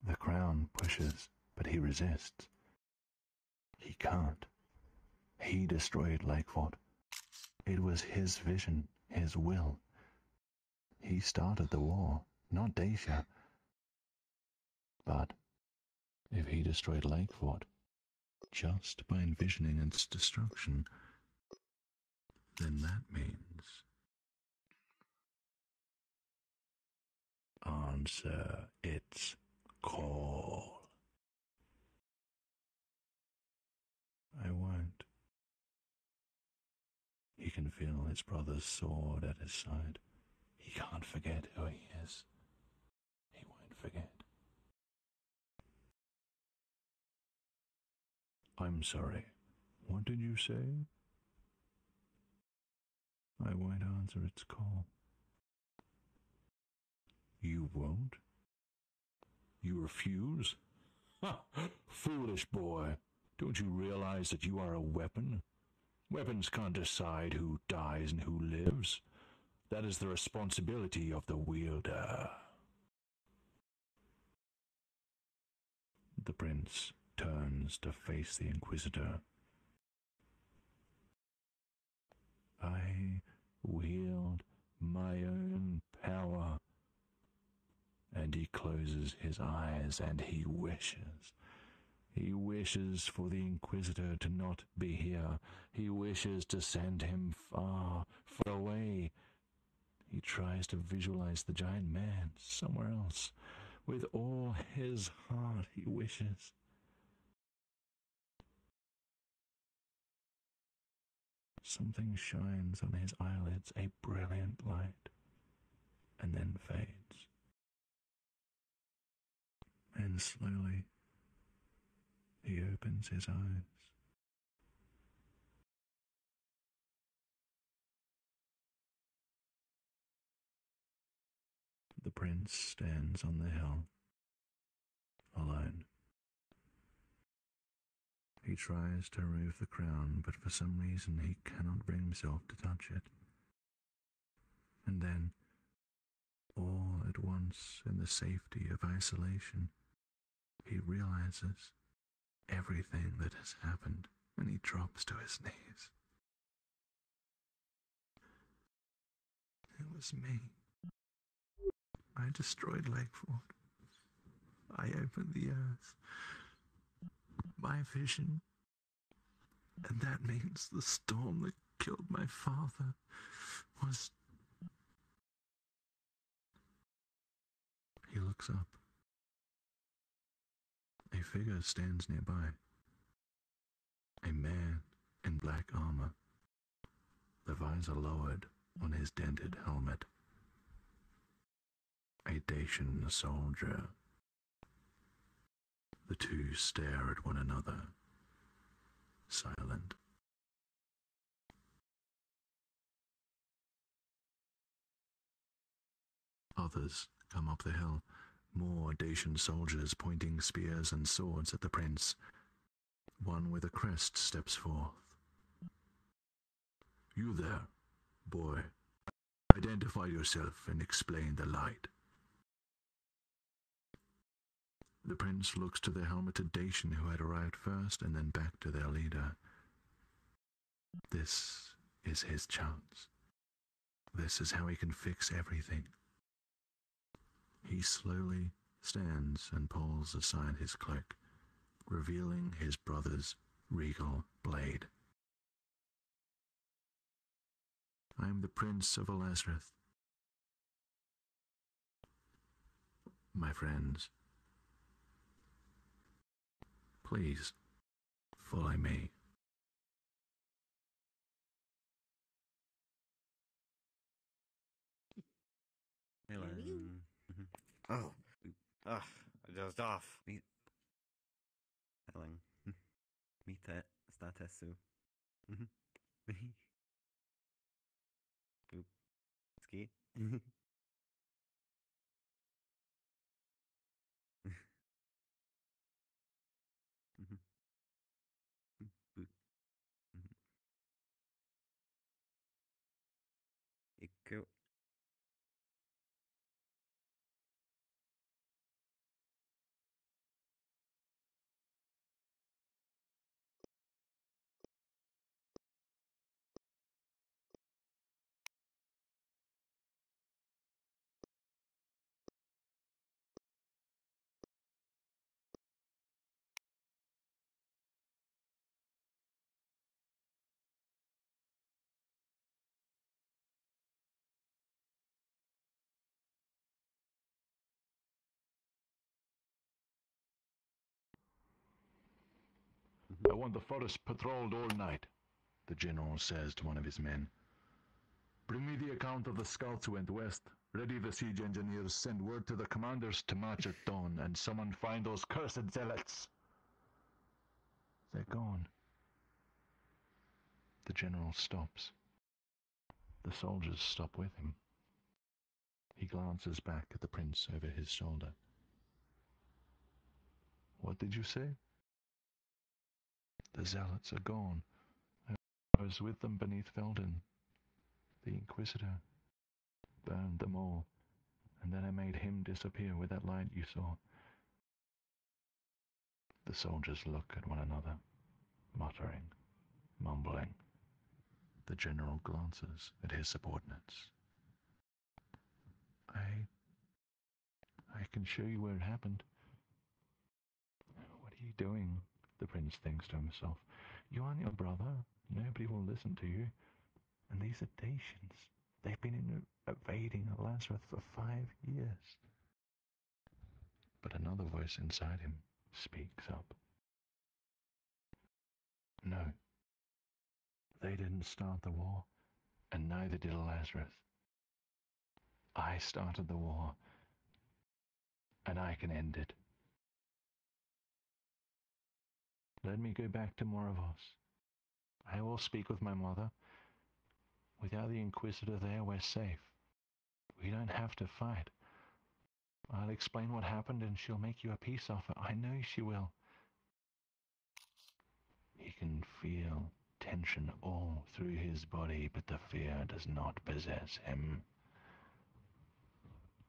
The crown pushes, but he resists. He can't. He destroyed Lakefort. It was his vision, his will. He started the war, not Dacia. But if he destroyed Lakefort, just by envisioning its destruction, then that means. Answer its call. I won't. He can feel his brother's sword at his side. He can't forget who he is. He won't forget. I'm sorry. What did you say? I won't answer its call. You won't? You refuse? Ha! Foolish boy. Don't you realize that you are a weapon? Weapons can't decide who dies and who lives. That is the responsibility of the wielder. The prince turns to face the Inquisitor. I wield my own power. And he closes his eyes and he wishes. He wishes for the Inquisitor to not be here. He wishes to send him far, far away. He tries to visualize the giant man somewhere else. With all his heart, he wishes. Something shines on his eyelids, a brilliant light, and then fades. Slowly, he opens his eyes. The prince stands on the hill, alone. He tries to remove the crown, but for some reason he cannot bring himself to touch it. And then, all at once, in the safety of isolation, he realizes everything that has happened, and he drops to his knees. It was me. I destroyed Lakefort. I opened the earth. My vision. And that means the storm that killed my father was. He looks up. A figure stands nearby. A man in black armor, the visor lowered on his dented helmet. A Dacian soldier. The two stare at one another, silent. Others come up the hill, more Dacian soldiers pointing spears and swords at the prince. One with a crest steps forth. You there, boy. Identify yourself and explain the light. The prince looks to the helmeted Dacian who had arrived first and then back to their leader. This is his chance. This is how he can fix everything. He slowly stands and pulls aside his cloak, revealing his brother's regal blade. I am the Prince of Elazareth. My friends, please follow me. Helen. Oh. Ugh. I dozed off. Helen. Mite statesu. Mhm. Boop. Ski. I want the forest patrolled all night, the general says to one of his men. Bring me the account of the scouts who went west. Ready the siege engineers. Send word to the commanders to march at dawn, and someone find those cursed zealots. They're gone. The general stops. The soldiers stop with him. He glances back at the prince over his shoulder. What did you say? The zealots are gone. I was with them beneath Felden. The Inquisitor burned them all, and then I made him disappear with that light you saw. The soldiers look at one another, muttering, mumbling. The general glances at his subordinates. I. I can show you where it happened. What are you doing? The prince thinks to himself. You aren't your brother. Nobody will listen to you. And these are Dacians. They've been in, evading Lazarus for five years. But another voice inside him speaks up. No. They didn't start the war, and neither did Lazarus. I started the war, and I can end it. Let me go back to Moravos. I will speak with my mother. Without the Inquisitor there, we're safe. We don't have to fight. I'll explain what happened and she'll make you a peace offer. I know she will. He can feel tension all through his body, but the fear does not possess him.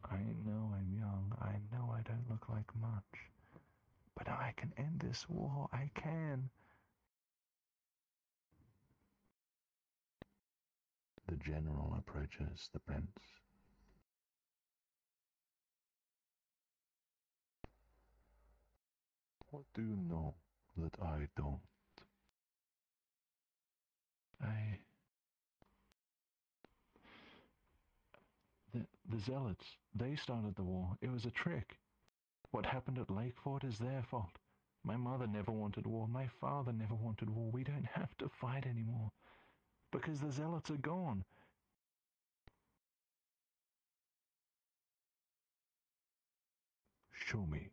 I know I'm young. I know I don't look like much. But I can end this war. I can. The general approaches the prince. What do you know that I don't? I. The, the Zealots, they started the war. It was a trick. What happened at Lakefort is their fault. My mother never wanted war. My father never wanted war. We don't have to fight anymore. Because the Zealots are gone. Show me.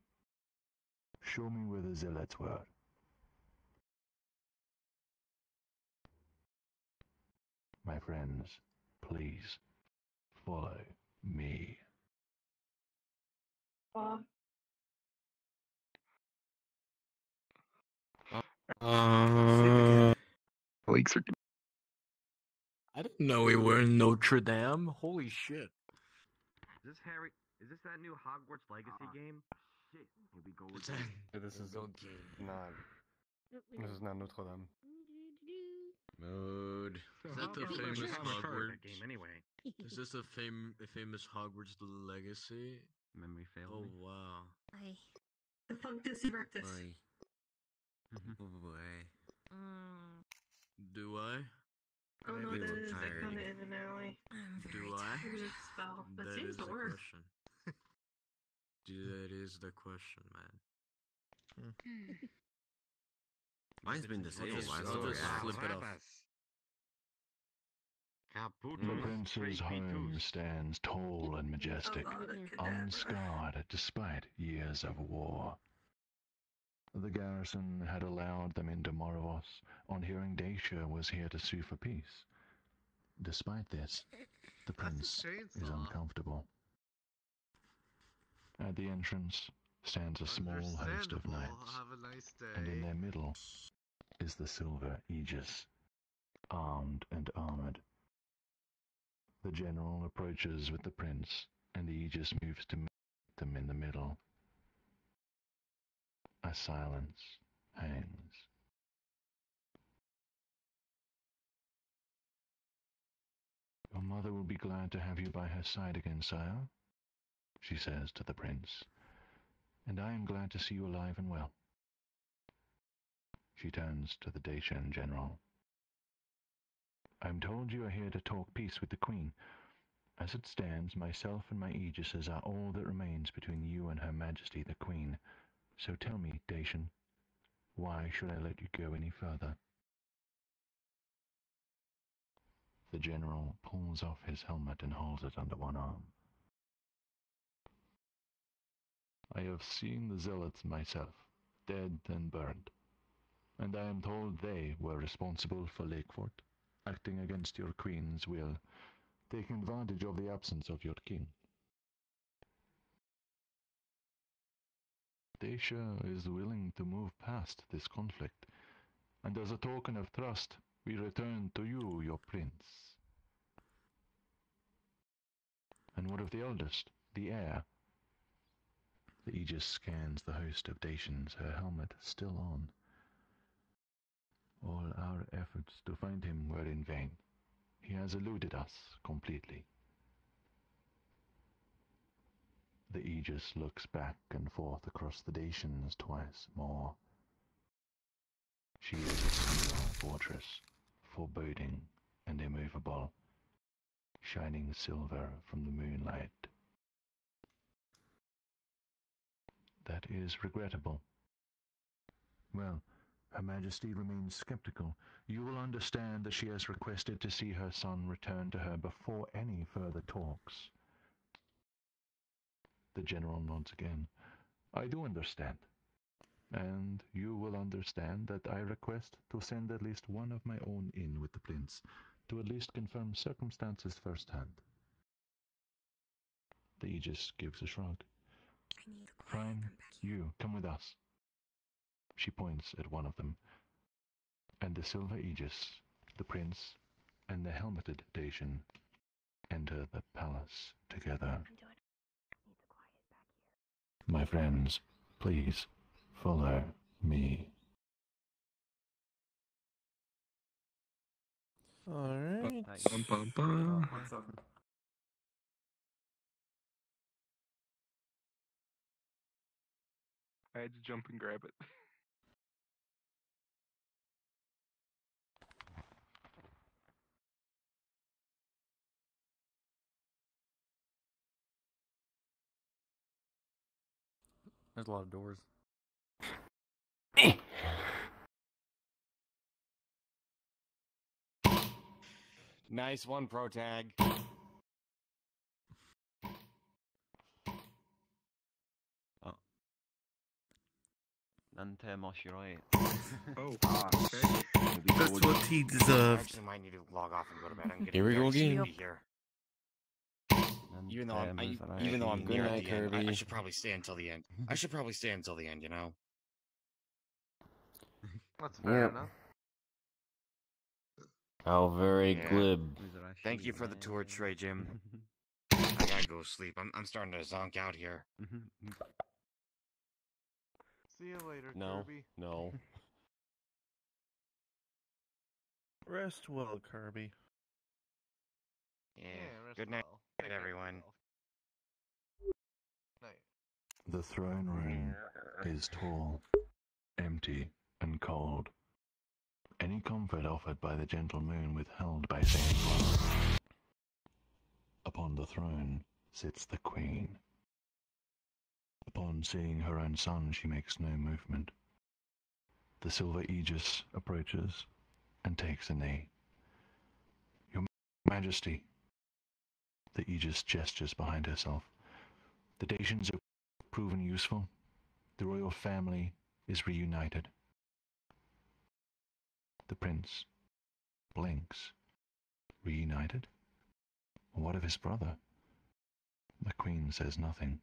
Show me where the Zealots were. My friends, please follow me. Uh, Leaks are. I didn't know we were in Notre Dame. Holy shit. Is this Harry? Is this that new Hogwarts Legacy game? Shit. Here we go It's again. a- This is Okay. not. This is not Notre Dame. Mode. So Is that the famous how Hogwarts? game anyway? Is this the fam- the famous Hogwarts Legacy? Memory failed Oh wow. I. The Punctus Erectus. Boy. Mm-hmm. Oh boy. Mm, Do I? Oh no, Maybe that I'm is like tired. kind of in and alley. I'm very Do I? Here's spell. That, That seems is to the work. question. That is the question, man. Hmm. Mine's been I'll disabled. just, Why is I'll it just react? flip it off. The prince's home stands tall and oh, majestic, unscarred despite years of war. The garrison had allowed them into Moravos on hearing Dacia was here to sue for peace. Despite this, the prince is uncomfortable. At the entrance stands a small host of knights, nice and in their middle is the silver Aegis, armed and armored. The general approaches with the prince, and the Aegis moves to meet them in the middle. A silence hangs. Your mother will be glad to have you by her side again, sire, she says to the prince, and I am glad to see you alive and well. She turns to the Dacian general. I'm told you are here to talk peace with the Queen. As it stands, myself and my Aegises are all that remains between you and Her Majesty the Queen. So tell me, Dacian, why should I let you go any further? The general pulls off his helmet and holds it under one arm. I have seen the zealots myself, dead and burned, and I am told they were responsible for Lakefort, acting against your queen's will, taking advantage of the absence of your king. Dacia is willing to move past this conflict, and as a token of trust, we return to you, your prince. And what of the eldest, the heir? The Aegis scans the host of Dacians, her helmet still on. All our efforts to find him were in vain. He has eluded us completely. The Aegis looks back and forth across the Dacians twice more. She is a steel fortress, foreboding and immovable, shining silver from the moonlight. That is regrettable. Well, Her Majesty remains skeptical. You will understand that she has requested to see her son return to her before any further talks. The general nods again. I do understand. And you will understand that I request to send at least one of my own in with the prince, to at least confirm circumstances firsthand. The Aegis gives a shrug. Fine, you, come with us. She points at one of them, and the silver Aegis, the prince, and the helmeted Dacian enter the palace together. My friends, please follow me. Alright. Bum, bum, bum. I had to jump and grab it. There's a lot of doors. nice one, Protag. Oh. Nante Moshirai. Oh, okay. That's what he deserved. Actually, might need to log off and go to bed. I'm getting Here we go again. Here. Even though I'm, I, even though I'm Good near night, the end, I, I should probably stay until the end. I should probably stay until the end. You know. That's fair Yep. enough. How very Yeah. glib. Thank you for the tour, Trey Jim. I gotta go sleep. I'm, I'm starting to zonk out here. See you later, No, Kirby. no. Rest well, Kirby. Yeah. rest Good night, well. Good everyone. Night. The throne room is tall, empty, and cold. Any comfort offered by the gentle moon withheld by Saint Paul. Upon the throne sits the queen. Upon seeing her own son, she makes no movement. The silver Aegis approaches and takes a knee. Your Majesty. The Aegis gestures behind herself. The Dacians have proven useful. The royal family is reunited. The prince blinks. Reunited? What of his brother? The queen says nothing.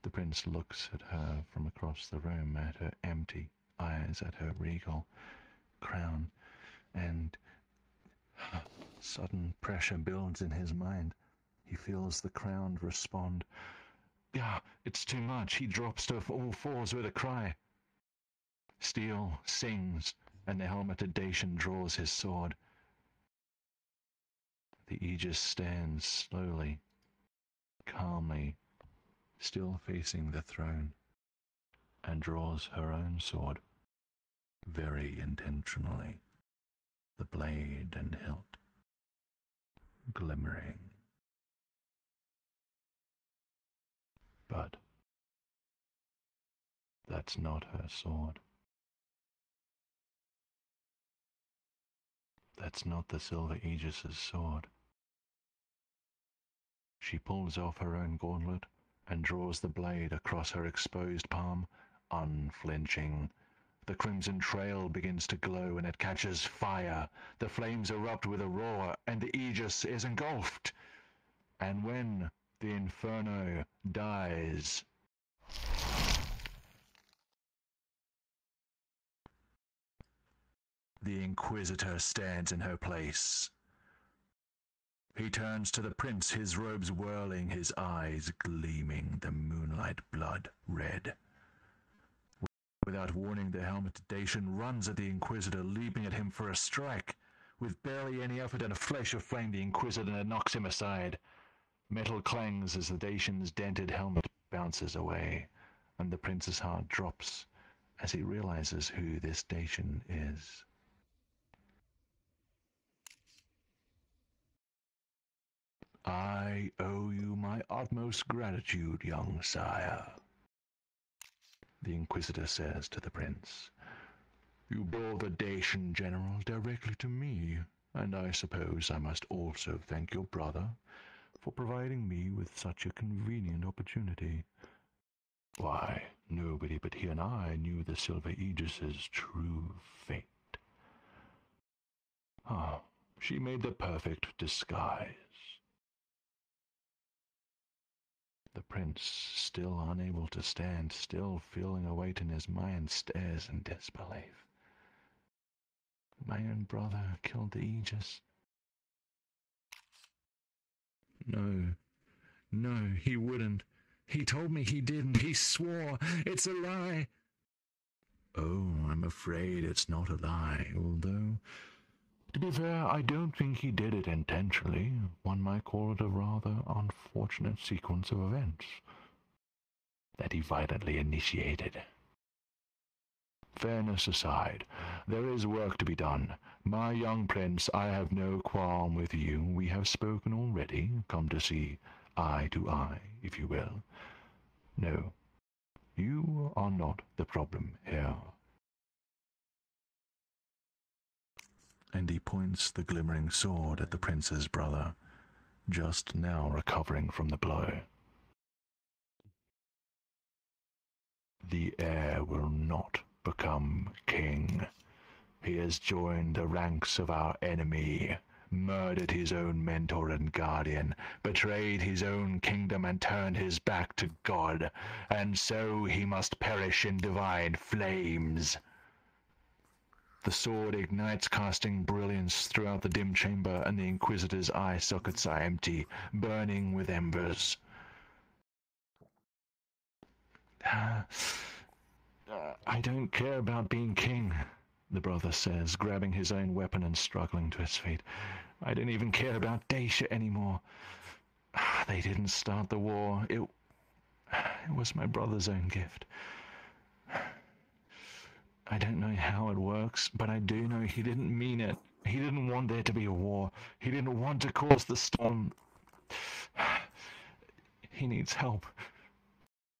The prince looks at her from across the room, at her empty eyes, at her regal crown, and sudden pressure builds in his mind. He feels the crown respond. Yeah, it's too much. He drops to all fours with a cry. Steel sings, and the helmeted Dacian draws his sword. The Aegis stands slowly, calmly, still facing the throne, and draws her own sword, very intentionally, the blade and hilt glimmering. But that's not her sword. That's not the Silver Aegis's sword. She pulls off her own gauntlet and draws the blade across her exposed palm, unflinching. The crimson trail begins to glow and it catches fire. The flames erupt with a roar and the Aegis is engulfed. And when the inferno dies, the Inquisitor stands in her place. He turns to the prince, his robes whirling, his eyes gleaming, the moonlight blood red. Without warning, the helmeted Dacian runs at the Inquisitor, leaping at him for a strike. With barely any effort and a flash of flame, the Inquisitor knocks him aside. Metal clangs as the Dacian's dented helmet bounces away, and the prince's heart drops as he realizes who this Dacian is. I owe you my utmost gratitude, young sire. The Inquisitor says to the prince, You bore the Dacian general directly to me, and I suppose I must also thank your brother for providing me with such a convenient opportunity. Why, nobody but he and I knew the Silver Aegis's true fate. Ah, she made the perfect disguise. The prince, still unable to stand, still feeling a weight in his mind, stares in disbelief. My own brother killed the Aegis. No, no, he wouldn't. He told me he didn't. He swore. It's a lie. Oh, I'm afraid it's not a lie, although, to be fair, I don't think he did it intentionally. One might call it a rather unfortunate sequence of events that he violently initiated. Fairness aside, there is work to be done. My young prince, I have no qualm with you. We have spoken already, come to see eye to eye, if you will. No, you are not the problem here. And he points the glimmering sword at the prince's brother, just now recovering from the blow. The heir will not become king. He has joined the ranks of our enemy, murdered his own mentor and guardian, betrayed his own kingdom and turned his back to God, and so he must perish in divine flames. The sword ignites, casting brilliance throughout the dim chamber, and the Inquisitor's eye sockets are empty, burning with embers. I don't care about being king, the brother says, grabbing his own weapon and struggling to his feet. I don't even care about Dacia anymore. They didn't start the war. It, it was my brother's own gift. I don't know how it works, but I do know he didn't mean it. He didn't want there to be a war. He didn't want to cause the storm. He needs help.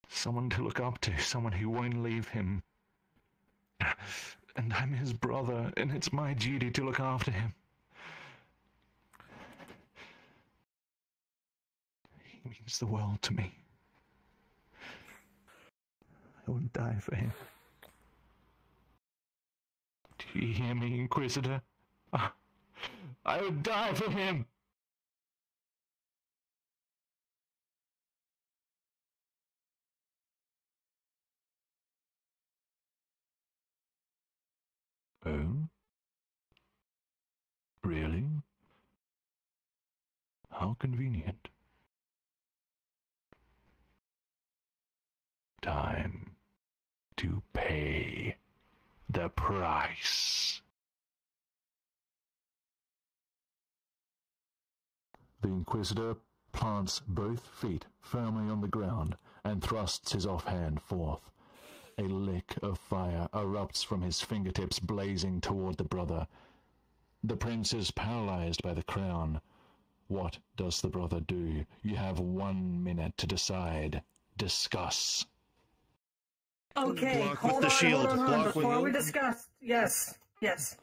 Someone to look up to, someone who won't leave him. And I'm his brother, and it's my duty to look after him. He means the world to me. I would die for him. You hear me, Inquisitor? I would die for him! Oh? Really? How convenient. Time to pay the price. The Inquisitor plants both feet firmly on the ground and thrusts his offhand forth. A lick of fire erupts from his fingertips, blazing toward the brother. The prince is paralyzed by the crown. What does the brother do? You have one minute to decide. Discuss. Okay, Block with hold the on, shield. hold on, hold on. Block Before we discuss, yes, yes.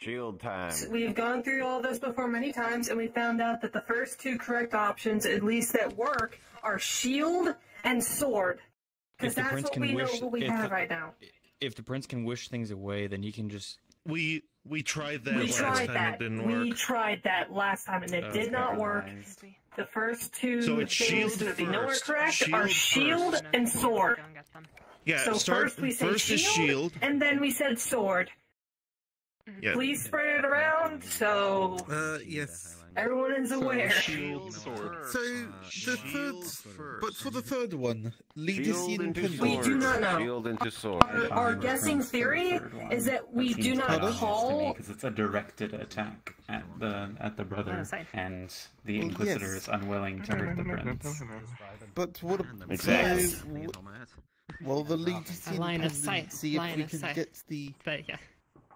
Shield time. We've gone through all this before many times, and we found out that the first two correct options, at least that work, are shield and sword. Because that's prince what we wish, know what we have the- right now. If the prince can wish things away, then he can just. We we tried that we last tried time. that. It didn't we tried that last time, and it Okay. did not work. The first two So it's things shield that we know are first. correct are Shield shield first. and sword. Yeah, so start- first we say first is shield. and then we said sword. Yeah. Please spread it around so Uh, yes. everyone is aware. Shield sword. So the third, but for the third one, lead us in into Pindle. We do not know. Shield into sword. Our, our guessing theory is that we do not call. because it's a directed attack at the at the brother, Oh, and the Well, Inquisitor yes. is unwilling to hurt the mm-hmm. prince. But what? Exactly. So- well, the lead us A in line of sight, See if we can sight. get the. But yeah.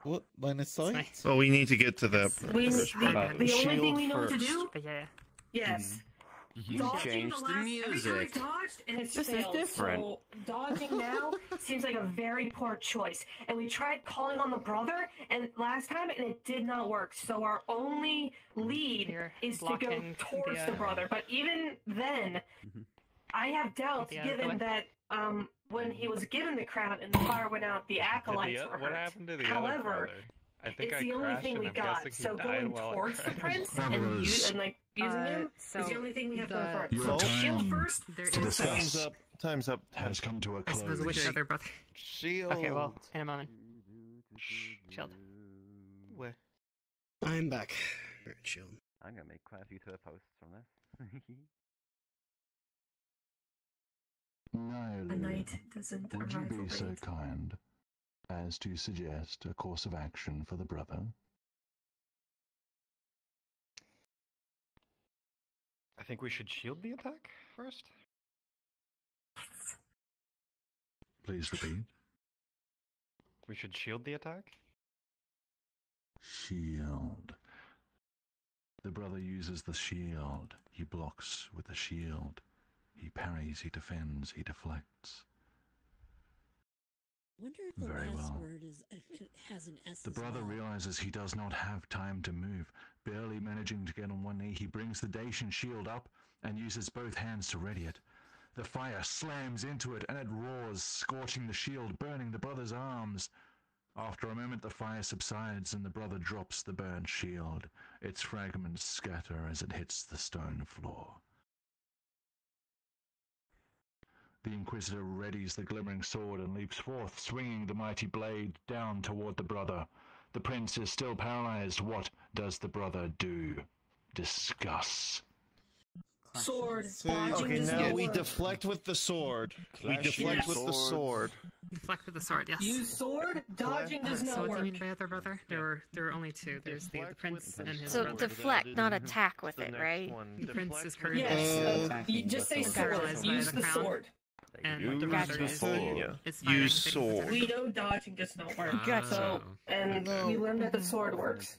What line of sight? Well, we need to get to that. We, first. the, the only thing we know what to do. But yeah. Yes. You Dodging changed the the last- every music. dodged and it's This is different. So dodging now seems like a very poor choice. And we tried calling on the brother and last time and it did not work. So our only lead is to go towards the, the uh, brother. But even then, I have doubts Get the other way. given that um, when he was given the crown and the fire went out, the acolytes o- were what hurt. happened to the However, other brother? I think it's I the only thing we I'm got. So going towards the prince and, use, and like using Uh, him so is the only thing we have the- going for it. Your So time shield first. There to is discuss Time's up. Time's up. has come to a close. suppose which other brother? Shield. Okay, well, in a moment. Shield. Where? I'm back. Very chill. I'm gonna make quite a few Twitter posts from this. Nihil, A knight doesn't would you arrive be so late. kind as to suggest a course of action for the brother? I think we should shield the attack first. Please repeat. We should shield the attack. Shield. The brother uses the shield. He blocks with the shield. He parries, he defends, he deflects. wonder if the Very last well. word is uh, has an S. The brother well. realizes he does not have time to move. Barely managing to get on one knee, he brings the Dacian shield up and uses both hands to ready it. The fire slams into it and it roars, scorching the shield, burning the brother's arms. After a moment, the fire subsides and the brother drops the burned shield. Its fragments scatter as it hits the stone floor. The Inquisitor readies the glimmering sword and leaps forth, swinging the mighty blade down toward the brother. The prince is still paralyzed. What does the brother do? Discuss. Sword. So, okay, now not we deflect with the sword. We deflect with with the sword. Deflect with the sword, yes. Use sword. Dodging does so not what do you mean by other brother? There were there were only two. There's the, the prince and his So brother. deflect, not attack with it, right? The prince is currently Yes. Uh, you just say sword. paralyzed by Use the the crown. sword. And Use the brother is, sword. is fighting Use to sword. protect- We know dodging does not work. Gotcha. So, and we learned that the sword works.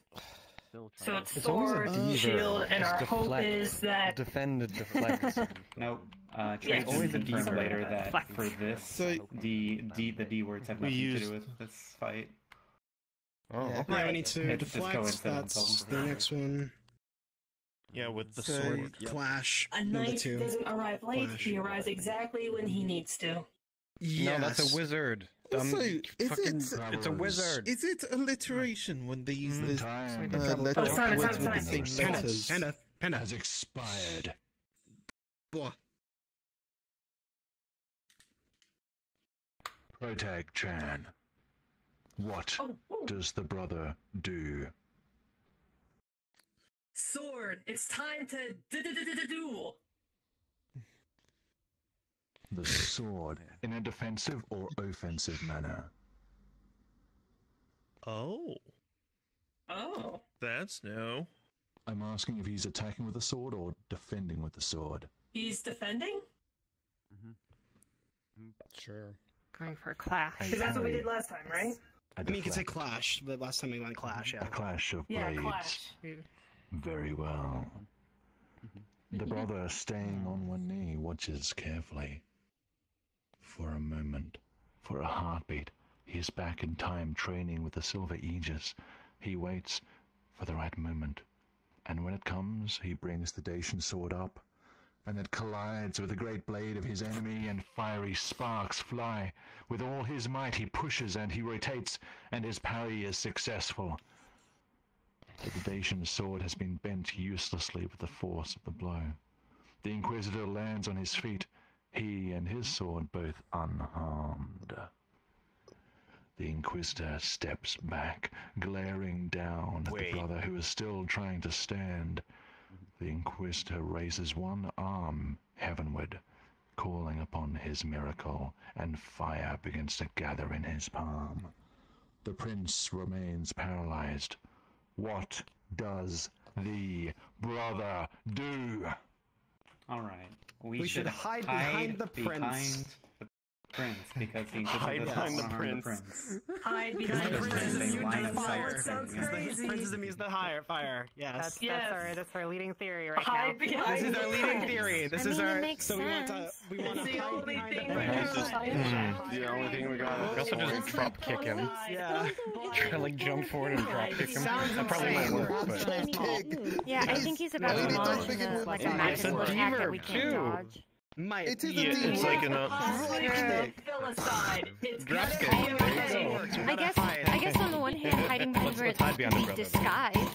So it's It's sword, shield, and It's our hope is that Defend and deflect. No, uh, Yes. Always a confirmed later that Deflect. for this, So- the D the D words have We nothing to do with this fight. Oh, Yeah, okay. yeah, we need to It's deflect. That's the next one. Yeah, with the So, sword. clash. a knight two. doesn't arrive late. Flash. He arrives exactly when he needs to. No, that's a wizard. Um, Also, is fucking- it? it's a wizard. Is it alliteration when they use the Time. uh, Oh, letter, time, words time, with the time. same Panda, letters? panda, panda. Has expired. Blah. Protag Chan. What Oh, does the brother do? Sword, it's time to duel. The sword in a defensive or offensive manner. Oh, Oh. that's no. I'm asking if he's attacking with a sword or defending with the sword. He's defending? Mm-hmm. Sure. Going for a clash. Because that's what we did last time, right? I mean, you could say clash, but last time we went clash, yeah. A clash of Yeah, blades. clash. Very well. The brother, staying on one knee, watches carefully. For a moment, for a heartbeat, he is back in time training with the Silver Aegis. He waits for the right moment, and when it comes, he brings the Dacian sword up, and it collides with the great blade of his enemy, and fiery sparks fly. With all his might, he pushes and he rotates, and his parry is successful. The Dacian sword has been bent uselessly with the force of the blow. The Inquisitor lands on his feet, he and his sword both unharmed. The Inquisitor steps back, glaring down at Wait. the brother who is still trying to stand. The Inquisitor raises one arm heavenward, calling upon his miracle, and fire begins to gather in his palm. The prince remains paralyzed. What does the brother do? All right. We, We should hide behind the prince. behind the prince because he Hide behind the harm the prince. prince. Hide behind the prince. a You line do of fire. sight Sounds between crazy. Princess means the higher fire. Yes. That's, Yes. that's our that's our leading theory right Hide now. behind This is our leading theory. This I is mean, it our. makes so we want to. sense. We want to the hide behind thing the we prince. got. Mm, the only thing we got. We also just drop kick him. Yeah. Try to like jump forward and drop kick him. That probably might work, but Yeah, I think he's about to launch a, with like a fire. magical It's a attack that we can't too. dodge. Might. It is Yeah, a it's like an uh, Right click. Filicide. It's Drop gotta kick. be a There you thing. go. I guess I guess on the one hand, hiding behind Let's- where let's behind the the disguise.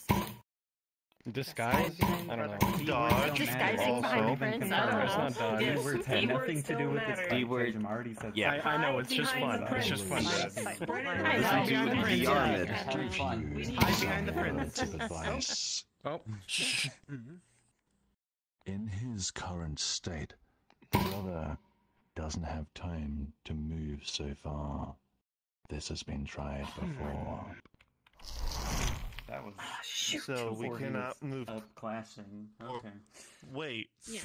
disguise. I don't know. Dodge. Disguising behind the prince. I don't It's know. not dodge. D-words had nothing to do with matter. this. D-word- Jim already said Yeah. that. I know it's just fun. It's just fun. prince. Dad. I hide know. behind the Do prince. the Armid. Fun. Hide behind the prince. Advice. Oh. In his current state, the brother doesn't have time to move so far. This has been tried before. That was ah, So we before he cannot move. up clashing. Okay. Wait. Yes.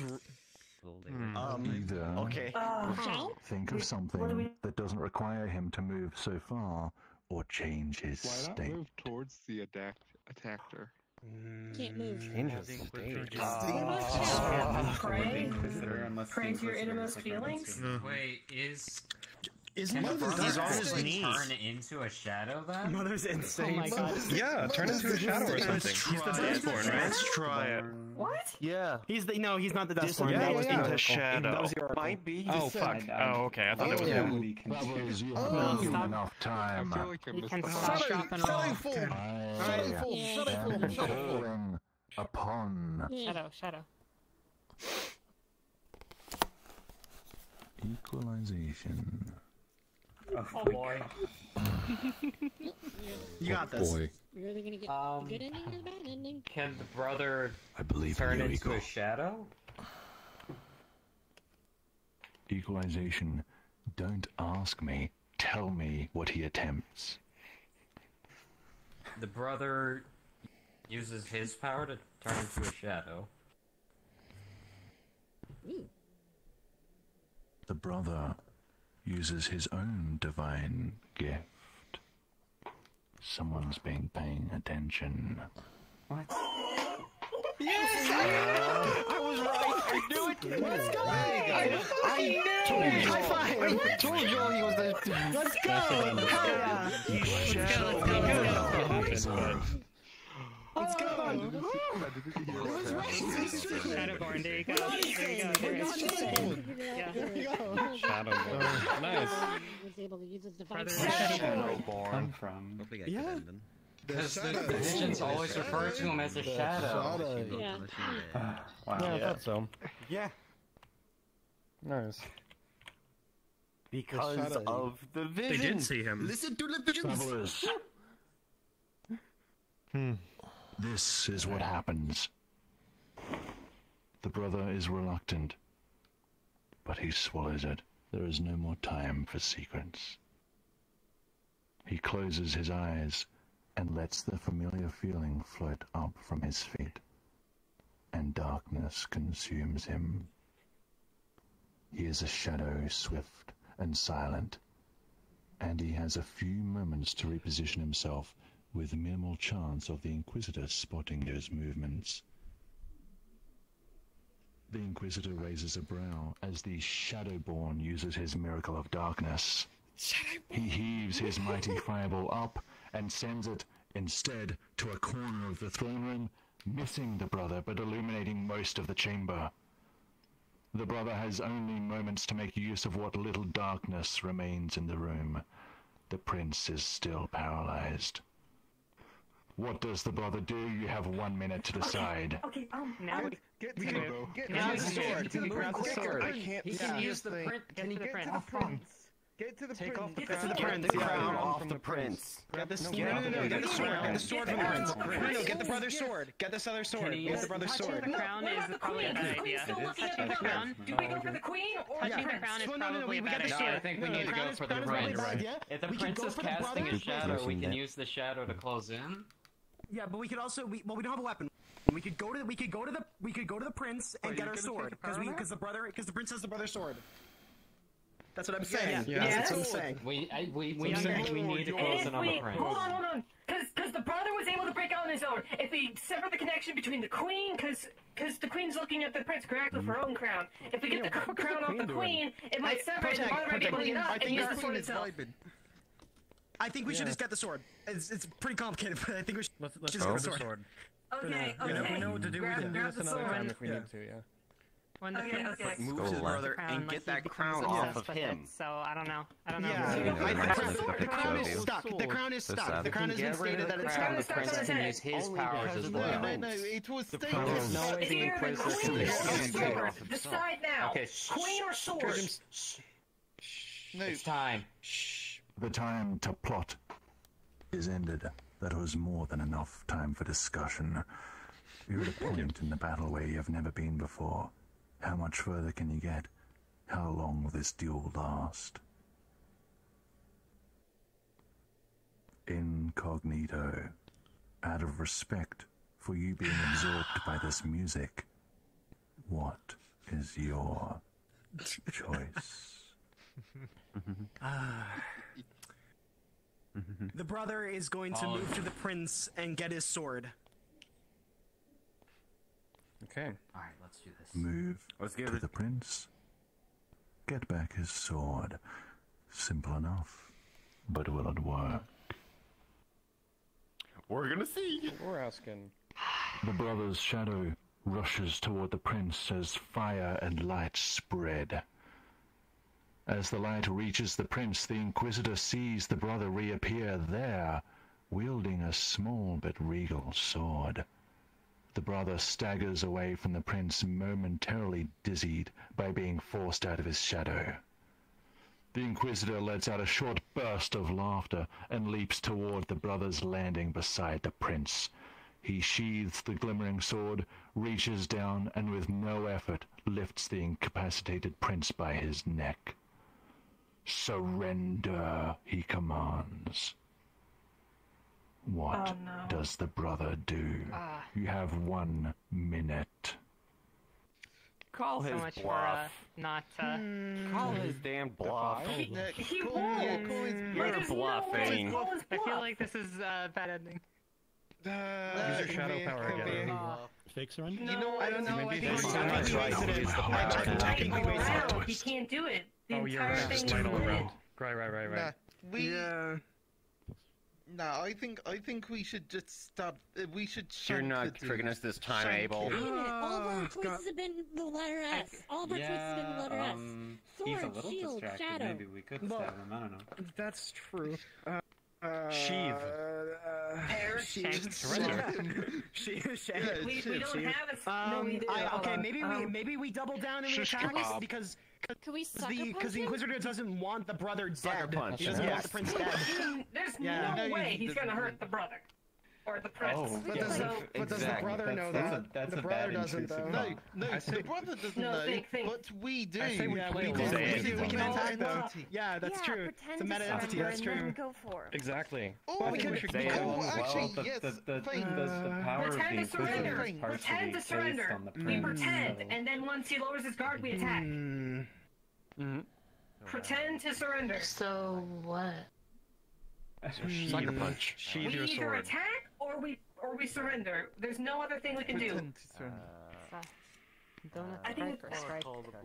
thr- hmm, um, um, Either Okay. Oh. think of something we- that doesn't require him to move so far, or change his Why not state. move towards the attack attacker? Can't move. Changes Think with stage. changes. Pray. Inquisitor unless Pray to your innermost is like running feelings. Wait, is Isn't can he the he's on his actually knees? turn into a shadow then? Mother's insane. Oh my god. Yeah, turn into a shadow or something. He's the Deathborn, right? Let's try it. What? Yeah. He's the no. He's not the Dis- Dustborn. yeah, that yeah, was yeah. the Into Oracle. shadow. That was the Might be. Oh fuck. Oh okay. I thought it was Oh, him. Brothers, you Oh. haven't given Stop. enough I time. feel like I You missed can the stop part. Shadow, dropping shadow roll. form. I Shadow form. Yeah. Shadow form. am Shadow form. calling upon Shadow, shadow. equalization. Oh boy. You got this. Boy. You're either gonna get Um, a good ending or a bad ending. Can the brother I believe turn in into Eagle. a shadow? Equalization. Don't ask me. Tell me what he attempts. The brother uses his power to turn into a shadow. The brother uses his own divine gift. Someone's been paying attention. What? Yes! I was right. I knew it. Let's go! I, I knew it. High five! I told you he was the. Let's go! Hell yeah! He's shadow. Let's go. Shadowborn, there you go. There you go. There you go. Shadowborn. Nice. was able to use his Brother device. Shadowborn come from? Yeah. can end them. Because the shadow. visions always refer to him as a shadow. shadow. Yeah. wow. Yeah, I thought so. Yeah. Nice. Because shadow. of the They did see him. Listen to the visions. Travelers, Hmm. This is what happens. The brother is reluctant, but he swallows it. There is no more time for secrets. He closes his eyes and lets the familiar feeling float up from his feet, and darkness consumes him. He is a shadow swift and silent, and he has a few moments to reposition himself with minimal chance of the Inquisitor spotting those movements. The Inquisitor raises a brow as the Shadowborn uses his miracle of darkness. He heaves his mighty fireball up and sends it instead to a corner of the throne room, missing the brother but illuminating most of the chamber. The brother has only moments to make use of what little darkness remains in the room. The prince is still paralyzed. What does the brother do? You have one minute to decide. Okay, um, Now um, we Get We the, go. get Now to the sword. get to the Grab quicker. sword. I can't He can this use the thing. print. get to you get to the prince? Get to the Take prince. off the Get to crown. the Get prince. the Crown crown off from the the prince. Get the No, no, no, no, no, get the sword. Get the sword from the prince. prince. Prince. No, no, get the brother's Yes. sword. Get this other sword. he Get the brother's sword. the crown what is about the probably a queen? bad Is the queen idea. still looking at Touching the the crown? Do we go for the queen or Touching the the crown is Well, no, no, no, probably we- a bad get the No, idea. I think we need to go for the crown is probably a prince. If the We prince is casting brother. his shadow, we can use the shadow to close in. Yeah, but we could also we well we don't have a weapon. We could go to the, we could go to the we could go to the prince and get our sword because we because the brother because the prince has the brother's sword. That's what I'm saying. Yeah, That's what I'm saying. We I, we we, So need, say- we need to And close And in if on we, the prince. hold on, hold on, because the brother was able to break out on his own. If we sever the connection between the queen, because because the queen's looking at the prince correctly for her own crown. If we get the cr- crown off the queen, it might sever it. and The brother might be able to get I up and think use our the sword queen is itself. vibing. I think we should just get the sword. It's it's pretty complicated, but I think we should Let's, let's just go get the the sword. sword. Okay, We know, okay. we know what to do. Grab- we can do grab this the another sword. time if we Yeah. need to, yeah. When the Okay, prince okay. Move Go to brother crown, and get he that crown off of him. It, so I don't know. I don't know. Yeah, You know, I, the the, crown, the the crown is stuck. The crown is stuck. The crown has been Get rid of stated that it's stuck. The prince Crown is can stuck. use his powers as well. No, no, prince. it was The stated. prince Crown. no It's the either Inquisitor queen or use the his sword. sword. off himself. Decide now. Queen or sword? No. It's time. Shh. The time to plot is ended. That was more than enough time for discussion. You're at a point in the battle where you have never been before. How much further can you get? How long will this duel last? Incognito. Out of respect for you being absorbed by this music, what is your choice? Ah. The brother is going to Oh. move to the prince and get his sword. Okay. Alright, let's do this. Move Let's give to it- the prince. Get back his sword. Simple enough. But will it work? We're gonna see. We're asking. The brother's shadow rushes toward the prince as fire and light spread. As the light reaches the prince, the Inquisitor sees the brother reappear there, wielding a small but regal sword. The brother staggers away from the prince, momentarily dizzied by being forced out of his shadow. The Inquisitor lets out a short burst of laughter and leaps toward the brother's landing beside the prince. He sheathes the glimmering sword, reaches down, and with no effort lifts the incapacitated prince by his neck. Surrender, he commands. What Oh, no. does the brother do? Ah. You have one minute. Call so his much for bluff. uh, not. Uh, Call his damn bluff. He, he Cool, won't. yeah, You're There's no bluffing. to call I feel like this is a bad ending. Uh, Use your shadow power again. be. Fake surrender? You know, I don't know. Maybe I think this we is not think right. wasted the I power. think- I think we Around, He can't do it. The Oh, you're entire right. thing is all around. Right, right, right, right. Nah, we. Yeah. No, I think I think we should just stop. Uh, we should. You're not the tricking us this time, Shank Abel. him. Wait a minute, all of our choices God. have been the letter S. All of our choices have been the letter S. um, he's a Sword, little shield, distracted. shadow. Maybe we could Well- stab him. I don't know. That's true. Uh, uh, Sheath. Uh, Pear, sheath. shank, Surrender. Sheath. Shank. Yeah, We, we don't shit. have a. s- no, we Um, do. I, okay, on. maybe we Um, maybe we double down and we Shish attack kebab. because Can we sucker the because the? Inquisitor doesn't want the brother Sucker dead. punch. He doesn't want Yes. the prince dead. There's Yeah, no no, way you- he's gonna hurt the brother or the prince. Oh, But yeah, does, so, the, but does the brother That's- know that's that? a- that's the brother doesn't though. intrusive No, thought. no, I the brother doesn't No, know, think, think. but we do. I say we yeah, play we do. it. Say We do. We can can attack attack though. them. Yeah, that's yeah, true. It's a meta entity. That's true. Go for it. Exactly. Oh, Well, we we can. should- They, Oh, well, actually, the, yes. the, the, fine. the, the power of the Pretend to surrender. is Pretend Pretend to surrender. We pretend, and then once he lowers his guard, we attack. Mm. Pretend to surrender. So what? Sucker punch. Sheathe we your either sword. attack or we or we surrender. There's no other thing we can do. Pretend to surrender. Donut I think strike or strike?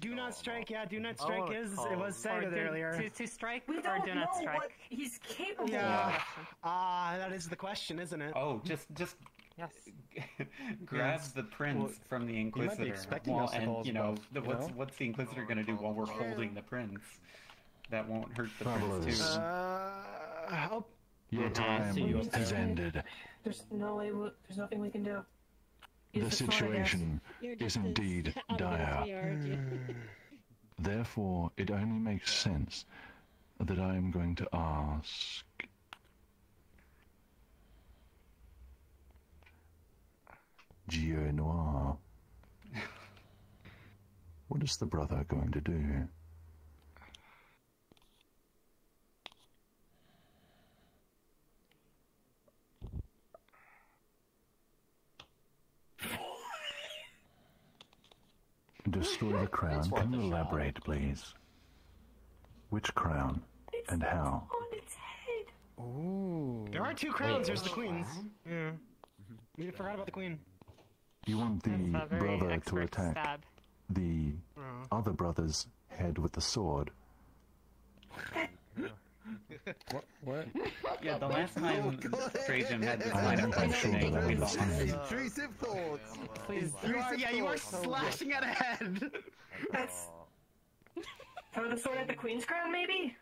Do not strike. Yeah, do not strike wanna is. It was said do- earlier. to- to strike We or don't do know strike? what he's capable Yeah. of. Ah, that is the question, isn't it? Oh, just just Yes. grab Yes. the prince Well, from the inquisitor. you might be Inquisitor. expecting while- us to and you know, both, the, you what's know? what's the Inquisitor gonna do while we're holding the prince? That won't hurt the Travelers. prince too. Uh, Your mm-hmm. time has ended. There's no way. We, there's nothing we can do. Use The sword, situation is indeed out of it as dire. we are, aren't you? Therefore, it only makes sense that I am going to ask. Gio Noir. What is the brother going to do? Destroy the crown. Can you elaborate, please? Which crown and how? On its head. Ooh. There are two crowns. There's the queen's. Yeah. We forgot about the queen. You want the That's a very brother to attack stab. the Oh. other brother's head with the sword. What? What? Yeah, the last time Trajan had this I line am of unsure questioning, eh, that we lost. understand. Intrusive thoughts. Oh, please. You are, yeah, you are thoughts. slashing at a head. That's. Throw the sword at the queen's crown, maybe.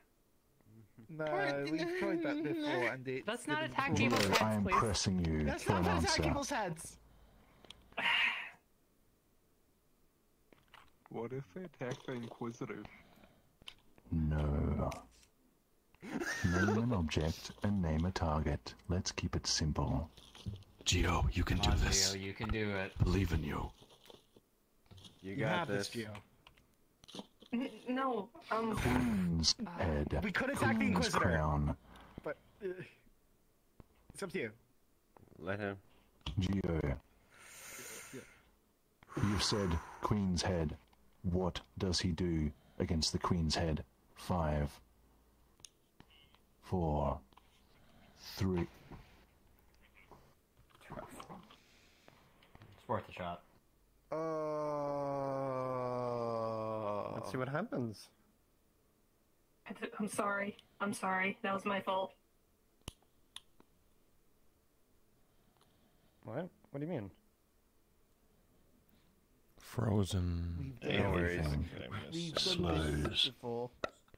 No, we've tried that before, and it. Let's not didn't attack work. people's Gio, I am pressing you That's for not an gonna attack answer. people's heads. What if they attack the Inquisitor? No. Name an object and name a target. Let's keep it simple. Geo, you can Come do on, this. Gio, you can do it. Believe in you. You You got have this. this, Gio. N- No. Um. Queen's head. We could attack the Queen's Inquisitor. crown. But uh, it's up to you. Let him. Gio. You've said Queen's head. What does he do against the Queen's head? Five. Four. Three. It's worth a shot. Uh, Let's see what happens. I th- I'm sorry. I'm sorry. That was my fault. What? What do you mean? Frozen. No. Everything slows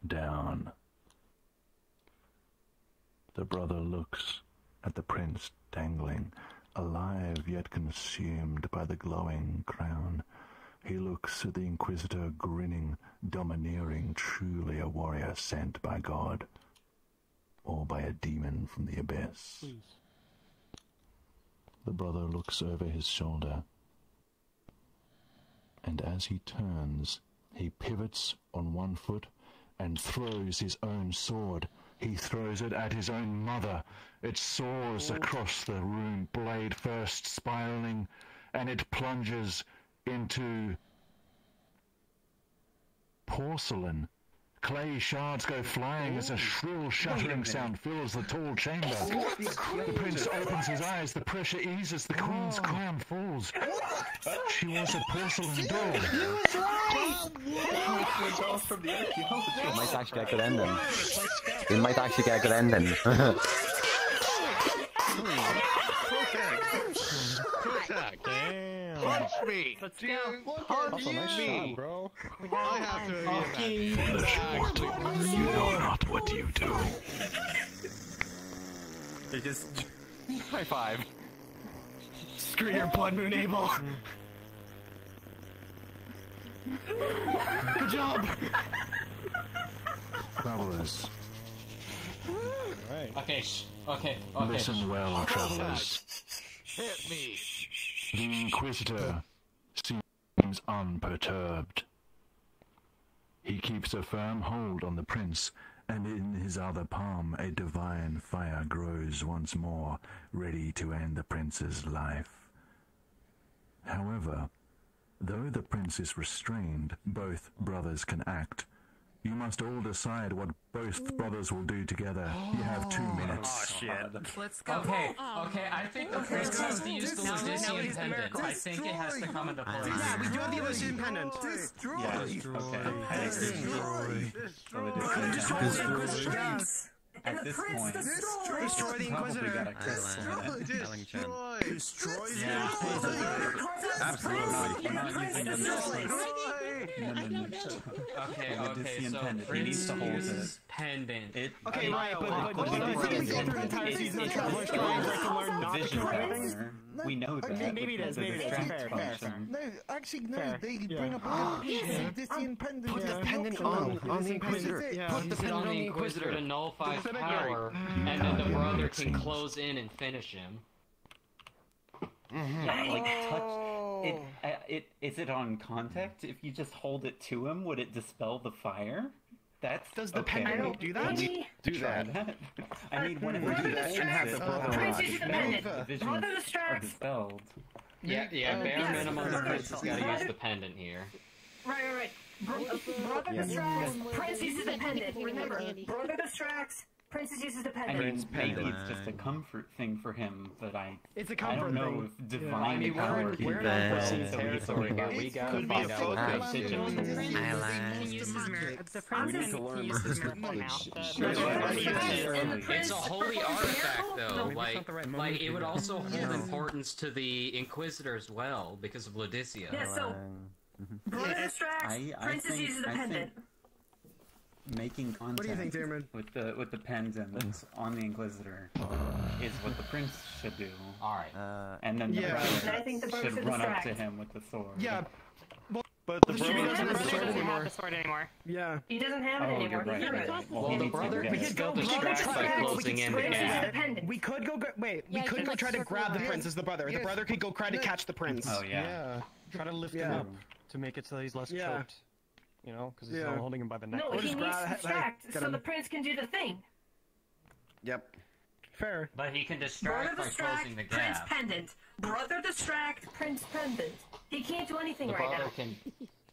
down. The brother looks at the prince dangling, alive yet consumed by the glowing crown. He looks at the Inquisitor grinning, domineering, truly a warrior sent by God, or by a demon from the abyss. The brother looks over his shoulder, and as he turns, he pivots on one foot and throws his own sword. He throws it at his own mother. It soars across the room, blade, first spiraling, and it plunges into porcelain, Clay shards go flying as a shrill shattering sound fills the tall chamber. The prince opens his eyes, the pressure eases, the queen's crown falls. She was a porcelain doll. It might actually get a good ending. We might actually get a good ending. Punch me! Let's go. Punch me! bro. I have to Okay. The short, you know not what you do. They just high five. Screw your blood moon, Abel. Good job. Travelers, Okay, shh. Okay, okay. listen well, travelers. Hit me! The Inquisitor seems unperturbed. He keeps a firm hold on the prince, and in his other palm a divine fire grows once more, ready to end the prince's life. However, though the prince is restrained, both brothers can act. You must all decide what both brothers will do together. You have two oh, minutes. Oh, shit. Let's go. Okay, okay, I think the prince has to use the Ludicean pendant. I think it has to come into play. Yeah, we do have the Elysian pendant. Destroy! At this point, Destroy the probably Inquisitor. got a kiss on it. Destroy! Destroy! Yeah. Absolutely. We're not using the No, no, no. Okay, The okay, Ludicean so pendant. He needs to hold it. prince's pendant. It, Okay, it- right, but- but- but- it- but- it- but- it- we go through an entire it- season of it- Travelers it- trying it- to learn not to Vision try power. Things. We know that. Maybe it with is, maybe it is. Fair, fair, fair. No, actually, no. Fair. They Yeah. bring up a good point. Yeah. This the pendant. Put the pendant not on- on the Inquisitor. That's it. Yeah. Use it on the Inquisitor to nullify his power, and then the brother can close in and finish him. Yeah, like touch. It, uh, it is it on contact? If you just hold it to him, would it dispel the fire? That's Does the okay. pendant do that? We Do try that. I mean, when it Brother do that, distracts. have the brother Prince watch, uses the the pendant. visions Brother are dispelled. Yeah, yeah, Uh, bare yes, minimum, the brother- prince has got to use the pendant here. Right, right, right. Bro- brother Yeah. distracts, Yeah. Prince uses the pendant. Remember, brother distracts, Princess uses the pendant. I pendant. mean, maybe it's just a comfort thing for him, but I It's a I comfort don't know thing. if Yeah. divine I mean, power we're, can we're be not held, crossing so we territory can- here. We It gotta could find out what focus. makes it Vision. just- Can use his the prince We can to use his miracle mouth. It's The- a- It's a holy artifact, though. Like, not the right like it would also hold importance to the Inquisitor as well because of Laodicia. Yeah, so uh, mm-hmm. brother distracts, I- I Princess uses the pendant. Making contact do you think, Daemon? with the with the pendant on the Inquisitor is what the prince should do. All right. Uh, and then the Yeah. brother I think the should should run up to him with the sword. Yeah, But the the brother brother doesn't have the sword doesn't have anymore. the sword anymore. Yeah. He doesn't have it Oh, anymore. right, He right, threw right. Well, the brother get can it. still Brother distract by distracts, we closing could in the gap. to the pendant. We could go. Wait, we Yeah, could go try to grab the prince as the brother. The brother could go try to catch the prince. Oh yeah. Yeah. Try to lift him up to make it so that he's less choked. You know, because he's Yeah. still holding him by the neck. No, he needs grab- to distract get so him. the prince can do the thing. Yep. Fair. But he can Brother distract by distract, closing the Prince pendant. Brother distract, Prince pendant. He can't do anything The right brother now.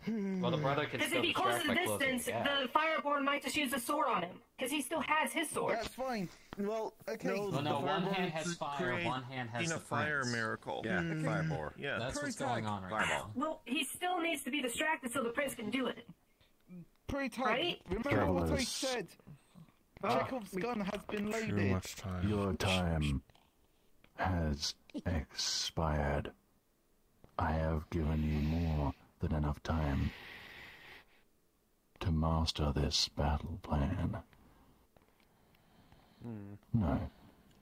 can. Well, the brother can Because still if he closes the distance, the the Fireborn might just use the sword on him. Because he still has his sword. That's fine. Well, okay. No, Well, no, one hand has fire, one hand has in the a fire prince. miracle. Yeah. Mm. Fireball. Yeah. That's what's Pretty going on right Fireball. now. Well, he still needs to be distracted so the prince can do it. Pretty tight. Right? Remember what I Travelers. said. Ah, Chekhov's gun has been loaded. Your time has expired. I have given you more than enough time to master this battle plan. No,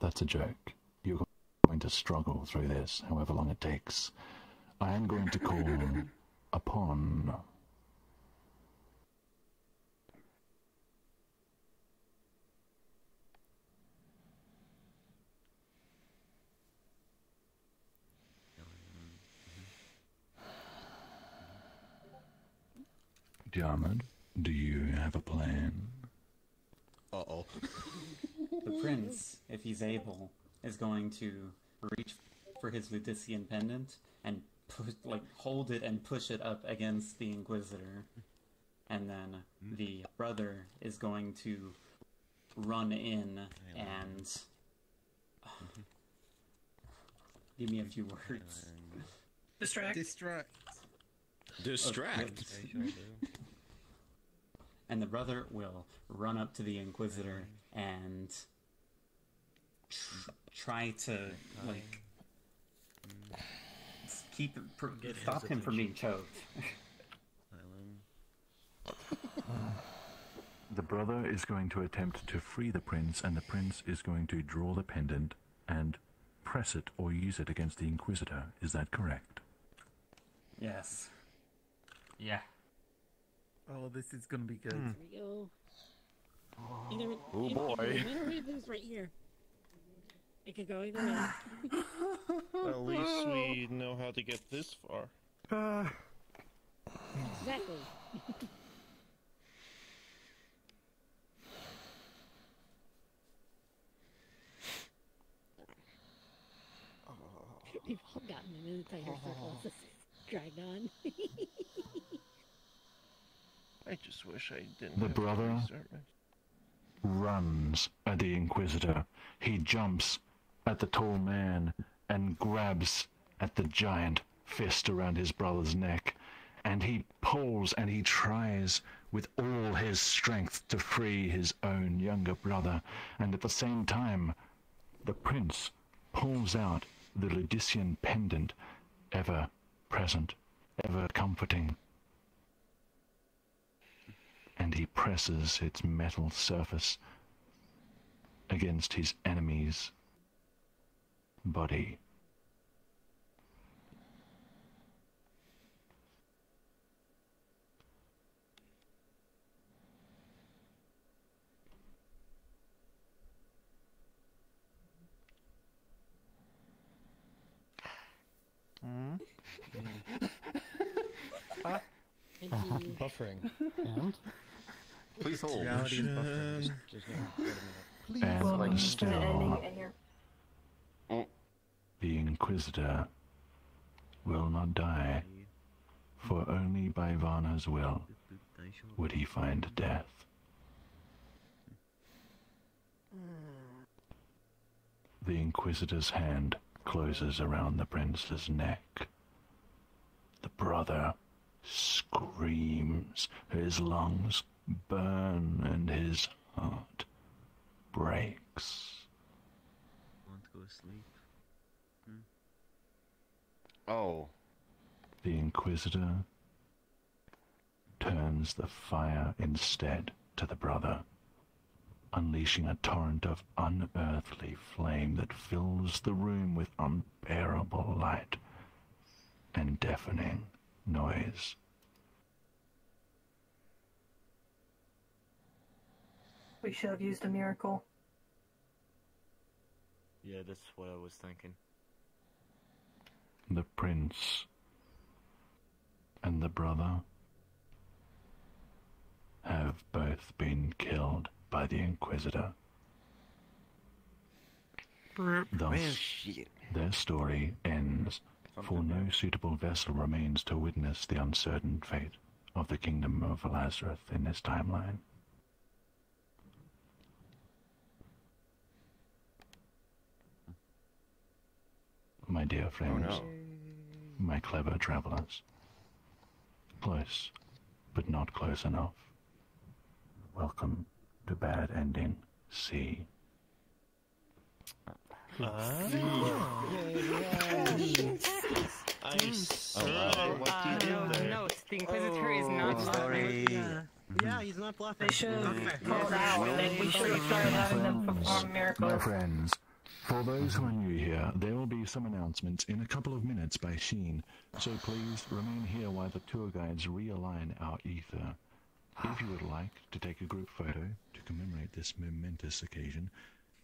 that's a joke. You're going to struggle through this, however long it takes. I am going to call upon Diarmid, do you have a plan? Uh oh. The prince, if he's able, is going to reach for his Ludician pendant and put, like hold it and push it up against the Inquisitor. and then hmm. the brother is going to run in and mm-hmm. give me a few words. Distract. Distract. Distract. And the brother will run up to the Inquisitor and tr- try to like keep pr- Get stop him from being choked. The brother is going to attempt to free the prince, and the prince is going to draw the pendant and press it or use it against the Inquisitor. Is that correct? Yes. Yeah. Oh, this is gonna be good. Hmm. Here we go. Either, Oh, either- boy. Either one of these right here. It could go either way. At least we know how to get this far. exactly. We've all gotten in an entire circle. This is dragged on. I just wish I didn't. The have brother restart my- runs at the Inquisitor. He jumps at the tall man and grabs at the giant fist around his brother's neck. And he pulls and he tries with all his strength to free his own younger brother. And at the same time, the prince pulls out the Ludician pendant, ever present, ever comforting. And he presses its metal surface against his enemy's body. Thank Uh-huh. Buffering. And? Please hold. Reality is buffering. Just- um, Please And hold. still, the Inquisitor will not die, for only by Varna's will would he find death. The Inquisitor's hand closes around the prince's neck. The brother screams, his lungs burn, and his heart breaks. Want to go to sleep? Hmm? Oh. The Inquisitor turns the fire instead to the brother, unleashing a torrent of unearthly flame that fills the room with unbearable light and deafening noise. We should have used a miracle. Yeah, that's what I was thinking. The prince and the brother have both been killed by the Inquisitor. Thus, their story ends, for no suitable vessel remains to witness the uncertain fate of the kingdom of Lazarus in this timeline. My dear friends, no. my clever travelers, close, but not close enough. Welcome to Bad Ending C. I saw what Uh, did no, there. no, the Inquisitor is not bluffing. Yeah. Yeah, he's not bluffing. They should have Okay. called out, and we should have started having them perform miracles. My friends, for those who are new here, there will be some announcements in a couple of minutes by Sheen, so please remain here while the tour guides realign our ether. If you would like to take a group photo to commemorate this momentous occasion,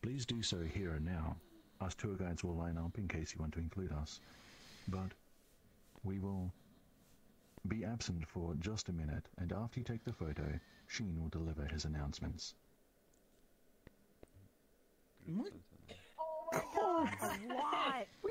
please do so here and now. Us tour guides will line up in case you want to include us. But we will be absent for just a minute, and after you take the photo, Sheen will deliver his announcements. What?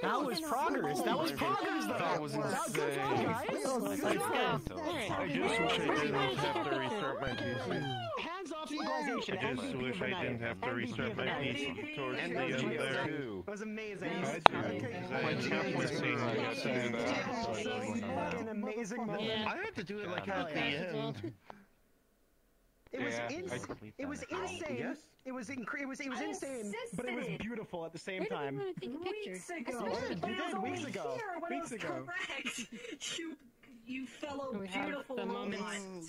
That was progress. That was progress, though. That was insane. job, guys. Let's Good go. job. I just wish I didn't have to restart my PC. Hands off legalization. I just wish I didn't have to restart my PC towards the end there. It was amazing. I do. Because I had halfway seen I got stand Fucking amazing moment. I had to do it like at the end. It was Yeah, ins- I complete it was insane. Yes. It was inc- it was it was I insane, but it was beautiful at the same Where did time. want to take a? Weeks I ago, swear You but it was did, weeks ago. here when Weeks ago. correct. You, you fellow We have the moment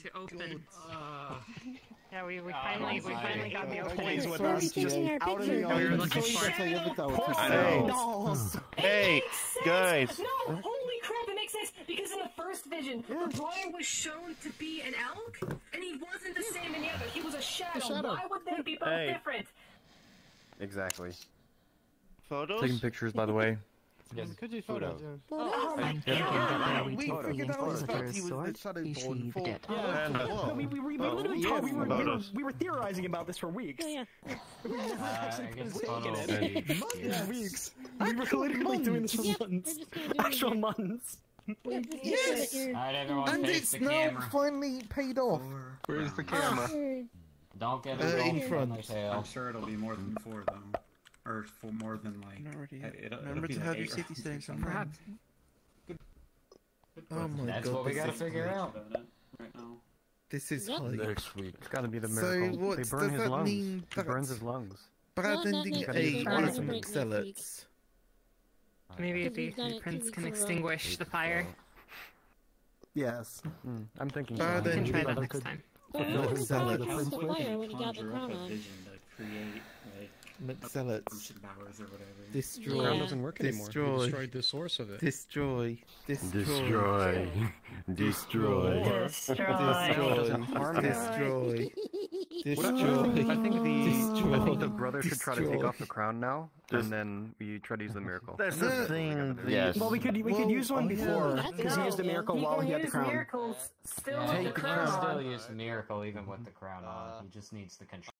to open. Yeah, we, we Oh, finally we my finally got the God. opening. Please with Where are us, just out in the picture? We were looking for it. Hey, know. dolls. Hey, guys. No, holy crap, it makes sense because in the first vision, the brother was shown to be an elk, and he wasn't the same in the other. He was a shadow. shadow. Why would they be both Hey. different? Exactly. Photos? Taking pictures, by the way. Yes. Could you Photos. Oh my Yeah, god! we figured out the fact he was the Shadowborn for Yeah, And- we, we, we, we Oh, literally yes, told, we, were, we, were, we were theorizing about this for weeks. Oh, yeah. We never Uh, actually I put guess a stake in it. maybe. Yeah, weeks. We were literally doing this for Yep, months. we're just gonna do it Actual months. Yeah, just make sure Yes! that Alright, everyone, And face it's the now camera. finally paid off. Where's the camera? you're- Don't get Uh, in wrong, front. Undertale. I'm sure it'll be more than four though, or for more than like. Already. it- it'll- it'll Remember to have your eight city rounds or settings on something. perhaps. Oh my That's god. what we gotta figure out. Right now. This is Yep. hype. Next week. It's gotta be the miracle. So what they does burn his that lungs. mean He burns his lungs. Bad Well, ending next A week, Burn with him. Break next zealots. Maybe if Because the we've it two prince weeks can in a can extinguish the fire. Yes. Mm, I'm thinking. Bad so. We can try that next time. But we No, were it's fire zealots. on fire when he got the crown on. Vision to create like McZealots. ocean powers or whatever. Destroy. Crown doesn't work anymore. Destroy. We destroyed the source of Destroy. Destroy. Destroy. Destroy. Destroy. doesn't harm him. Destroy. What I- Destroy. I think the Destroy. I think the brother should try to take Destroy. off the crown now, and then we try to use the miracle. That's the thing. the- Yes. Well, we could we Well, could use one oh, yeah. before That's because he no, used the yeah. miracle He while can he had the use crown. miracles still Yeah, with you the can crown still on. use miracle even with the crown on. He just needs the control.